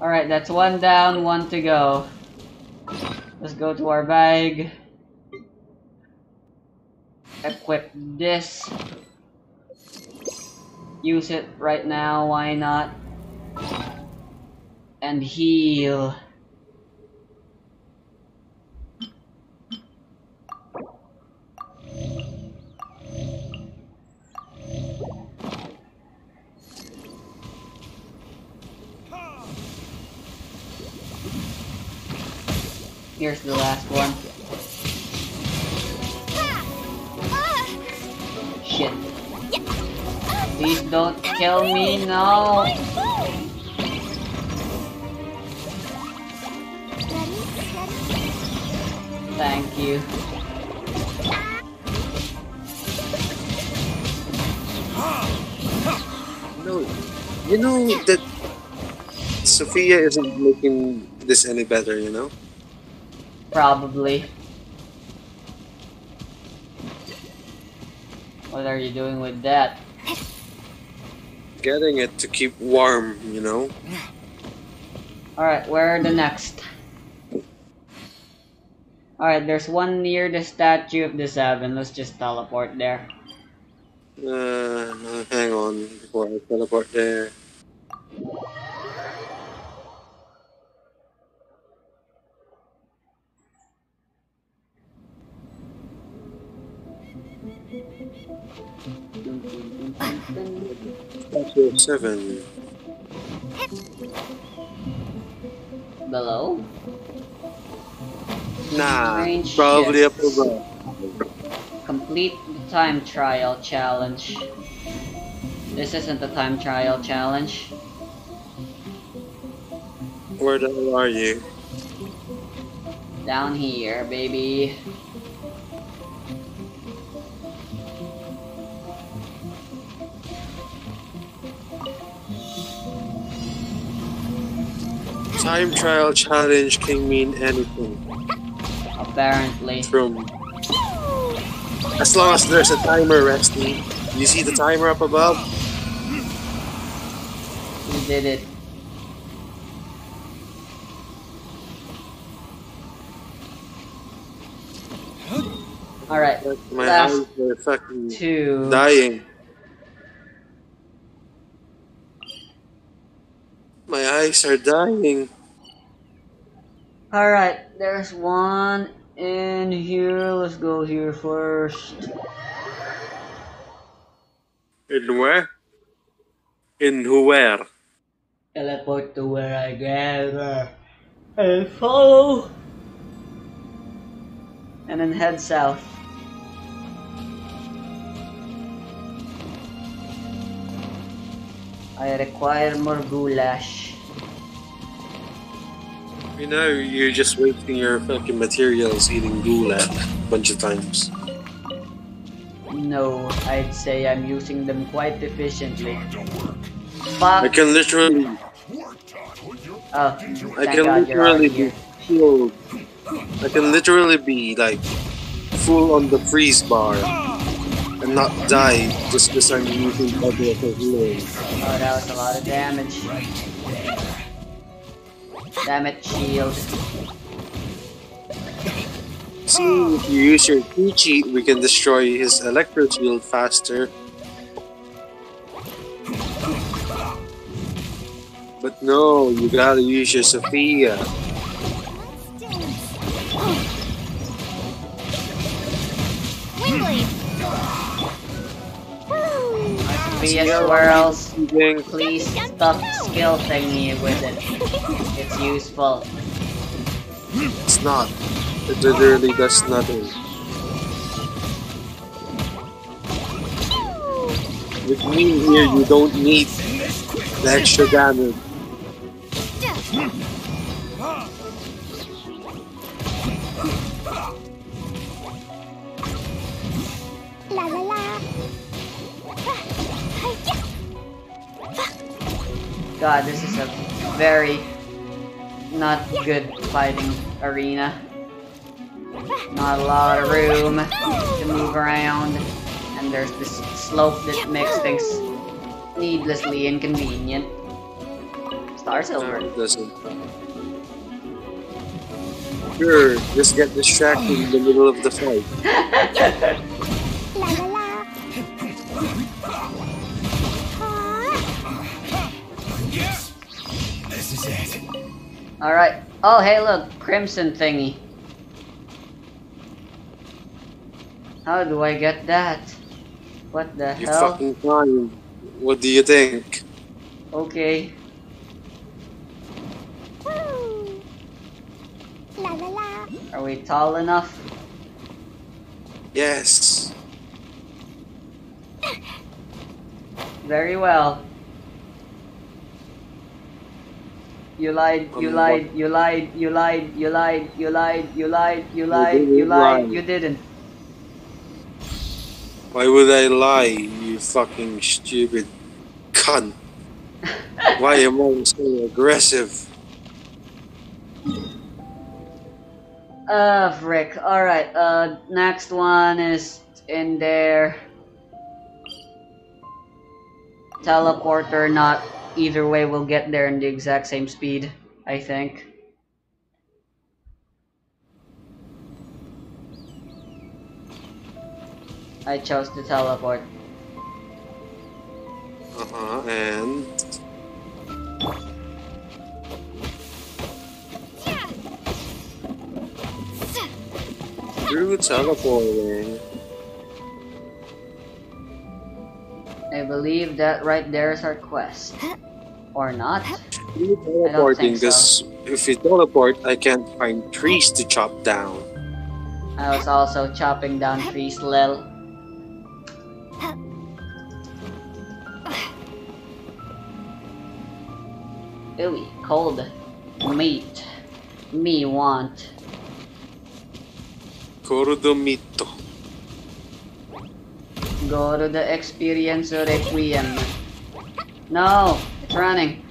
Alright, that's one down, one to go. Let's go to our bag. Equip this. Use it right now, why not? And heal. Here's the last one. Shit. Please don't kill me, no! Thank you. No. You know that Sophia isn't making this any better, you know? Probably. What are you doing with that? Getting it to keep warm. You know. Alright, where are the next? Alright, there's one near the statue of the seven. Let's just teleport there. Uh, hang on before I teleport there. Seven. Below? Nah, probably up above. Complete the time trial challenge. This isn't the time trial challenge. Where the hell are you? Down here, baby. Time trial challenge can mean anything Apparently. from as long as there's a timer, Resty. You see the timer up above? We did it. Alright, My Last eyes are fucking two. dying. My eyes are dying. Alright, there's one in here. Let's go here first. In where? In where? Teleport to where I gather. And follow. And then head south. I require more goulash. You know, you're just wasting your fucking materials eating goulash a bunch of times. No, I'd say I'm using them quite efficiently. I can literally, Oh, I can God literally be here. healed. I can literally be like full on the freeze bar and not die just because I'm using double for healing. Oh, that was a lot of damage. Damn it, shield. See, if you use your key cheat, we can destroy his electro shield faster. But no, you gotta use your Sophia. Wingly! Via swirls, Using please stop skill thingy with it. It's useful. It's not. It literally does nothing. With me here, you don't need the extra damage. La la la! God, this is a very not good fighting arena. Not a lot of room to move around, and there's this slope that makes things needlessly inconvenient. Star No, Silver. it doesn't. Sure, just get distracted in the middle of the fight. <laughs> La la la! Is it. Alright. Oh, hey, look. Crimson thingy. How do I get that? What the You hell? fucking fine. What do you think? Okay. Woo! La la la! Are we tall enough? Yes. Very well. You lied, you lied, you lied, you lied, you lied, you lied, you lied, you lied, didn't you lied, you didn't. Why would I lie, you fucking stupid cunt? <laughs> Why am I so aggressive? Uh, frick. Alright, uh, next one is in there. Teleporter, not either way, we'll get there in the exact same speed, I think. I chose to teleport. Uh huh. And through teleporting. I believe that right there is our quest. Or not? Through teleporting, think so. because if you teleport, I can't find trees to chop down. I was also chopping down trees, Lil. Ooey, cold meat. Me want. Corodomito. Go to the experience requiem. No, it's running.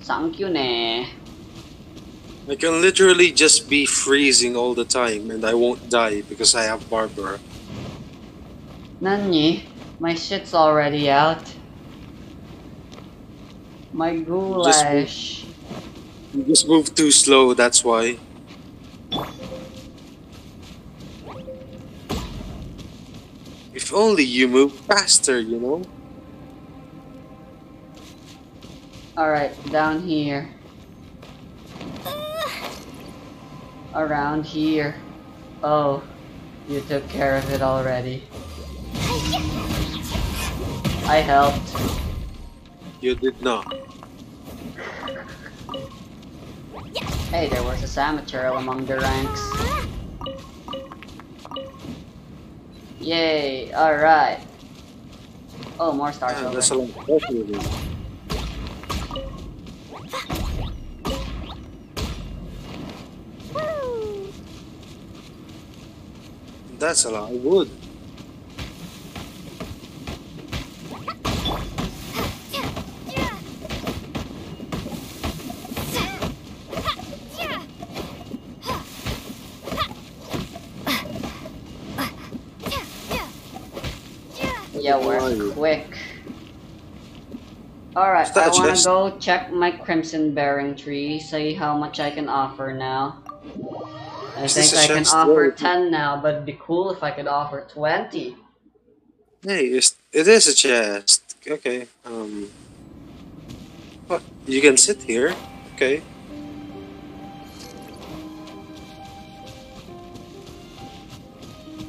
Thank you, ne. I can literally just be freezing all the time and I won't die because I have Barbara. Nani, my shit's already out. My goulash. You just move too slow, that's why. If only you move faster, you know? Alright, down here. Around here. Oh, you took care of it already. I helped. You did not. Hey, there was a Samachurl among the ranks. Yay, alright. Oh, more stars Yeah, that's a lot of. That's a lot of wood. Yeah, we're quick. Alright, I wanna chest? go check my Crimson Bearing tree, see how much I can offer now. I Is think I can offer Where- 10 now, but it'd be cool if I could offer 20. Hey, it's, it is a chest. Okay. Um. What? You can sit here. Okay.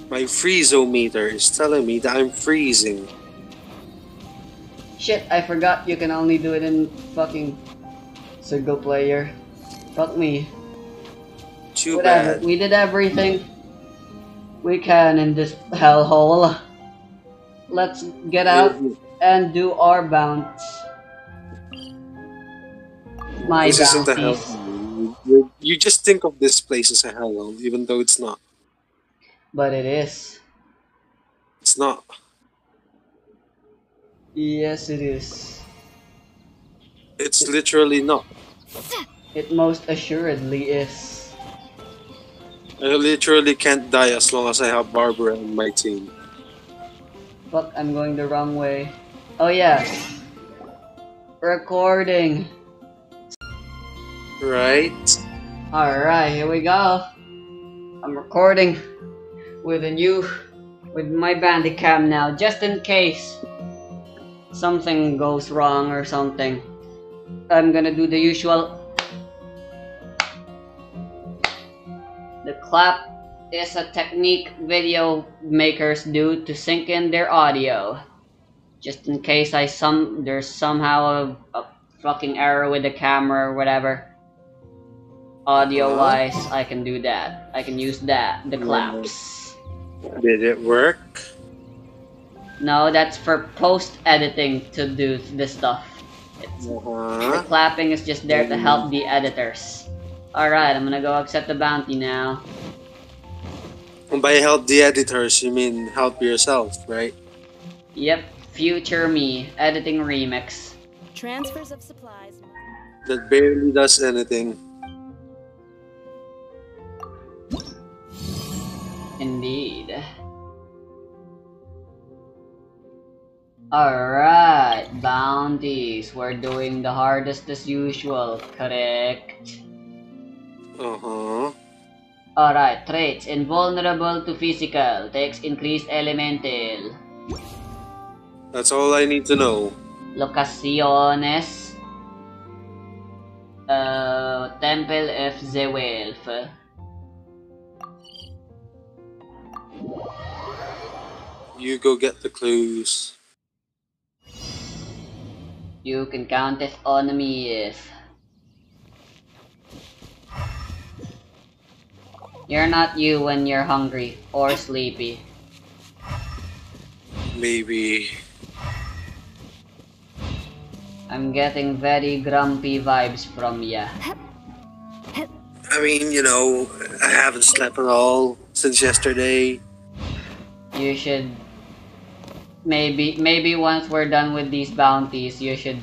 My freezometer is telling me that I'm freezing. Shit, I forgot you can only do it in fucking single player. Fuck me. Too Whatever, bad. we did everything we can in this hellhole. Let's get out and do our bounce. My this isn't a hell. bounties. You, you just think of this place as a hellhole, even though it's not. But it is. It's not. Yes, it is. It's literally not. It most assuredly is. I literally can't die as long as I have Barbara and my team. Fuck, I'm going the wrong way. Oh yeah. Recording. Right? Alright, here we go. I'm recording with a new with my bandicam now, just in case something goes wrong or something. I'm gonna do the usual. The clap is a technique video makers do to sync in their audio. Just in case I some there's somehow a, a fucking error with the camera or whatever audio wise, I can do that. I can use that, the claps. Did it work? No, that's for post editing to do this stuff. It's, the Uh-huh. clapping is just there to help the editors. Alright, I'm gonna go accept the bounty now. And by help the editors, you mean help yourself, right? Yep, future me, editing remix. Transfers of supplies. That barely does anything. Indeed. Alright, bounties. We're doing the hardest as usual, correct? Uh-huh. Alright, traits. Invulnerable to physical. Takes increased elemental. That's all I need to know. Locaciones. Uh, Temple of the Wolf. You go get the clues. You can count it on me if. You're not you when you're hungry or sleepy. Maybe. I'm getting very grumpy vibes from ya. I mean, you know, I haven't slept at all since yesterday. You should maybe maybe once we're done with these bounties, you should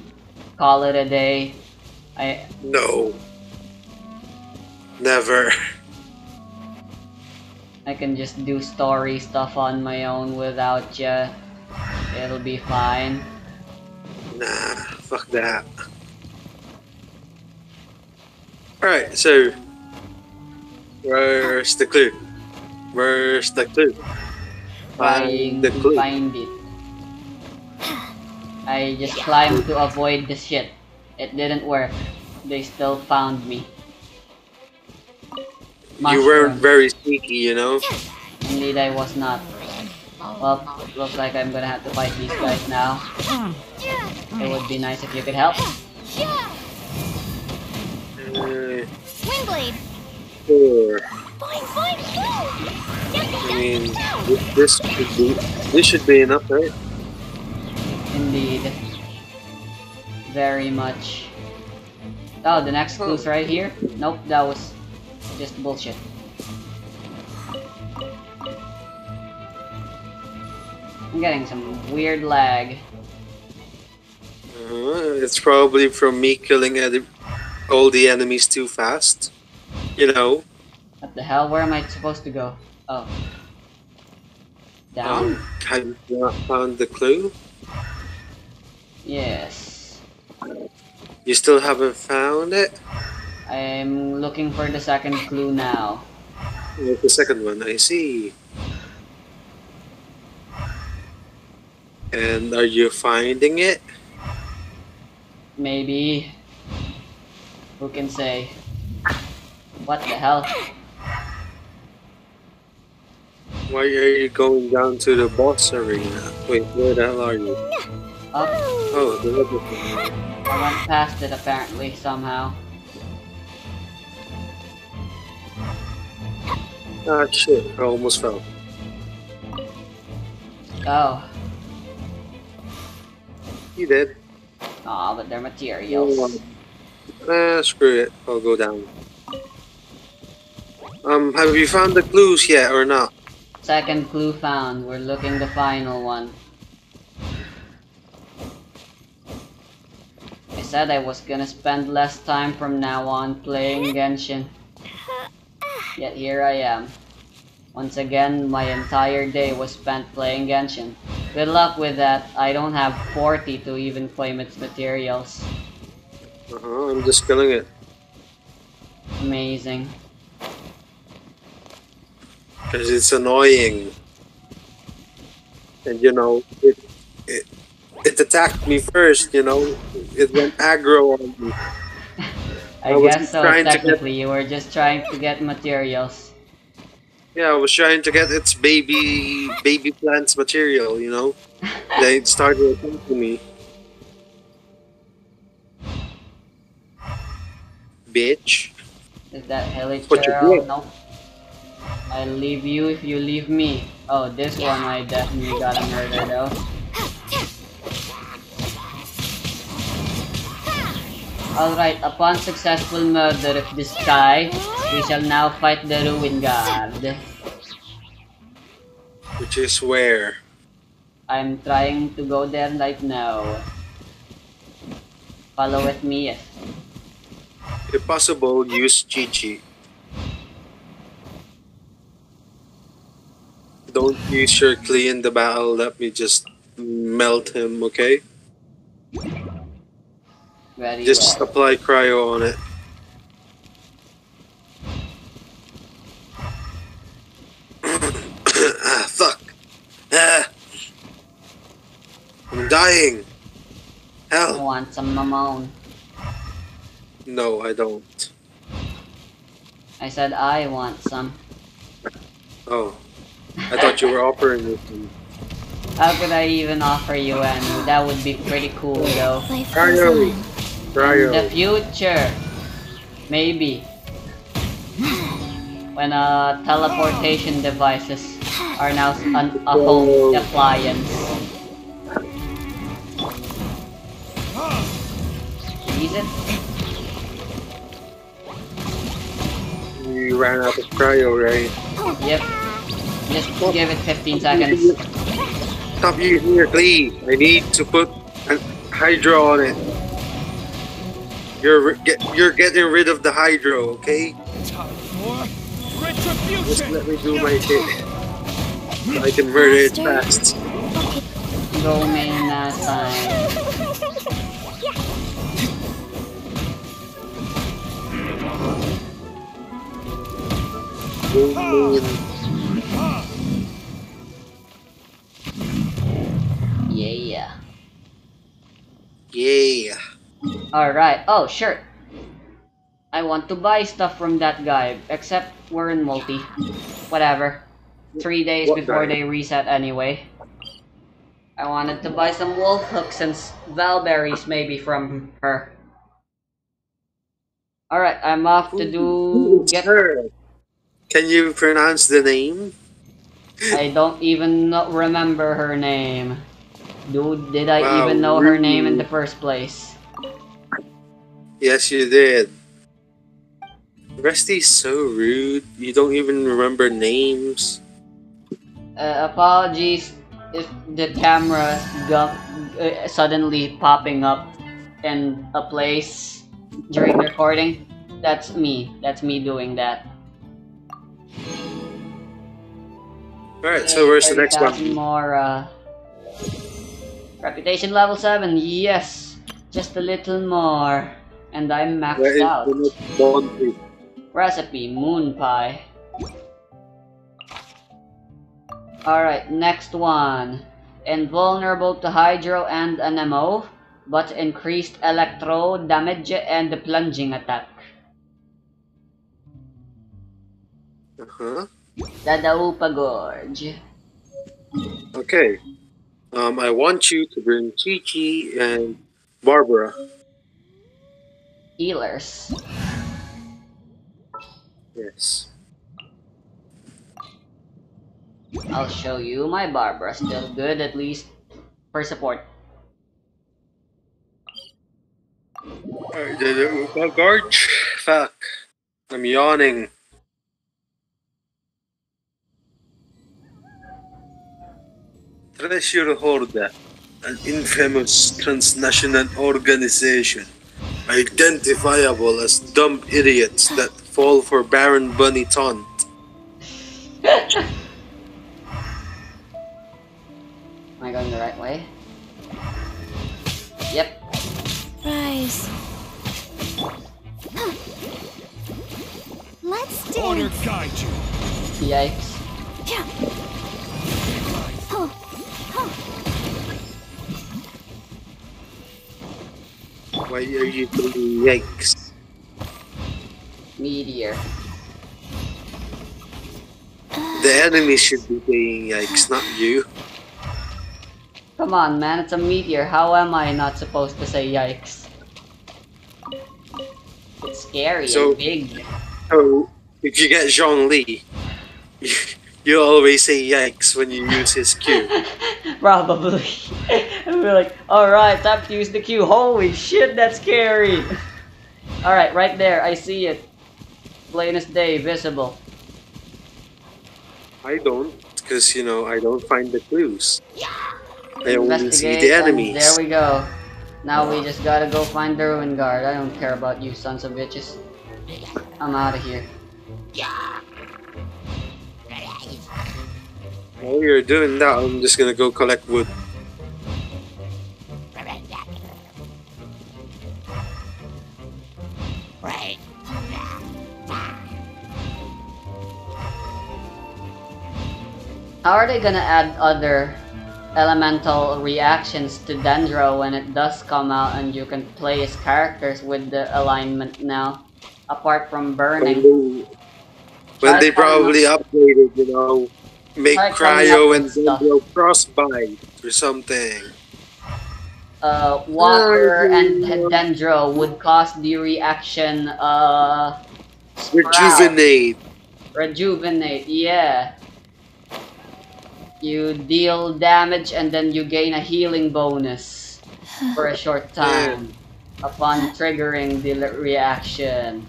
call it a day. I No. Never. I can just do story stuff on my own without ya. It'll be fine. Nah, fuck that. Alright, so. Where's the clue? Where's the clue? Trying Find the clue. find it. I just climbed to avoid this shit. It didn't work. They still found me. You weren't very sneaky, you know? Indeed, I was not. Well, looks like I'm gonna have to fight these guys now. It would be nice if you could help. Uh, Wind blade. sure. Fine, fine, I mean, this should be this should be enough, right? Indeed. Very much. Oh, the next clue's right here? Nope, that was just bullshit. I'm getting some weird lag. Uh, it's probably from me killing all the enemies too fast. You know. What the hell? Where am I supposed to go? Oh. Down? Um, have you not found the clue? Yes. You still haven't found it? I'm looking for the second clue now. The second one? I see. And are you finding it? Maybe. Who can say? What the hell? Why are you going down to the boss arena? Wait, where the hell are you? Up. Oh, the <laughs> thing. I went past it apparently somehow. Ah, shit. I almost fell. Oh. You did. Aw, but they're materials. Ah, screw it. I'll go down. Um, have you found the clues yet or not? Second clue found. We're looking the final one. Said I was gonna spend less time from now on playing Genshin. Yet here I am. Once again, my entire day was spent playing Genshin. Good luck with that. I don't have 40 to even claim its materials. Uh-huh, I'm just killing it. Amazing. Because it's annoying. And you know, it, it it attacked me first, you know. It went aggro on me. I, I guess so, to get- technically. You were just trying to get materials. Yeah, I was trying to get its baby baby plants material, you know. <laughs> they started attacking me. Bitch. Is that What you Hilichurl? did? Nope. I leave you if you leave me. Oh, this one I definitely gotta murder though. Alright, upon successful murder of this guy, we shall now fight the Ruin God. Which is where? I'm trying to go there right now. Follow with me, yes. If possible, use Qiqi. Don't use your Klee in the battle. Let me just melt him, okay? Very Just well. apply cryo on it. <coughs> ah, fuck. Ah. I'm dying. Hell. I want some mamon. No, I don't. I said I want some. Oh. I thought you were <laughs> offering it to me. How could I even offer you any? That would be pretty cool though. Life Cryo. In the future, maybe. When uh, teleportation devices are now an, a home appliance. Is it? You ran out of cryo, right? Yep. Just give it 15 seconds. Stop using your Klee. I need to put an hydro on it. You're get, you're getting rid of the hydro, okay? Just let me do my shit. I can murder it fast. Go main uh, sign. Boom, boom. Yeah. Yeah. Alright. Oh, sure. I want to buy stuff from that guy, except we're in multi. Whatever. Three days What before guy? they reset anyway. I wanted to buy some wolf hooks and valberries maybe from her. Alright, I'm off to do get her. Can you pronounce the name? I don't even remember her name. Dude, did I Wow, even know her name in the first place? Yes, you did. Rusty's so rude. You don't even remember names. Uh, apologies if the camera uh, suddenly popping up in a place during recording. That's me. That's me doing that. Alright, so where's the next one? More uh, reputation level seven. Yes, just a little more, and I'm maxed Where is out. the bounty? Recipe moon pie. Alright, next one. Invulnerable to hydro and anemo, but increased electro damage and plunging attack. Uh-huh. Dadaupa Gorge. Okay. Um, I want you to bring Chi and Barbara. Healers. Yes. I'll show you my Barbara. Still good at least for support. Alright, the, the. Fuck. I'm yawning. Treasure Hoarders, an infamous transnational organization, identifiable as dumb idiots that fall for Baron Bunny taunt. <laughs> Am I going the right way? Yep. Rise. Let's Order dance. guide you. Yikes. Why are you doing yikes? Meteor. The enemy should be saying yikes, not you. Come on, man, it's a meteor. How am I not supposed to say yikes? It's scary So- and big. So, if you get Zhongli, <laughs> You always say yikes when you use his Q. <laughs> Probably. <laughs> and we're like, alright, time to use the Q. Holy shit, that's scary. <laughs> Alright, right there, I see it. Plain as day, visible. I don't, because you know I don't find the clues. I only see Investigate, the and enemies. there we go. Now we just gotta go find the ruin guard. I don't care about you sons of bitches. I'm out of here. While you're doing that, I'm just gonna go collect wood. How are they gonna add other elemental reactions to Dendro when it does come out and you can play as characters with the alignment now? Apart from When burning. they, when they probably upgraded, you know, make cryo and. Dendro frostbite or something. Uh, water and Dendro would cause the reaction, uh, sprout. Rejuvenate. Rejuvenate, yeah. You deal damage and then you gain a healing bonus for a short time upon triggering the reaction.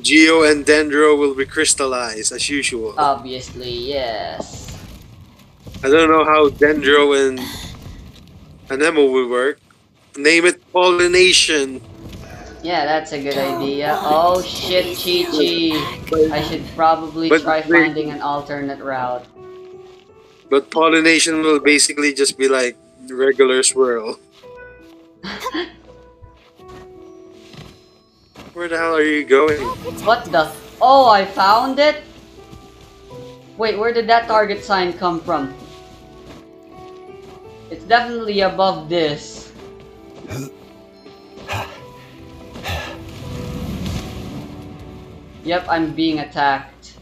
Geo and Dendro will be crystallized as usual. Obviously, yes. I don't know how Dendro and Anemo will work. Name it pollination. Yeah, that's a good idea. Oh shit, Qiqi. I should probably But try finding an alternate route. But pollination will basically just be like regular swirl. <laughs> Where the hell are you going? What the? Oh, I found it? Wait, where did that target sign come from? It's definitely above this. Yep, I'm being attacked.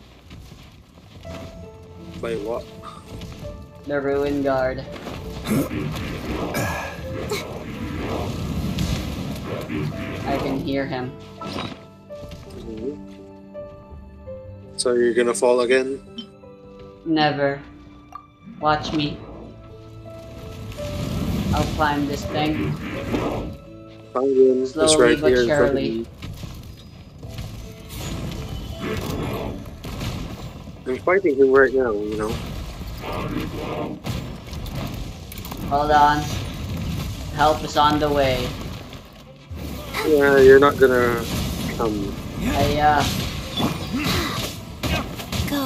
By what? The Ruin Guard. <coughs> I can hear him. So you're gonna fall again? Never. Watch me. I'll climb this thing. It's Slowly right but here in front of surely. me. I'm fighting him right now, you know. Hold on. Help is on the way. Yeah, you're not gonna come. I, uh, Go.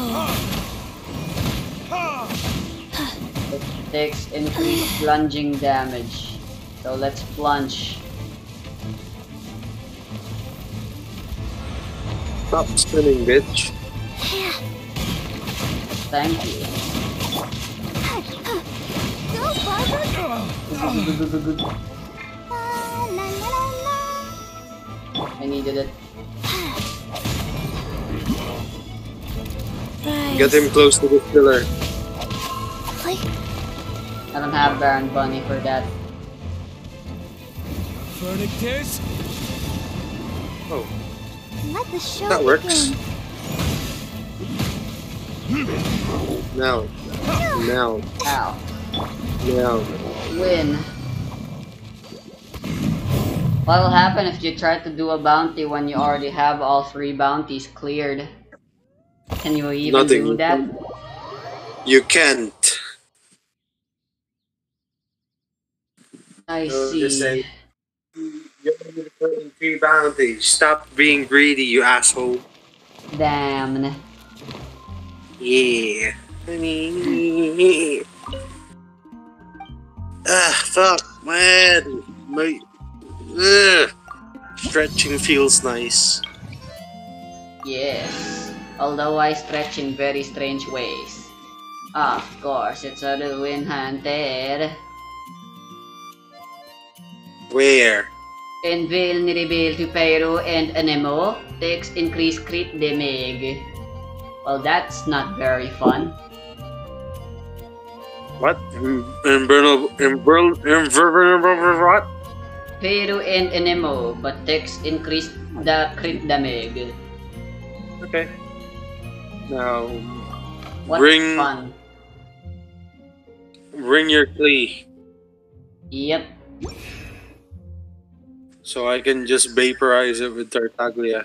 it takes increased plunging damage. So let's plunge. Stop spinning, bitch. Thank you. La. <laughs> I needed it. Right. Get him close to the pillar. I don't have Baron Bunny for that. Vernictus? Oh, Let the show that works. begin. Now. Now. Ow. Now. Win. What'll happen if you try to do a bounty when you already have all three bounties cleared? Can you even Nothing. do that? You can't. I So see. just say- You're only putting three bounties. Stop being greedy, you asshole. Damn. Yeah. I <laughs> ah, fuck, man. My, ugh. Stretching feels nice. Yes. Although I stretch in very strange ways. Of course, it's a ruin hunter. Where? Invulnerable to pyro and anemo takes increased crit damage. Well, that's not very fun. What? Invernal, invernal, invernal, what? Pyro and anemo, but takes increased the crit damage. Okay. Now, What Bring- fun. Bring your Klee Yep. so I can just vaporize it with Tartaglia.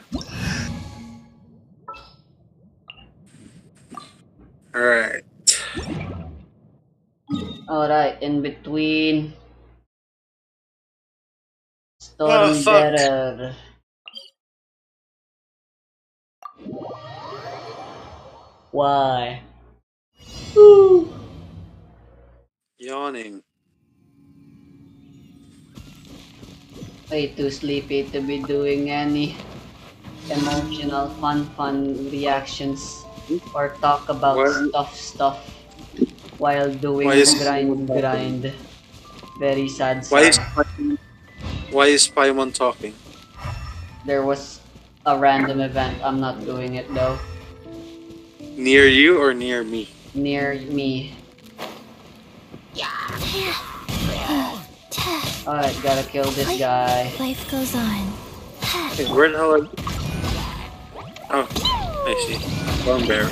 Alright. Alright, in between. Oh, Storm fuck. Why? Yawning. Way too sleepy to be doing any emotional fun fun reactions or talk about Why- stuff stuff while doing Why is- grind grind. Very sad. Why is why is Paimon talking? There was a random event. I'm not doing it though. Near you or near me? Near me. Yeah. Alright, gotta kill this guy. Life goes on. Hey, where the hell are you? Oh, I see. Storm bear.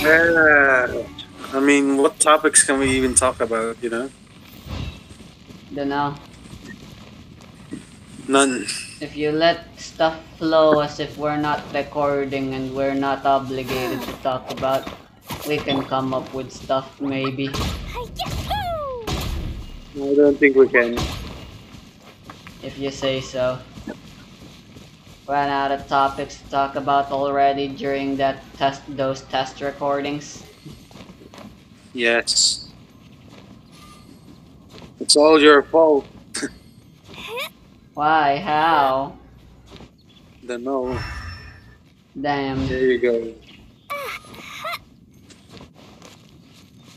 Yeah. I mean, what topics can we even talk about, you know? Dunno. None. If you let stuff flow as if we're not recording and we're not obligated to talk about, we can come up with stuff maybe. I don't think we can. If you say so. Ran out of topics to talk about already during that test those test recordings. Yes. It's all your fault. Why? How? Don't know. Damn. There you go.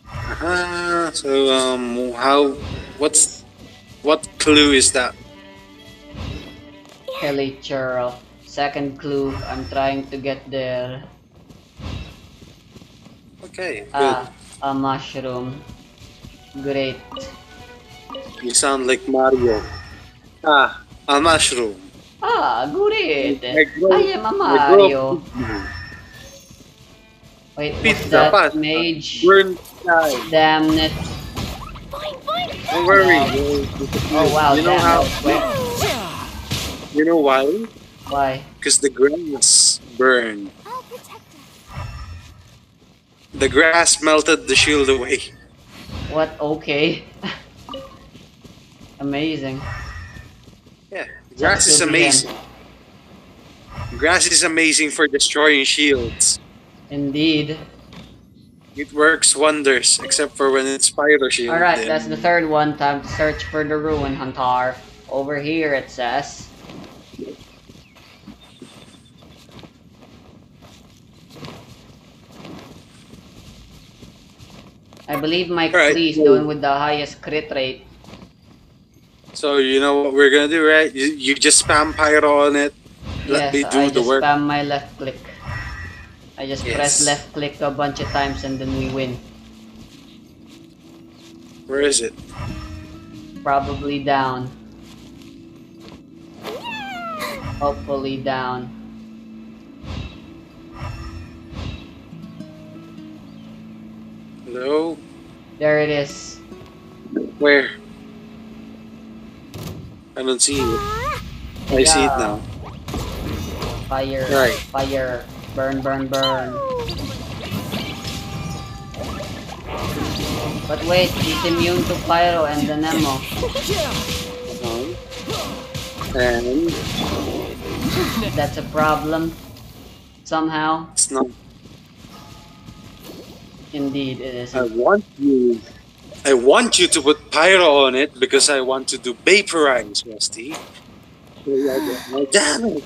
Uh, so um, how? What's what clue is that? Kelly Churro. Second clue, I'm trying to get there. Okay, good. Ah, a mushroom. Great. You sound like Mario. Ah, a mushroom. Ah, great. I grow- I am a I grow Mario. Wait, Pizza, pasta, Mage. Burn. Damn it. Don't worry. Oh wow, You know how? quick. You know why? Why? Because the grass burned. I'll protect us. The grass melted the shield away. What? Okay. <laughs> Amazing. Grass is amazing. Grass is amazing for destroying shields. Indeed. It works wonders, except for when it's pyro shield. Alright, that's the third one. Time to search for the ruin hunter. Over here it says. I believe my Klee is doing with the highest crit rate. So you know what we're gonna do, right? You, you just spam pyro on it. Let yes, me do I the just work. spam my left click. I just press left click a bunch of times and then we win. Where is it? Probably down. Hopefully down. Hello? There it is. Where? I don't see it. I see it now. Fire. Right. Fire. Burn, burn, burn. But wait, he's immune to pyro and the Nemo. Uh-huh. And That's a problem. Somehow. it's not. Indeed, it is. I want you. I want you to put pyro on it because I want to do vaporize, Rusty. Damn it!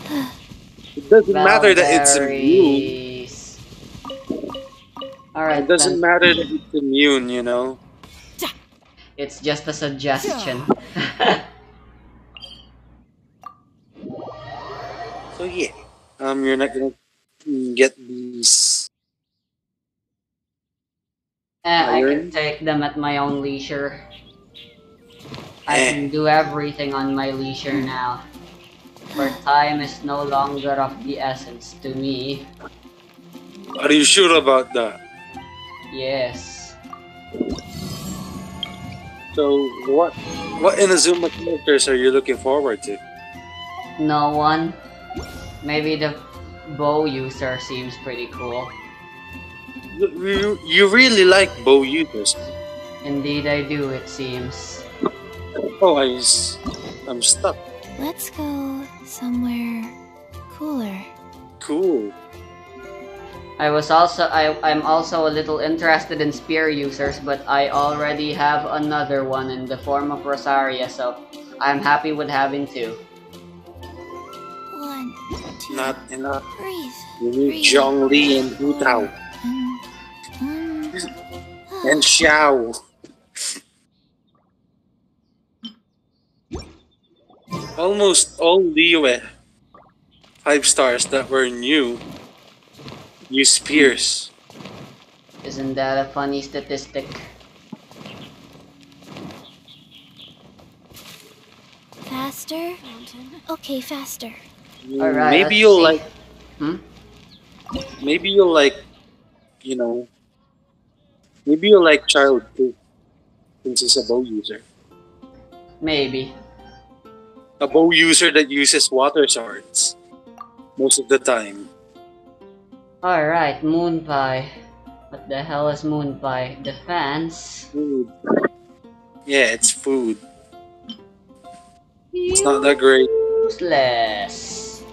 It doesn't matter that it's immune. Alright, It doesn't then. matter that it's immune, you know. It's just a suggestion. <laughs> So yeah, um, you're not gonna get these. Eh, I can take them at my own leisure. I Eh. can do everything on my leisure now. for time is no longer of the essence to me. Are you sure about that? Yes. So what what Inazuma characters are you looking forward to? No one. Maybe the bow user seems pretty cool. You, you, you really like bow users. Indeed, I do, it seems. Oh, I'm stuck. Let's go somewhere cooler. Cool. I was also I, I'm also a little interested in spear users, but I already have another one in the form of Rosaria, so I'm happy with having two. One, two, Not enough. breathe. You need Zhongli and Hu Tao and Xiao. Almost all Liyue five stars that were new use spears. Isn't that a funny statistic? faster? Okay, faster. Alright, maybe you'll see. like Hmm? maybe you'll like you know maybe you'll like Childe too since he's a bow user Maybe. a bow user that uses water swords most of the time Alright, Moon Pie. What the hell is Moon Pie? Defense? food yeah it's food it's not that great Useless.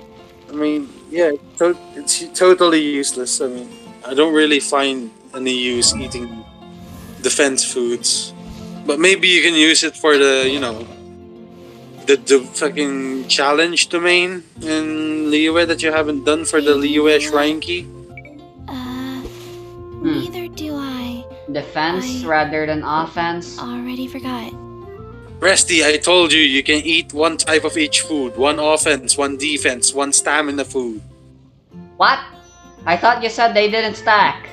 i mean yeah to- it's totally useless i mean i don't really find any use eating defense foods but maybe you can use it for the you know the, the fucking challenge domain in Liyue that you haven't done for the Liyue Shrine Key. Uh, Hmm. neither do I. Defense I- rather than offense? Already forgot. Resty, I told you you can eat one type of each food. One offense, one defense, one stamina food. What? I thought you said they didn't stack.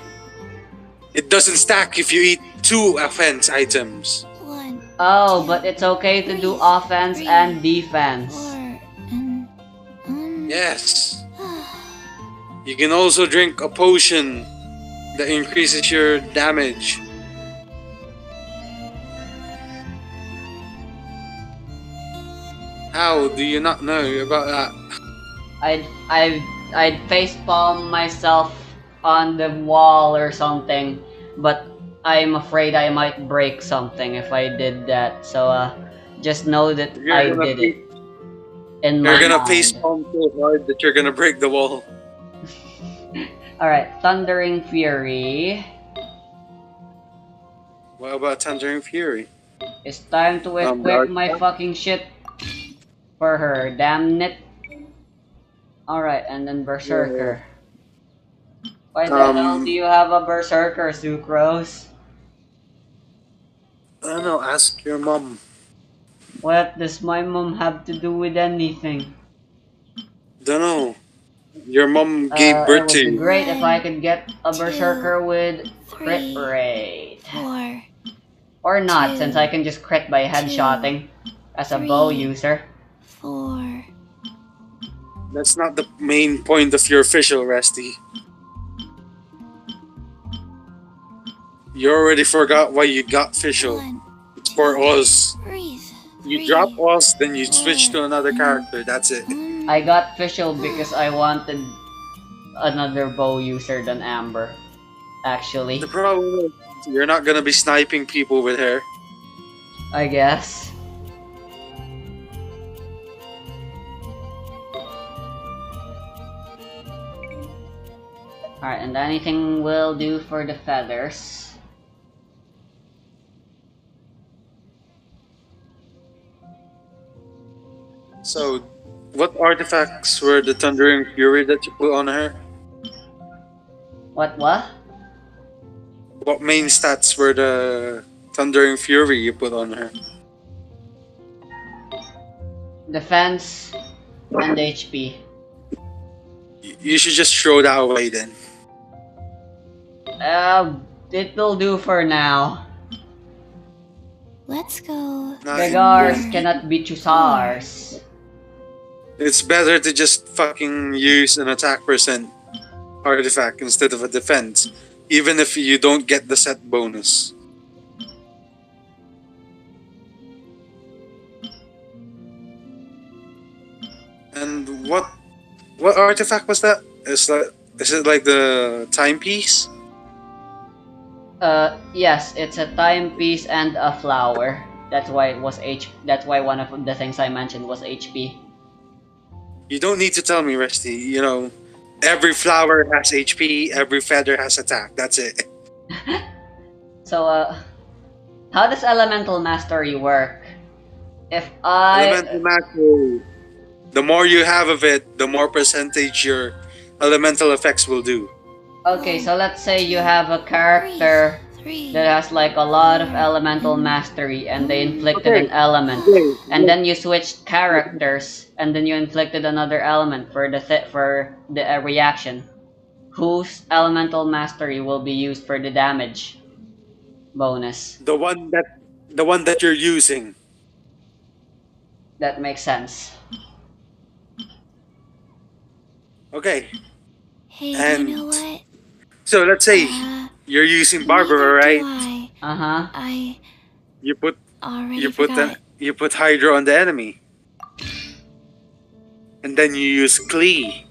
It doesn't stack if you eat two offense items. One, Oh, but it's okay to do offense and defense. four, and. Yes. <sighs> You can also drink a potion that increases your damage. How do you not know about that? I'd I'd I'd facepalm myself on the wall or something, but I'm afraid I might break something if I did that. So uh, just know that You're I did it. In You're gonna mind. face palm so hard that you're gonna break the wall. <laughs> All right, Thundering Fury. What about Thundering Fury? It's time to Um, equip my fucking shit for her. Damn it. Alright, and then Berserker. Why the Um, hell do you have a Berserker, Sucrose? I don't know. Ask your mom. What does my mom have to do with anything? Don't know. Your mom gave Uh, birth it to would be you. great if I could get a Two, Berserker with crit three, rate. four, Or not, two, since I can just crit by headshotting as a bow user. four. That's not the main point of your Fischl, Resty. You already forgot why you got Fischl. One, It's for Oz. breathe. You drop Oz, then you switch to another character. That's it. um, I got Fischl because I wanted another bow user than Amber. Actually, The problem is you're not gonna be sniping people with her. I guess. Alright, and anything will do for the feathers. So, what artifacts were the Thundering Fury that you put on her? What, what? What main stats were the Thundering Fury you put on her? Defense and HP. You should just throw that away then. Uh, it will do for now. Let's go. Nice. Gregars somewhere cannot be Chusars. It's better to just fucking use an attack percent artifact instead of a defense, even if you don't get the set bonus. And what what artifact was that? Is that is it like the timepiece? Uh, yes, it's a timepiece and a flower. That's why it was H. That's why one of the things I mentioned was HP. You don't need to tell me, Rusty. You know, every flower has HP, every feather has attack. That's it. <laughs> So, uh, how does elemental mastery work? If I Elemental mastery. The more you have of it, the more percentage your elemental effects will do. okay, so let's say you have a character. That has like a lot of elemental mastery, and they inflicted an element, Okay, and then you switched characters, and then you inflicted another element for the th- for the uh, reaction. Whose elemental mastery will be used for the damage bonus? The one that the one that you're using. That makes sense. Okay. Hey, And- you know what? So let's say Uh, you're using neither Barbara, right? Uh huh. I You put already you put forgot. the you put Hydro on the enemy. And then you use Klee.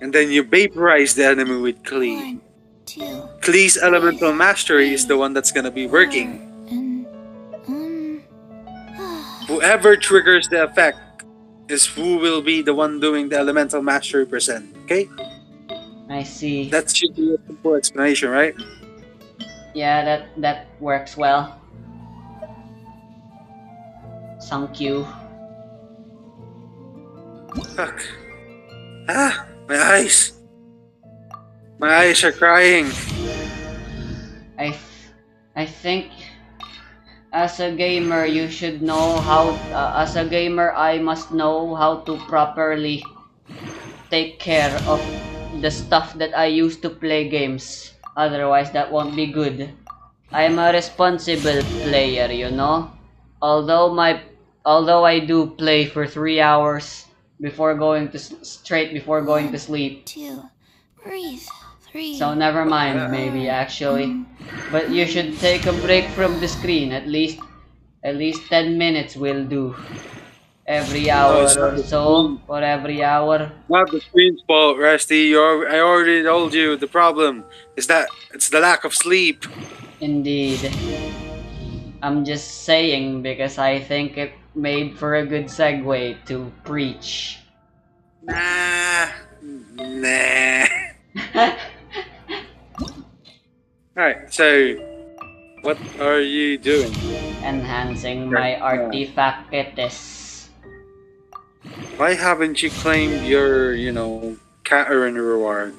And then you vaporize the enemy with Klee. One, two, Klee's elemental mastery is the one that's gonna be working. and um. <sighs> Whoever triggers the effect is who will be the one doing the elemental mastery percent. Okay? I see. That should be a simple explanation, right? Yeah, that that works well. Thank you. Fuck. Ah, my eyes. My eyes are crying. I I think as a gamer you should know how uh, as a gamer I must know how to properly take care of the stuff that I use to play games. Otherwise that won't be good. I'm a responsible player, you know. Although my although I do play for 3 hours before going to straight before going to sleep. two, breathe, three. So never mind, maybe actually. But you should take a break from the screen. At least, at least ten minutes will do. Every hour not or so, or every hour. Not the screen's fault, Rusty. You're, I already told you the problem is that it's the lack of sleep. Indeed. I'm just saying because I think it made for a good segue to preach. Nah. Nah. <laughs> Alright, so what are you doing? Enhancing my artifact artifactitis. Why haven't you claimed your, you know, Katheryne reward?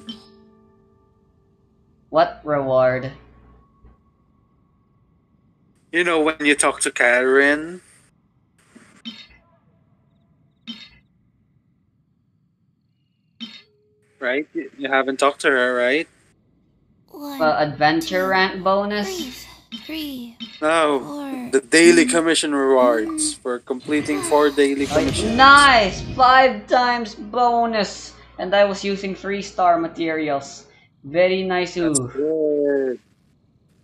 What reward? You know, when you talk to Katheryne, right? You you haven't talked to her, right? One, Uh, adventure rank bonus? breathe, three, No. four. The daily hmm. commission rewards hmm. for completing four daily commissions. nice! Five times bonus! And I was using three star materials. Very nice. That's good.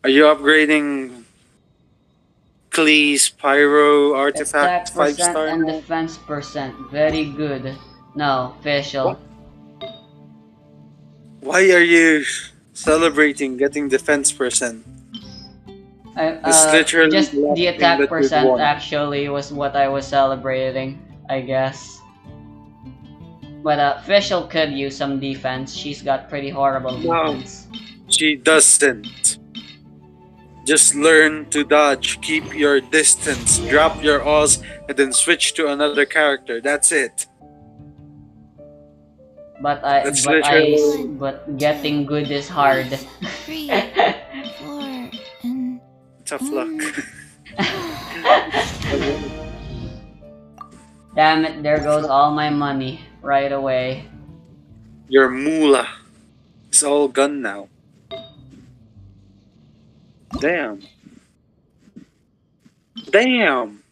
Are you upgrading Klee's Pyro Artifact Attack 5 percent star? and now? defense percent. Very good. No, Fischl. Why are you celebrating getting defense percent? I, It's uh, literally just the last the thing attack percent actually was what I was celebrating, I guess. But uh, Fischl could use some defense. She's got pretty horrible No. She doesn't. Just learn to dodge, keep your distance, drop your Oz, and then switch to another character. That's it. But I, That's but I, but getting good is hard. <laughs> Three, four, and Tough luck. Mm. <laughs> Damn it! There goes all my money right away. Your moolah. It's all gone now. Damn. Damn.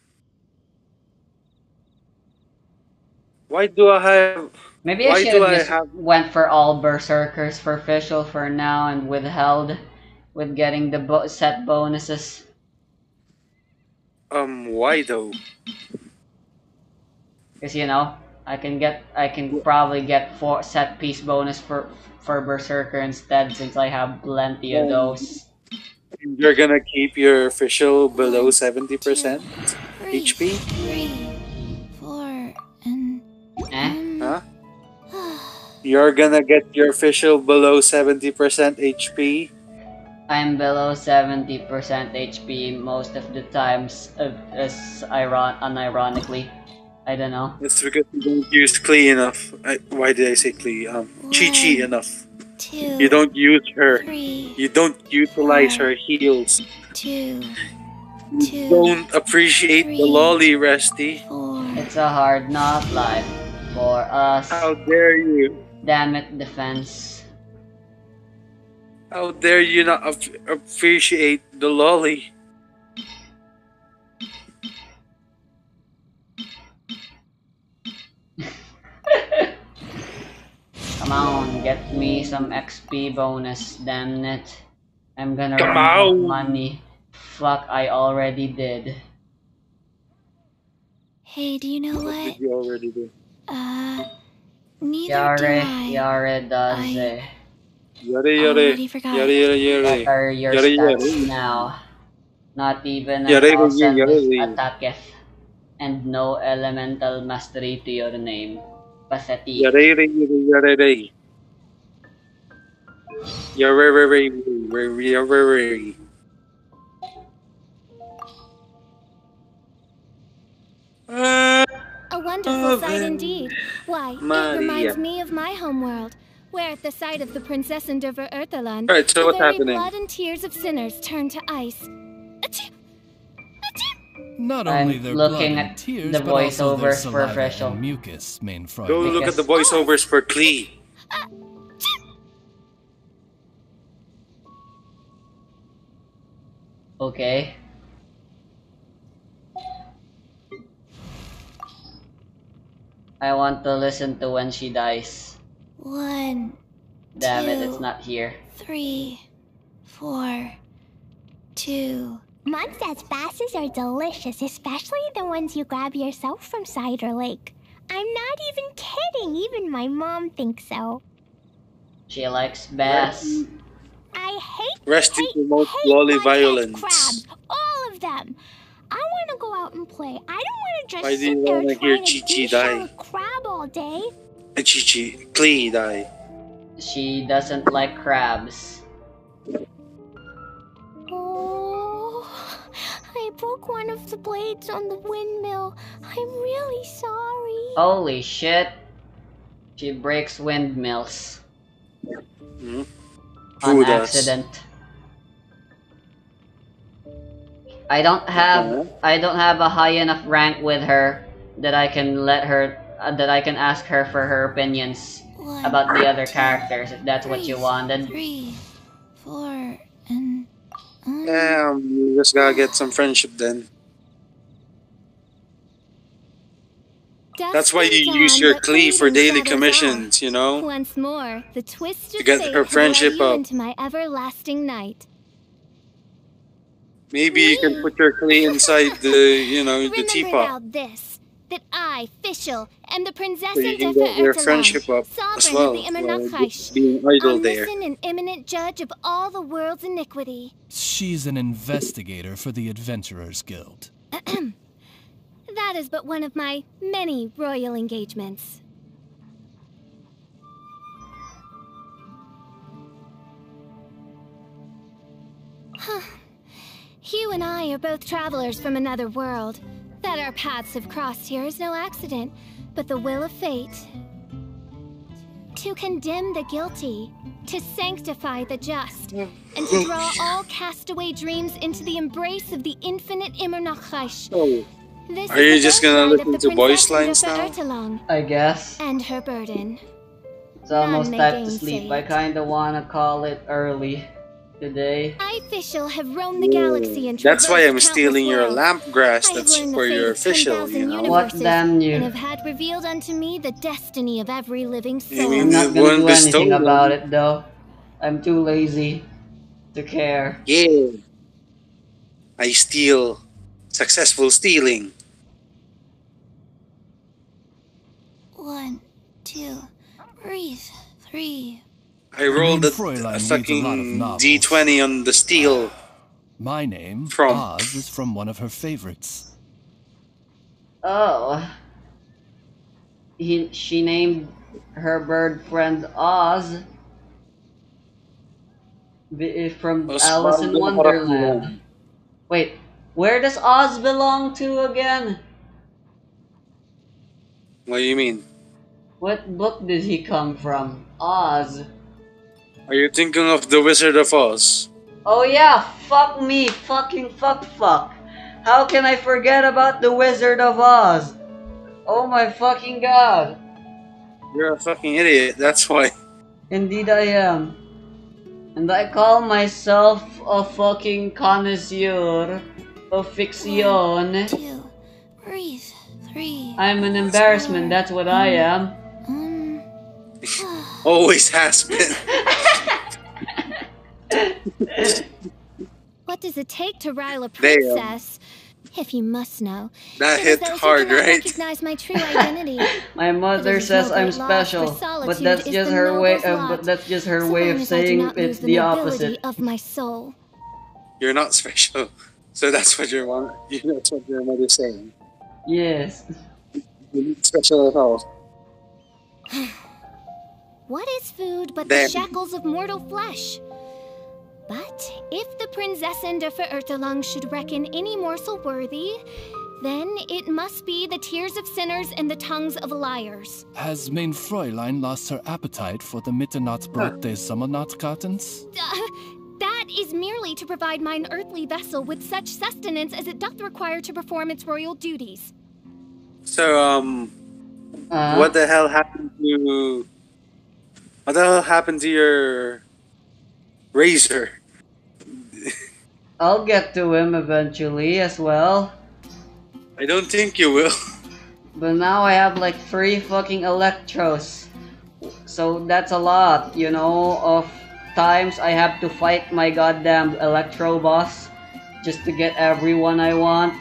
Why do I have? Maybe I should have just have- went for all berserkers for Fischl for now and withheld with getting the bo- set bonuses. Um, why though? Cause you know, I can get, I can probably get four set piece bonus for for berserker instead since I have plenty of those. You're gonna keep your Fischl below seventy percent HP. Three, four, and Eh? Huh? <sighs> You're gonna get your Fischl below seventy percent HP. I'm below 70% HP most of the times, uh, as iron unironically. I don't know. It's because you don't use Klee enough. I, why did I say Klee? Um, Qiqi enough. two, You don't use her. three, You don't utilize her heals. two, You Two. don't appreciate the Three. lolly, Resty. four. It's a hard knock life for us. How dare you? Damn it, defense. How dare you not ap- appreciate the lolly? Come on, get me some XP bonus, damn it. I'm gonna Come run out money. Fuck, I already did. Hey, do you know what? You already do. Uh, neither do Yare, I. Yare does I- eh. Yare I yare. already forgot. Yare yare What yare. are your Yare, stats yare. now? Not even a Yare, yare, thousand yare. attacketh. And no elemental mastery to your name. Pathetic. Yare yare yare yare. Yare yare yare yare yare. Uh, A wonderful Oh, sight indeed. Why, Maria. it reminds me of my homeworld, where at the sight of the Princess Endeavor Earthalan, Alright, so the what's very happening? blood and tears of sinners turn to ice. Achoo! Achoo! Not I'm only their looking blood at and tears, the but also their voiceovers for saliva mucus main front. Go look at the voiceovers for Klee. Okay. I want to listen to when she dies. One, Damn it, it's not here. three, four, two. Mondstadt's passes are delicious, especially the ones you grab yourself from Cider Lake. I'm not even kidding, even my mom thinks so. She likes bass. I hate, Resty hate, promotes hate lolly Mondstadt's violence. crabs, all of them. I want to go out and play. I don't want to just Why do you sit there wanna hear trying to Qiqi die? a crab all day. Qiqi. Klee die. She doesn't like crabs. Oh, I broke one of the blades on the windmill. I'm really sorry. Holy shit. She breaks windmills. Hmm? On Who does? accident. I don't have I don't have a high enough rank with her that I can let her uh, that I can ask her for her opinions One, about the other characters if that's what you three, wanted. Three, four, and. um, you just gotta get some friendship then. That's why you use your dawn, Klee for daily commissions, you know? Once more, the twisted To get her friendship up. into my everlasting night. Maybe you can put your Klee inside the, you know, the teapot. now this, that I, Fischl, am the Princess So you can get your friendship up as sovereign well. of the uh, Immernachtreich. just being idle there. Omniscient and imminent judge of all the world's iniquity. She's an investigator for the Adventurers Guild. <clears throat> That is but one of my many royal engagements. Huh. You and I are both travelers from another world. That our paths have crossed here is no accident, but the will of fate. To condemn the guilty, to sanctify the just, and to draw all castaway dreams into the embrace of the infinite Immernachtreich. Oh, This Are you just gonna birthright of listen to voice lines Endeavor now? Ertalan I guess. and her burden. It's almost time to sleep. it. I kinda wanna call it early. Today. I, Fischl, have roamed the galaxy and That's why I'm stealing your countless lamp grass. I have That's learned the for fate your of Fischl, you know. What universes damn you? And have had revealed unto me the destiny of every living You soul. mean I'm not the gonna one do anything about it though. I'm too lazy to care. Yeah. I steal. Successful stealing. One, two, breathe, three. I rolled a, a reads a lot of fucking novels. d20 on the steel. My name, From- Oz, is from one of her favorites. Oh. He, she named her bird friend Oz. Eh, from Oz Alice in Wonderland. Wait, where does Oz belong to again? What do you mean? What book did he come from? Oz. Are you thinking of the Wizard of Oz? Oh yeah, fuck me, fucking fuck fuck. How can I forget about the Wizard of Oz? Oh my fucking god. You're a fucking idiot. That's why. Indeed I am. And I call myself a fucking connoisseur of fiction. Two, breathe, three. I'm an embarrassment, that's what I am. <laughs> Always has been. what does it take to rile a Damn. princess? If you must know. That It is hit hard, cannot right? Recognize my true <laughs> identity. My mother says no I'm great loss, for special, but that's just her way. noble's Uh, but that's just her so way of as I do saying it's the, the opposite. of my soul. You're not special. So that's what your mom. You know, that's what your mother's saying. Yes. You're not special at all. <sighs> <sighs> <sighs> <laughs> What is food but Damn. the shackles of mortal flesh? But if the Prinzessin de Verurteilung should reckon any morsel worthy, then it must be the tears of sinners and the tongues of liars. Has mein Fräulein lost her appetite for the Mitternachtsbrot des Sommernachtgartens? Uh, that is merely to provide mine earthly vessel with such sustenance as it doth require to perform its royal duties. So, um, Uh, what the hell happened to? What the hell happened to your razor? I'll get to him eventually as well. I don't think you will. But now I have like three fucking electros. So that's a lot, you know, of times I have to fight my goddamn electro boss just to get everyone I want.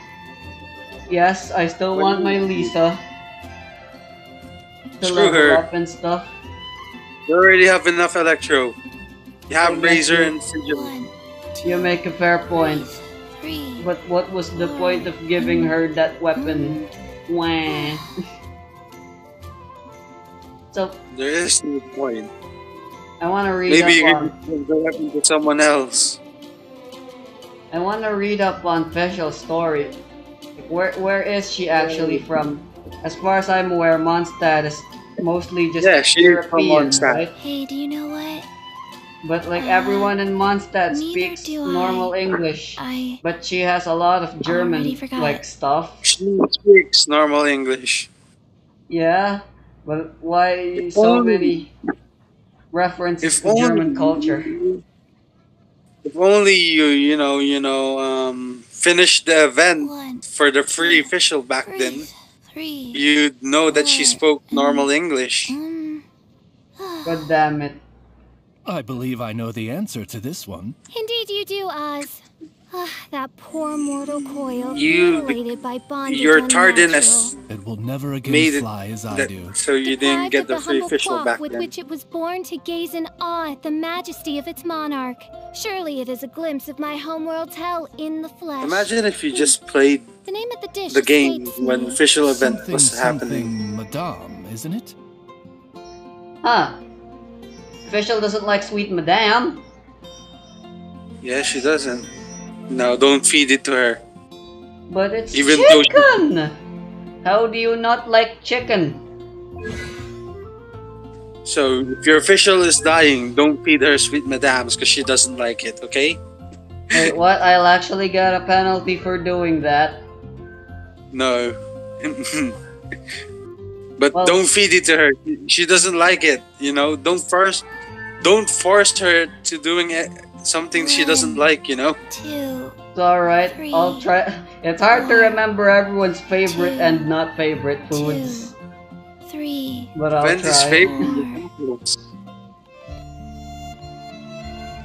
Yes, I still want my Lisa. To Screw level her. up and stuff. You already have enough electro. You have guess razor and sigil. You make a fair point. three. But what was the point of giving her that weapon? Wah. so There is no point. I want to read Maybe you up on. give the weapon to someone else. I want to read up on Fischl's story. Where where is she actually from? As far as I'm aware, Mondstadt is mostly just Yeah, she is from European, Mondstadt. right? Hey, do you know what? But like Uh, everyone in Mondstadt speaks do I. normal English. I. But she has a lot of German like stuff. She speaks normal English. Yeah, but why so only- many references If to German culture? If only you, you know, you know, um, finished the event One, for the free Fischl back then, breathe, three. you'd know that she spoke normal English. Um, God damn it. I believe I know the answer to this one. Indeed, you do, Oz. Ah, that poor mortal coil, You- mutilated by bondage Your unnatural. tardiness It will never again made it fly as I that, do. so you didn't get of the free humble Fischl cloth back with then. which it was born to gaze in awe at the majesty of its monarch. Surely it is a glimpse of my homeworld's hell in the flesh. Imagine if you just played the name of the dish the game when me. Fischl event something, was happening. something, Madame, isn't it? Huh. Fischl doesn't like sweet madame. Yeah, she doesn't. No, don't feed it to her. But it's Even though she- chicken! How do you not like chicken? So if your Fischl is dying, don't feed her sweet madams because she doesn't like it. Okay? Wait, what? I'll actually get a penalty for doing that. No. <laughs> but Well- don't feed it to her. She doesn't like it. You know. Don't force. Don't force her to doing it. Something she doesn't like, you know. Two. It's alright. I'll try. It's hard to remember everyone's favorite Two. and not favorite foods. Three. But I'll Wendy's try. favorite.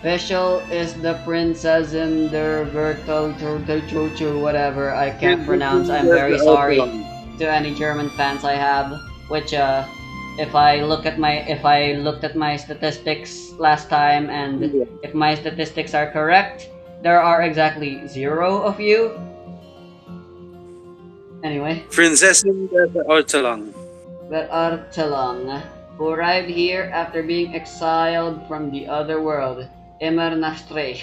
Fischl is the princess in the virtual chuchu whatever I can't pronounce. I'm very sorry to any German fans I have. Which uh, if I look at my if I looked at my statistics last time and if my statistics are correct, there are exactly zero of you. Anyway. Prinzessin der Ortelang. that Artelang, who arrived here after being exiled from the other world, Immernachtreich.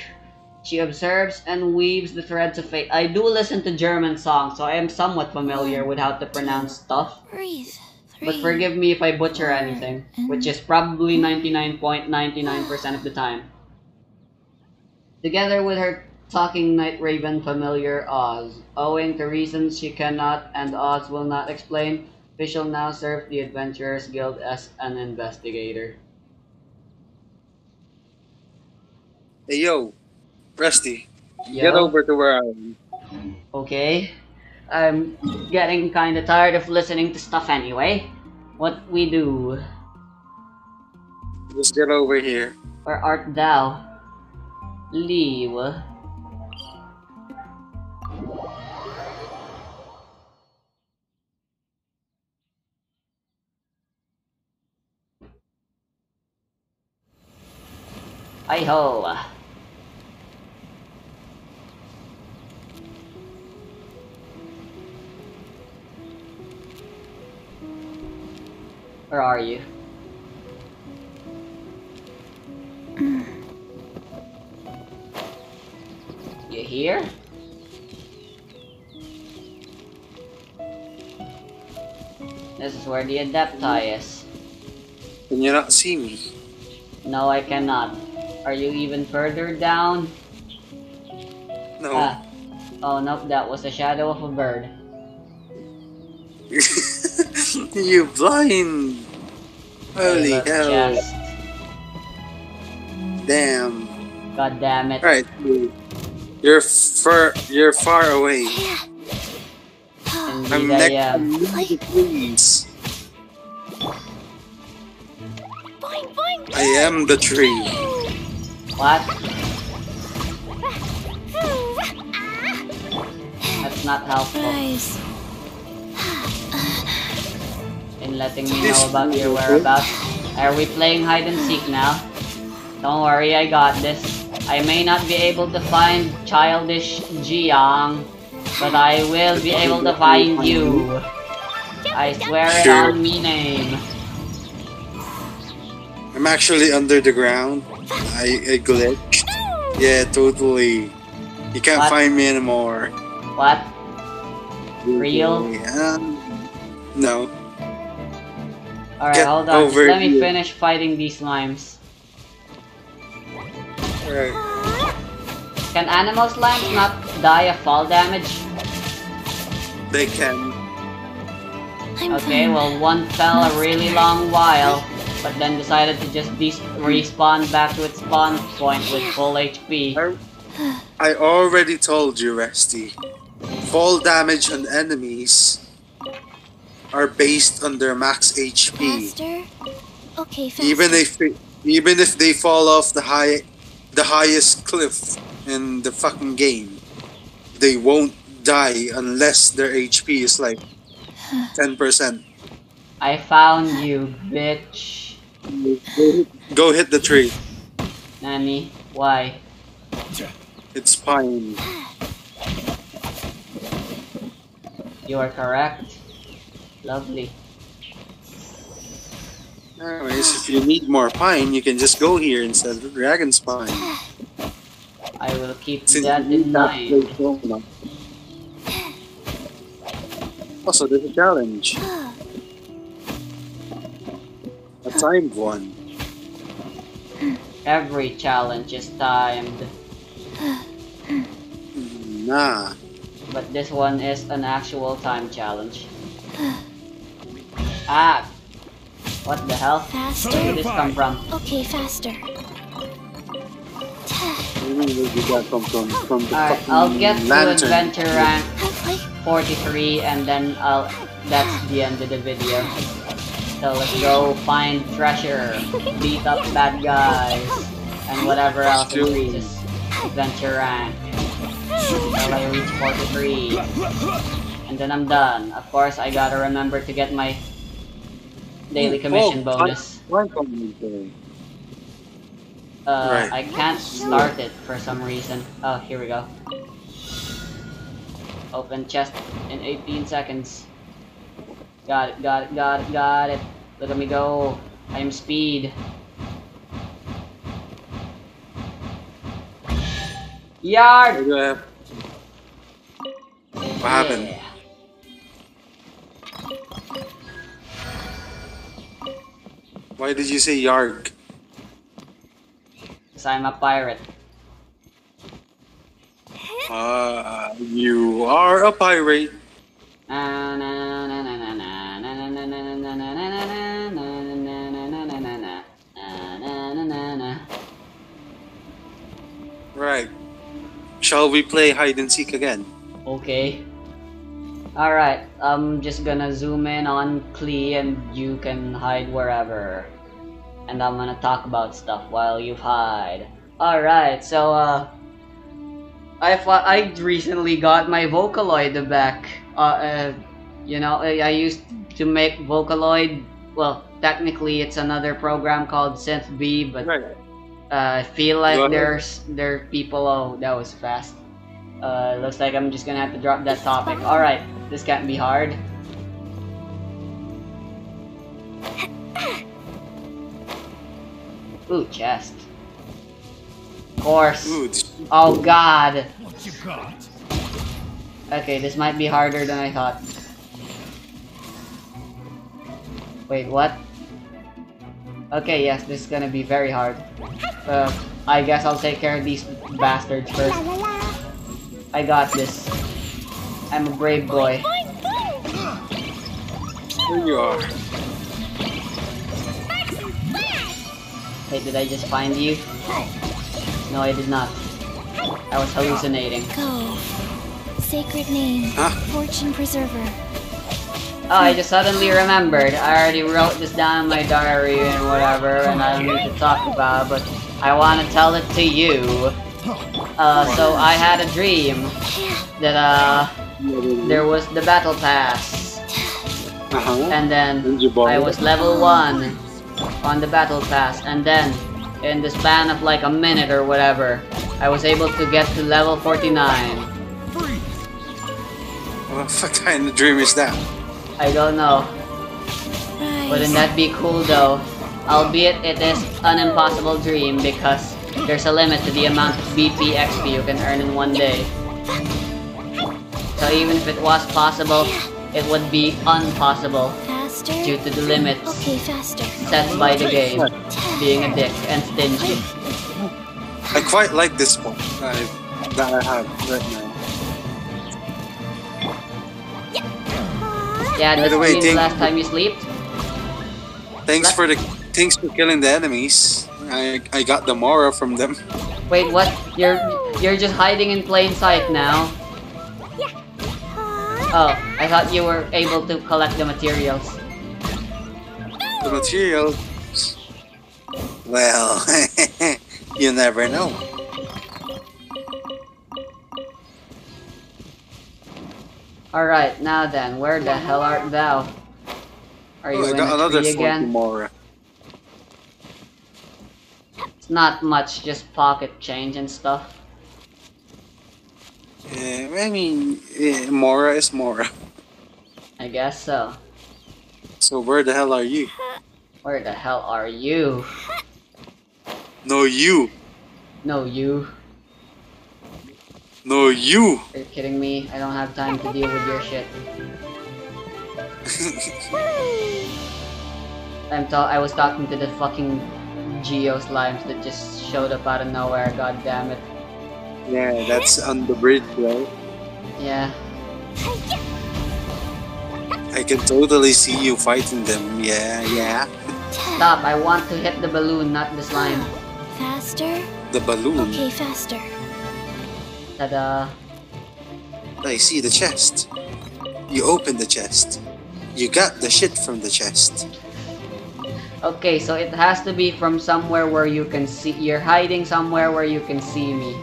She observes and weaves the threads of fate. I do listen to German songs, so I am somewhat familiar with how to pronounce stuff. Breathe. Three. But forgive me if I butcher anything, which is probably 99.99% of the time. Together with her talking night raven familiar Oz, owing to reasons she cannot and Oz will not explain, Fischl now serves the Adventurers Guild as an investigator. Hey yo, Rusty, Yo, get over to where I am. Okay. I'm getting kinda tired of listening to stuff anyway. What we do? Just get over here. Where art thou? Leave. Hi ho. Where are you? <clears throat> You here? This is where the Adepti is. Can you not see me? No, I cannot. Are you even further down? No. Ah. Oh, nope, that was the shadow of a bird. <laughs> you blind. Holy Let's hell. just- Damn. God damn it. Alright. You're far you're far away. I'm Indeed, I next am. to the trees. Boing, boing. I am the tree. What? <laughs> That's not helpful Rise. In letting me know about your whereabouts. Are we playing hide and seek now? Don't worry, I got this. I may not be able to find childish Jiang, but I will be able to find you. I swear it on me name. I'm actually under the ground. I, I glitched. Yeah, totally. You can't What? find me anymore. What? Real? Um, no. Alright, hold on. Just over let me here. finish fighting these slimes. Alright. Can animal slimes not die of fall damage? They can. Okay, well, one fell a really long while, but then decided to just respawn back to its spawn point with full HP. I, I already told you, Resty. Fall damage on enemies are based on their max HP. Faster. Okay, faster. Even if even if they fall off the high the highest cliff in the fucking game, they won't die unless their HP is like <sighs> ten percent. I found you, bitch. Go hit the tree. Nani, why? It's fine. You are correct. Lovely. Anyways, if you need more pine, you can just go here instead of Dragonspine. I will keep Since that in mind. place so much. Also, there's a challenge. A timed one. Every challenge is timed, Nah. but this one is an actual time challenge. Ah! What the hell? Faster. Where did this come from? Okay, faster. mean where did that come from? From Alright, I'll get to lantern. adventure rank 43 and then I'll that's the end of the video. So let's go find treasure, beat up bad guys, and whatever else increases adventure rank. Until I reach 43. And then I'm done. Of course I gotta remember to get my daily commission Oh, bonus. Why come? Uh, Right. I can't start it for some reason. Oh, here we go. Open chest in 18 seconds. Got it, got it, got it, got it. Look at me go. I am speed. Yard! Why do I have- What happened? Yeah. Why did you say Yarg? Because I'm a pirate. Uh, you are a pirate. Right. Shall we play hide and seek again? Okay. Alright, I'm just gonna zoom in on Klee and you can hide wherever. And I'm gonna talk about stuff while you hide. Alright, so uh I I recently got my Vocaloid back. Uh, uh you know, I used to make Vocaloid well, technically it's another program called SynthV, but uh, I feel like there's there are people. Oh, that was fast. Uh, looks like I'm just gonna have to drop that topic. All right, this can't be hard. <coughs> Ooh, chest. Of course. Ooh, Oh God. What you got? Okay, this might be harder than I thought. Wait, what? Okay, yes, this is gonna be very hard. Uh, I guess I'll take care of these bastards first. I got this. I'm a brave boy. here you are. Wait, did I just find you? No, I did not. I was hallucinating. Go. Sacred name. Huh? Fortune preserver. Oh, I just suddenly remembered. I already wrote this down in my diary and whatever, and I don't need to talk about, it, but I want to tell it to you. Uh, so I had a dream that, uh, there was the battle pass, Uh-huh. and then And you bought I was level 1 on the battle pass, and then, in the span of like a minute or whatever, I was able to get to level 49. What kind of dream is that? I don't know. Wouldn't that be cool though? Albeit it is an impossible dream because there's a limit to the amount of BP XP you can earn in one day. So even if it was possible, it would be impossible Faster. due to the limits Okay, faster. set by the game, being a dick and stingy. I quite like this one I, that I have right now. Yeah, By this the way, means thank- last time you slept. Thanks What? for the thanks for killing the enemies. I I got the Mora from them. Wait, what? You're you're just hiding in plain sight now. Oh, I thought you were able to collect the materials. The material. Well, <laughs> you never know. Alright, now then, where the hell art thou? Are oh, you Oh, I got a another tree again? Mora. It's not much, just pocket change and stuff. Yeah, I mean, eh, Mora is Mora. I guess so. So where the hell are you? Where the hell are you? No, you. No, you. No, you. Are you kidding me? I don't have time to deal with your shit. <laughs> I'm ta- I was talking to the fucking Geo slimes that just showed up out of nowhere, god damn it. yeah, that's on the bridge, right? Yeah. I can totally see you fighting them. Yeah, yeah. Stop, I want to hit the balloon, not the slime. Faster? The balloon. Okay, faster. Ta-da. I see the chest. You open the chest. You got the shit from the chest. Okay, so it has to be from somewhere where you can see. You're hiding somewhere where you can see me.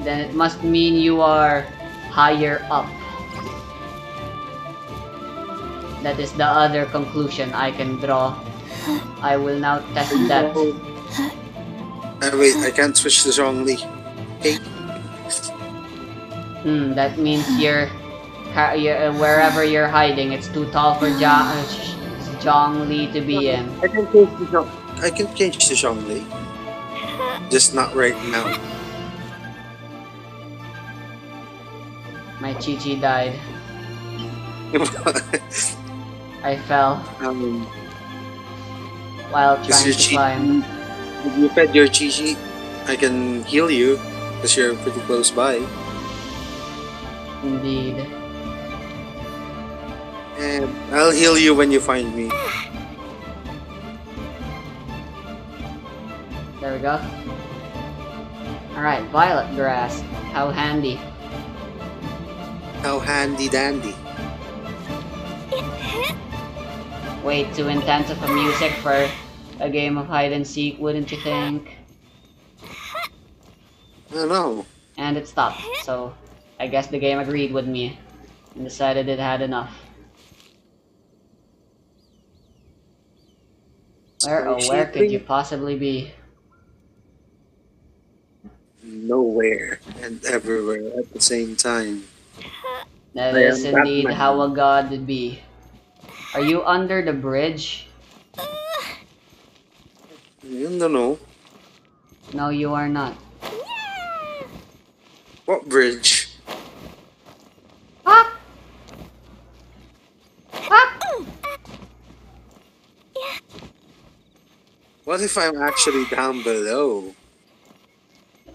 Then it must mean you are higher up. That is the other conclusion I can draw. I will now test that. Uh, wait, I can't switch Zhongli. Okay. Hmm, that means you're, you're uh, wherever you're hiding. It's too tall for Jong, uh, Li to be in. I can change to Zhong. I can change to Zhongli. Just not right now. My Qiqi died. <laughs> I fell um, while trying to chi climb. If you fed your Qiqi, I can heal you because you're pretty close by. Indeed. And I'll heal you when you find me. There we go. Alright, violet grass. How handy. How handy dandy. <laughs> Way too intense of a music for a game of hide and seek, wouldn't you think? I don't know. And it stopped, so I guess the game agreed with me and decided it had enough. Where, oh, where could you possibly be? Nowhere and everywhere at the same time. That I is indeed Batman. how a god would be. Are you under the bridge? I don't know. No, you are not. What bridge? Ah! What if I'm actually down below?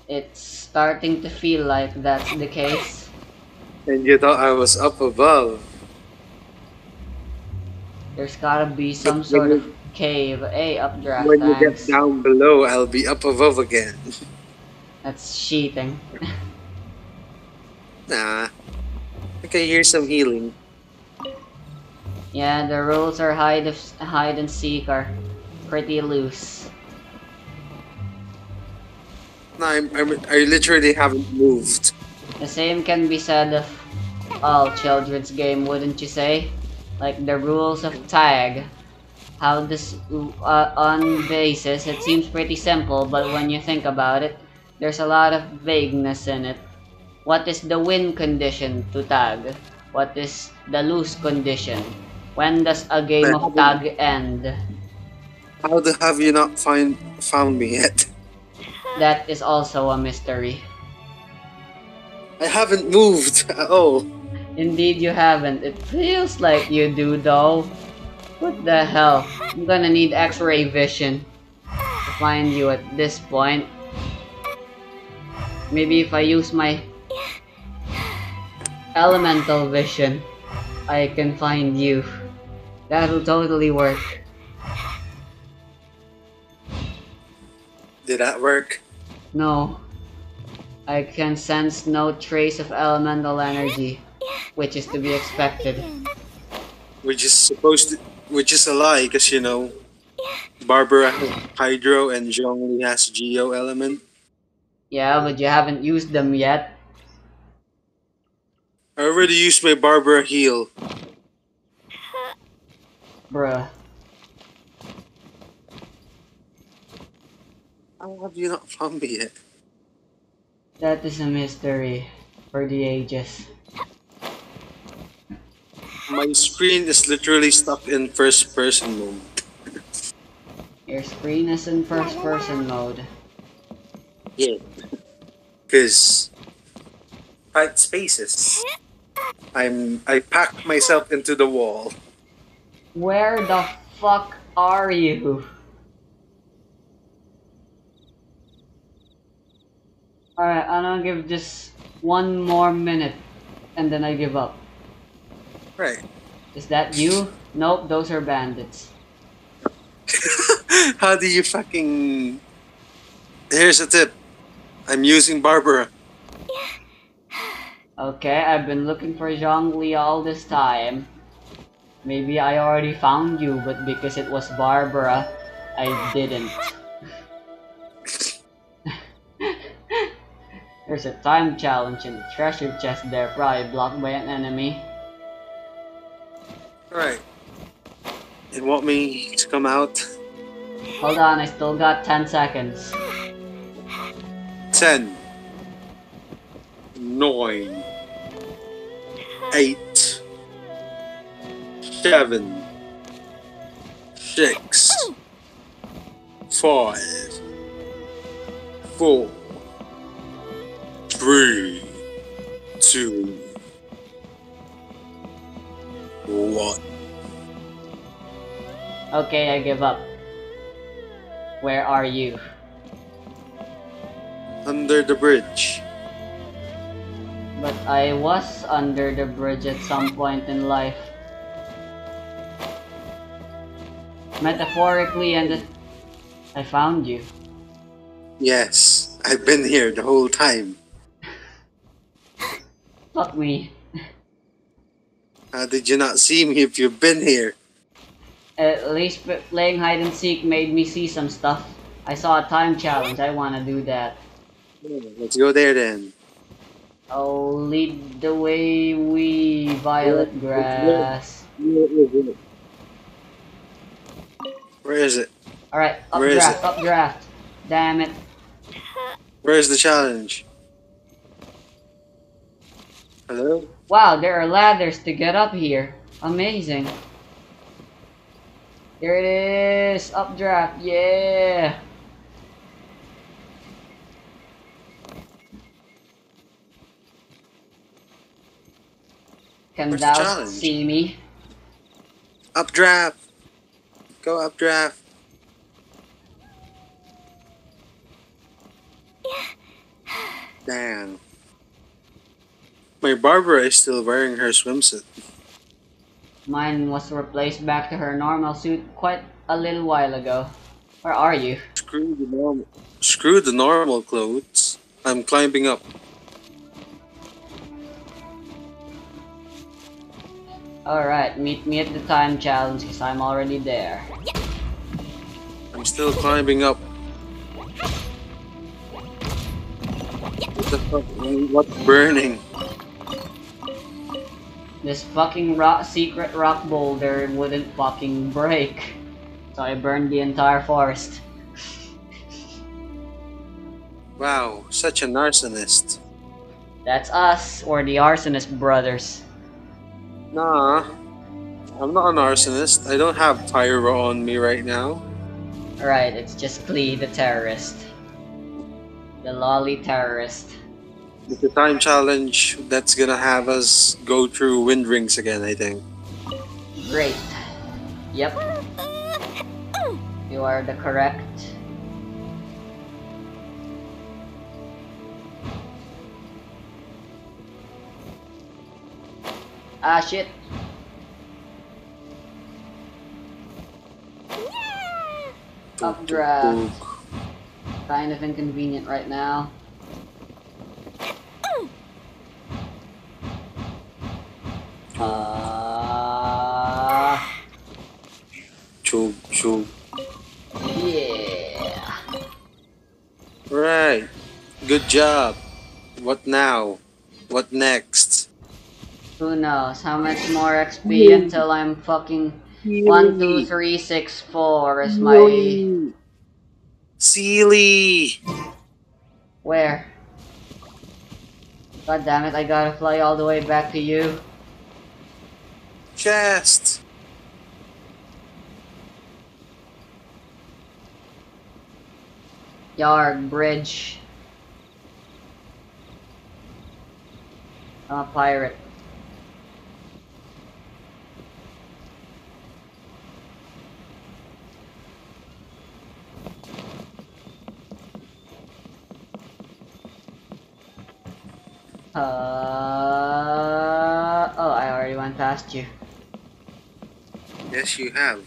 It's starting to feel like that's the case. And you thought I was up above? There's gotta be some when sort you- of cave. Hey, updraft, when you get down below, I'll be up above again. That's cheating. <laughs> nah. Okay, here's some healing. yeah, the rules are hide, of, hide and seek are pretty loose. No, I'm, I'm, I literally haven't moved. The same can be said of all children's game, wouldn't you say? Like the rules of tag. How this, uh, on basis, it seems pretty simple, but when you think about it, there's a lot of vagueness in it. What is the win condition to tag? What is the lose condition? When does a game of tag end? How the have you not find found me yet? That is also a mystery. I haven't moved at all. Indeed, you haven't. It feels like you do, though. What the hell? I'm gonna need X-ray vision to find you at this point. Maybe if I use my elemental vision, I can find you. That'll totally work. Did that work? No. I can sense no trace of elemental energy, which is to be expected. Which is supposed to, which is a lie, because you know, Barbara Hydro and Zhongli has Geo element. Yeah, but you haven't used them yet. I already used my Barbara heal. Bruh. How have you not found me yet? That is a mystery for the ages. My screen is literally stuck in first person mode. Your screen is in first person mode. Yeah. Because tight spaces. I'm I packed myself into the wall. Where the fuck are you? Alright, I'm gonna give just one more minute and then I give up. Right. Is that you? Nope, those are bandits. <laughs> How do you fucking? Here's a tip. I'm using Barbara. <sighs> Okay, I've been looking for Zhongli all this time. Maybe I already found you, but because it was Barbara, I didn't. <laughs> There's a time challenge in the treasure chest there, probably blocked by an enemy. Right. You want me to come out? Hold on, I still got 10 seconds. Ten. Nine. Eight. Seven. Six. Five. Four. Three. Two. One. Okay, I give up. Where are you? Under the bridge. But I was under the bridge at some point in life. Metaphorically, and I found you. Yes, I've been here the whole time. Fuck me. How did you not see me if you've been here? At least playing hide and seek made me see some stuff. I saw a time challenge, I wanna do that. Let's go there then. Oh, lead the way, we violet grass. Where is it? Alright, Where is updraft, updraft. Damn it. Where's the challenge? Hello? Wow, there are ladders to get up here. Amazing. Here it is, updraft, yeah. Can Where's thou see me? Updraft! Go updraft. <sighs> Damn. My Barbara is still wearing her swimsuit. Mine was replaced back to her normal suit quite a little while ago. Where are you? Screw the normal. Screw the normal clothes. I'm climbing up. Alright, meet me at the time challenge because I'm already there. I'm still climbing up. What the fuck? What's burning? This fucking rock secret rock boulder wouldn't fucking break. So I burned the entire forest. <laughs> Wow, such an arsonist. That's us, or the arsonist brothers. Nah, I'm not an arsonist. I don't have pyro on me right now. Alright, it's just Klee, the terrorist. The lolly terrorist. It's a time challenge that's gonna have us go through wind rings again, I think. Great. Yep. You are the correct. Ah shit. Updraft. Kind of inconvenient right now. Uh, Chug, chug. yeah. Right. Good job. What now? What next? Who knows? How much more XP until I'm fucking one, two, three, six, four is my Seelie! where? God damn it! I gotta fly all the way back to you. Chest! Yard bridge. I'm a pirate. Uh, oh, I already went past you. Yes, you have.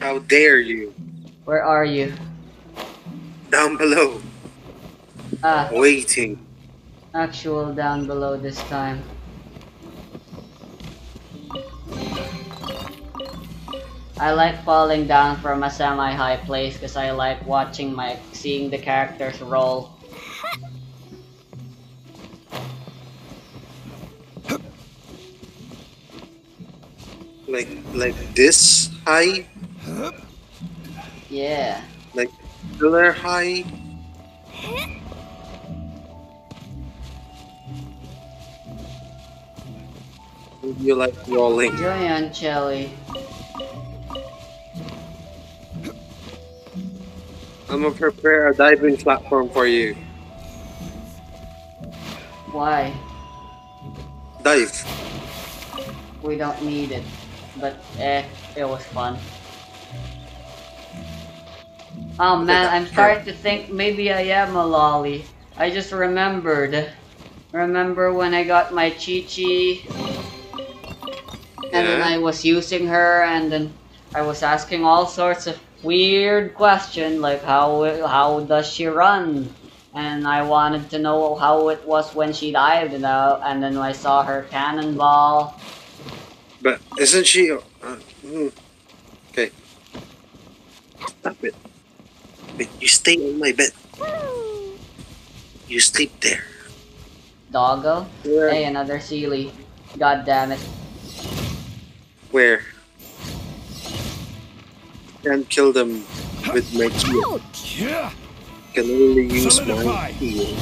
How dare you? Where are you? Down below, Ah, waiting. actual down below this time. I like falling down from a semi-high place because I like watching my seeing the characters roll. Like like this high, Yeah. like pillar high. You like rolling. Joyan Chelly. I'm gonna prepare a diving platform for you. Why? Dive. We don't need it. But eh, it was fun. Oh man, I'm starting to think maybe I am a lolly. I just remembered. Remember when I got my Qiqi? And then I was using her and then I was asking all sorts of weird questions like how how does she run? And I wanted to know how it was when she dived and, uh, and then I saw her cannonball. But isn't she? Uh, hmm. Okay. Stop it. Wait, you stay on my bed. You sleep there. Doggo? Where? Hey, another Seelie. God damn it. Where? Can't kill them with my key. Yeah. Can only use my Solidify. key.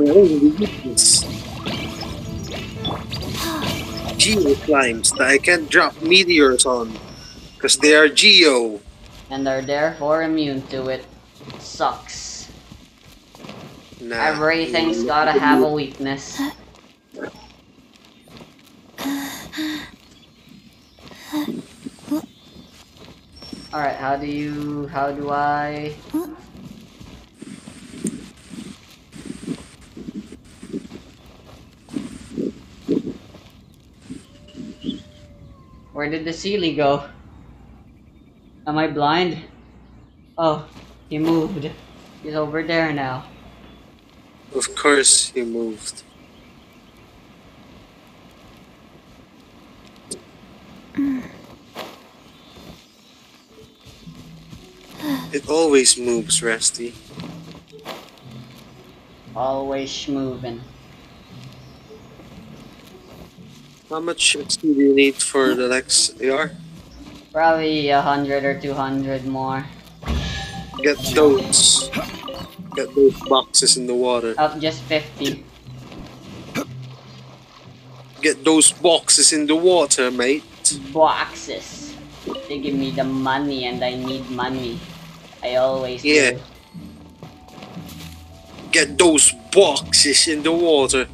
Only weakness. Geo climbs that I can't drop meteors on. Because they are Geo. And are therefore immune to it. Sucks. Nah, Everything's gotta have a weakness. Alright, how do you... how do I... Where did the Seelie go? Am I blind? Oh, he moved. He's over there now. Of course he moved. <sighs> It always moves, Rusty. Always moving. How much XP do you need for the next AR? Probably a hundred or two hundred more. Get those. Get those boxes in the water. Up just 50. Get those boxes in the water, mate. Boxes. They give me the money and I need money. I always Yeah. do. Get those boxes in the water.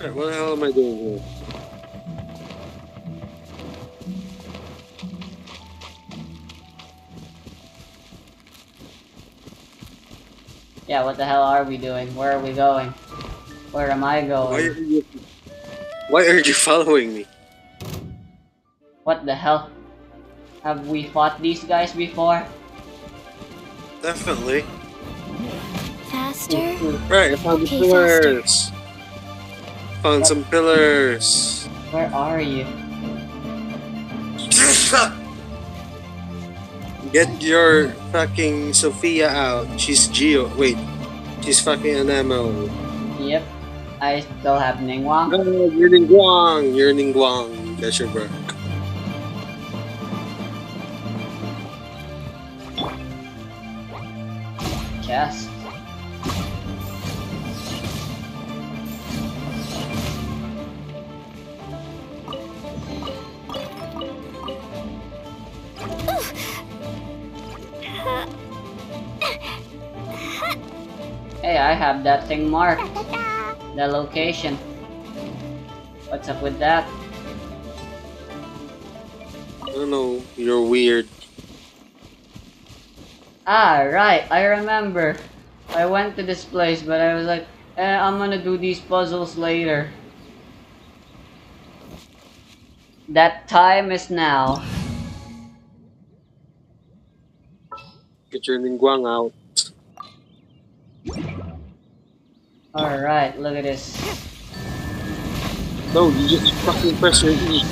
Alright, what the hell am I doing here? Yeah, what the hell are we doing? Where are we going? Where am I Why going? are you, why are you following me? What the hell? Have we fought these guys before? Definitely. Faster? Right, I found the Okay, pillars. Found some pillars. Where are you? <laughs> Get your fucking Sophia out. She's Geo. Wait, she's fucking anemo. Yep. I still have Ningguang. Oh, you're Ningguang. You're Ningguang. That's your bro. Chest. Have that thing marked. The location. What's up with that? I don't know. You're weird. Ah, right. I remember. I went to this place, but I was like, eh, I'm gonna do these puzzles later. That time is now. Get your Ningguang out. Alright, look at this. No, you just fucking press your E.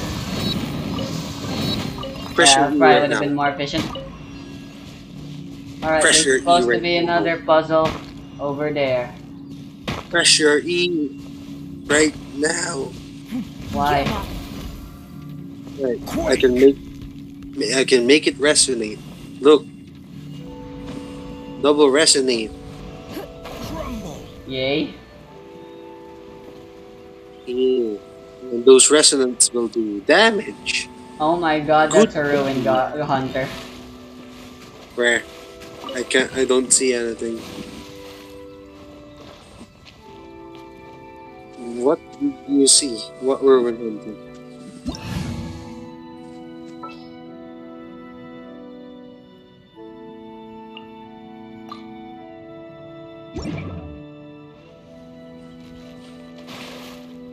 Press yeah, your E probably right would have been more efficient. Alright, Press your there's E supposed to be now. another puzzle over there. Press your E right now. Why? Right. I can make I can make it resonate. Look. Double resonate. Yay. Yeah. And um, um those resonance will do damage. Oh my god, Good. that's a ruin go- hunter. Where I can't I don't see anything. What do you see? What were we hunting?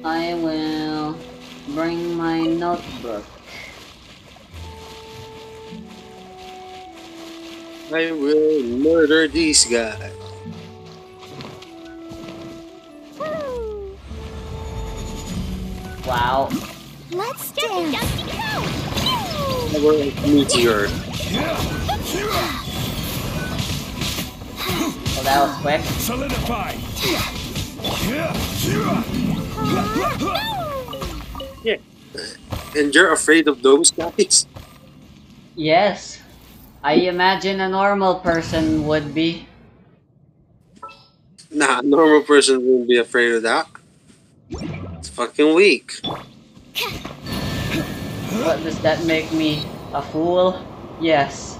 I will bring my notebook. I will murder these guys. Wow. Let's dance. Power of meteor. Oh, that was quick. Solidify. Yeah. And you're afraid of those guys? Yes. I imagine a normal person would be. Nah, a normal person wouldn't be afraid of that. It's fucking weak. What does that make me? A fool? Yes.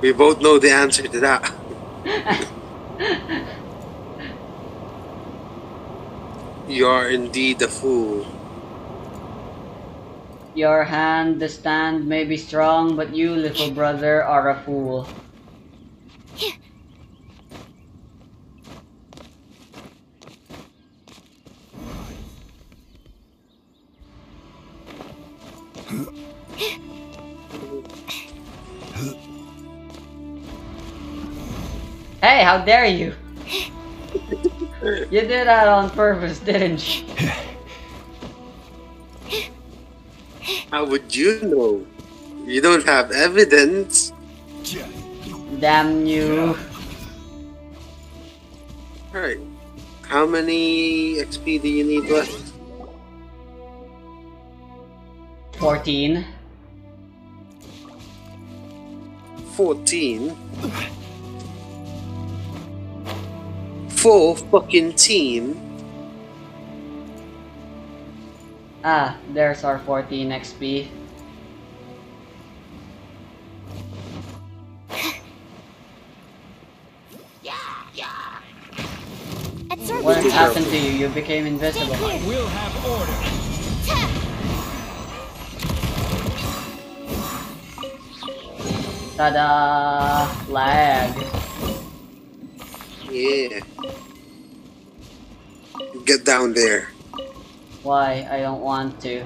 We both know the answer to that. <laughs> You are indeed a fool. Your hand, the stand may be strong, but you, little brother, are a fool. Hey, how dare you? You did that on purpose, didn't you? How would you know? You don't have evidence. Damn you. Alright. How many XP do you need left? 14. 14. Full fucking team. Ah, there's our 14 XP. It's our What happened to you? You became invisible. We'll have order. Tada! Lag. Yeah. Get down there. Why? I don't want to.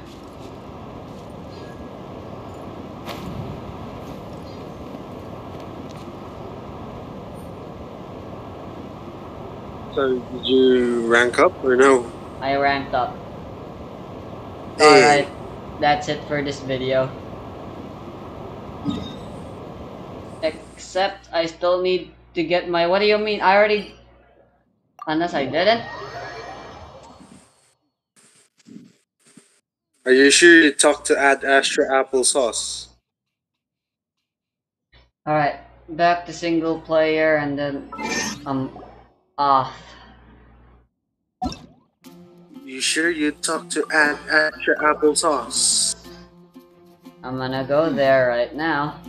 So, did you rank up or no? I ranked up. Hey. Alright, that's it for this video. Except I still need to get my. What do you mean? I already. Unless I didn't? Are you sure you talked to add extra applesauce? Alright, back to single player and then. Um. Off. You sure you talked to add extra applesauce? I'm gonna go there right now.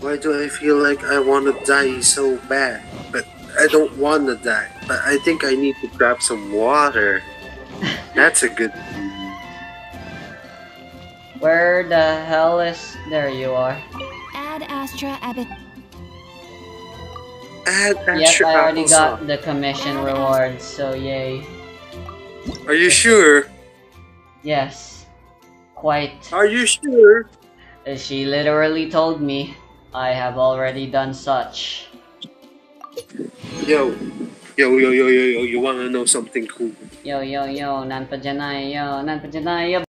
Why do I feel like I want to die so bad? But I don't want to die. But I think I need to grab some water. <laughs> That's a good. Where the hell is. There you are. Ad Astra Abbott. Add Yep, extra I already applesauce. got the commission reward. so yay. Are you sure? Yes. Quite. Are you sure? She literally told me I have already done such. Yo, yo, yo, yo, yo, yo. You wanna know something cool? Yo, yo, yo, nan pa dyan na, yo, nan pa dyan na, yo.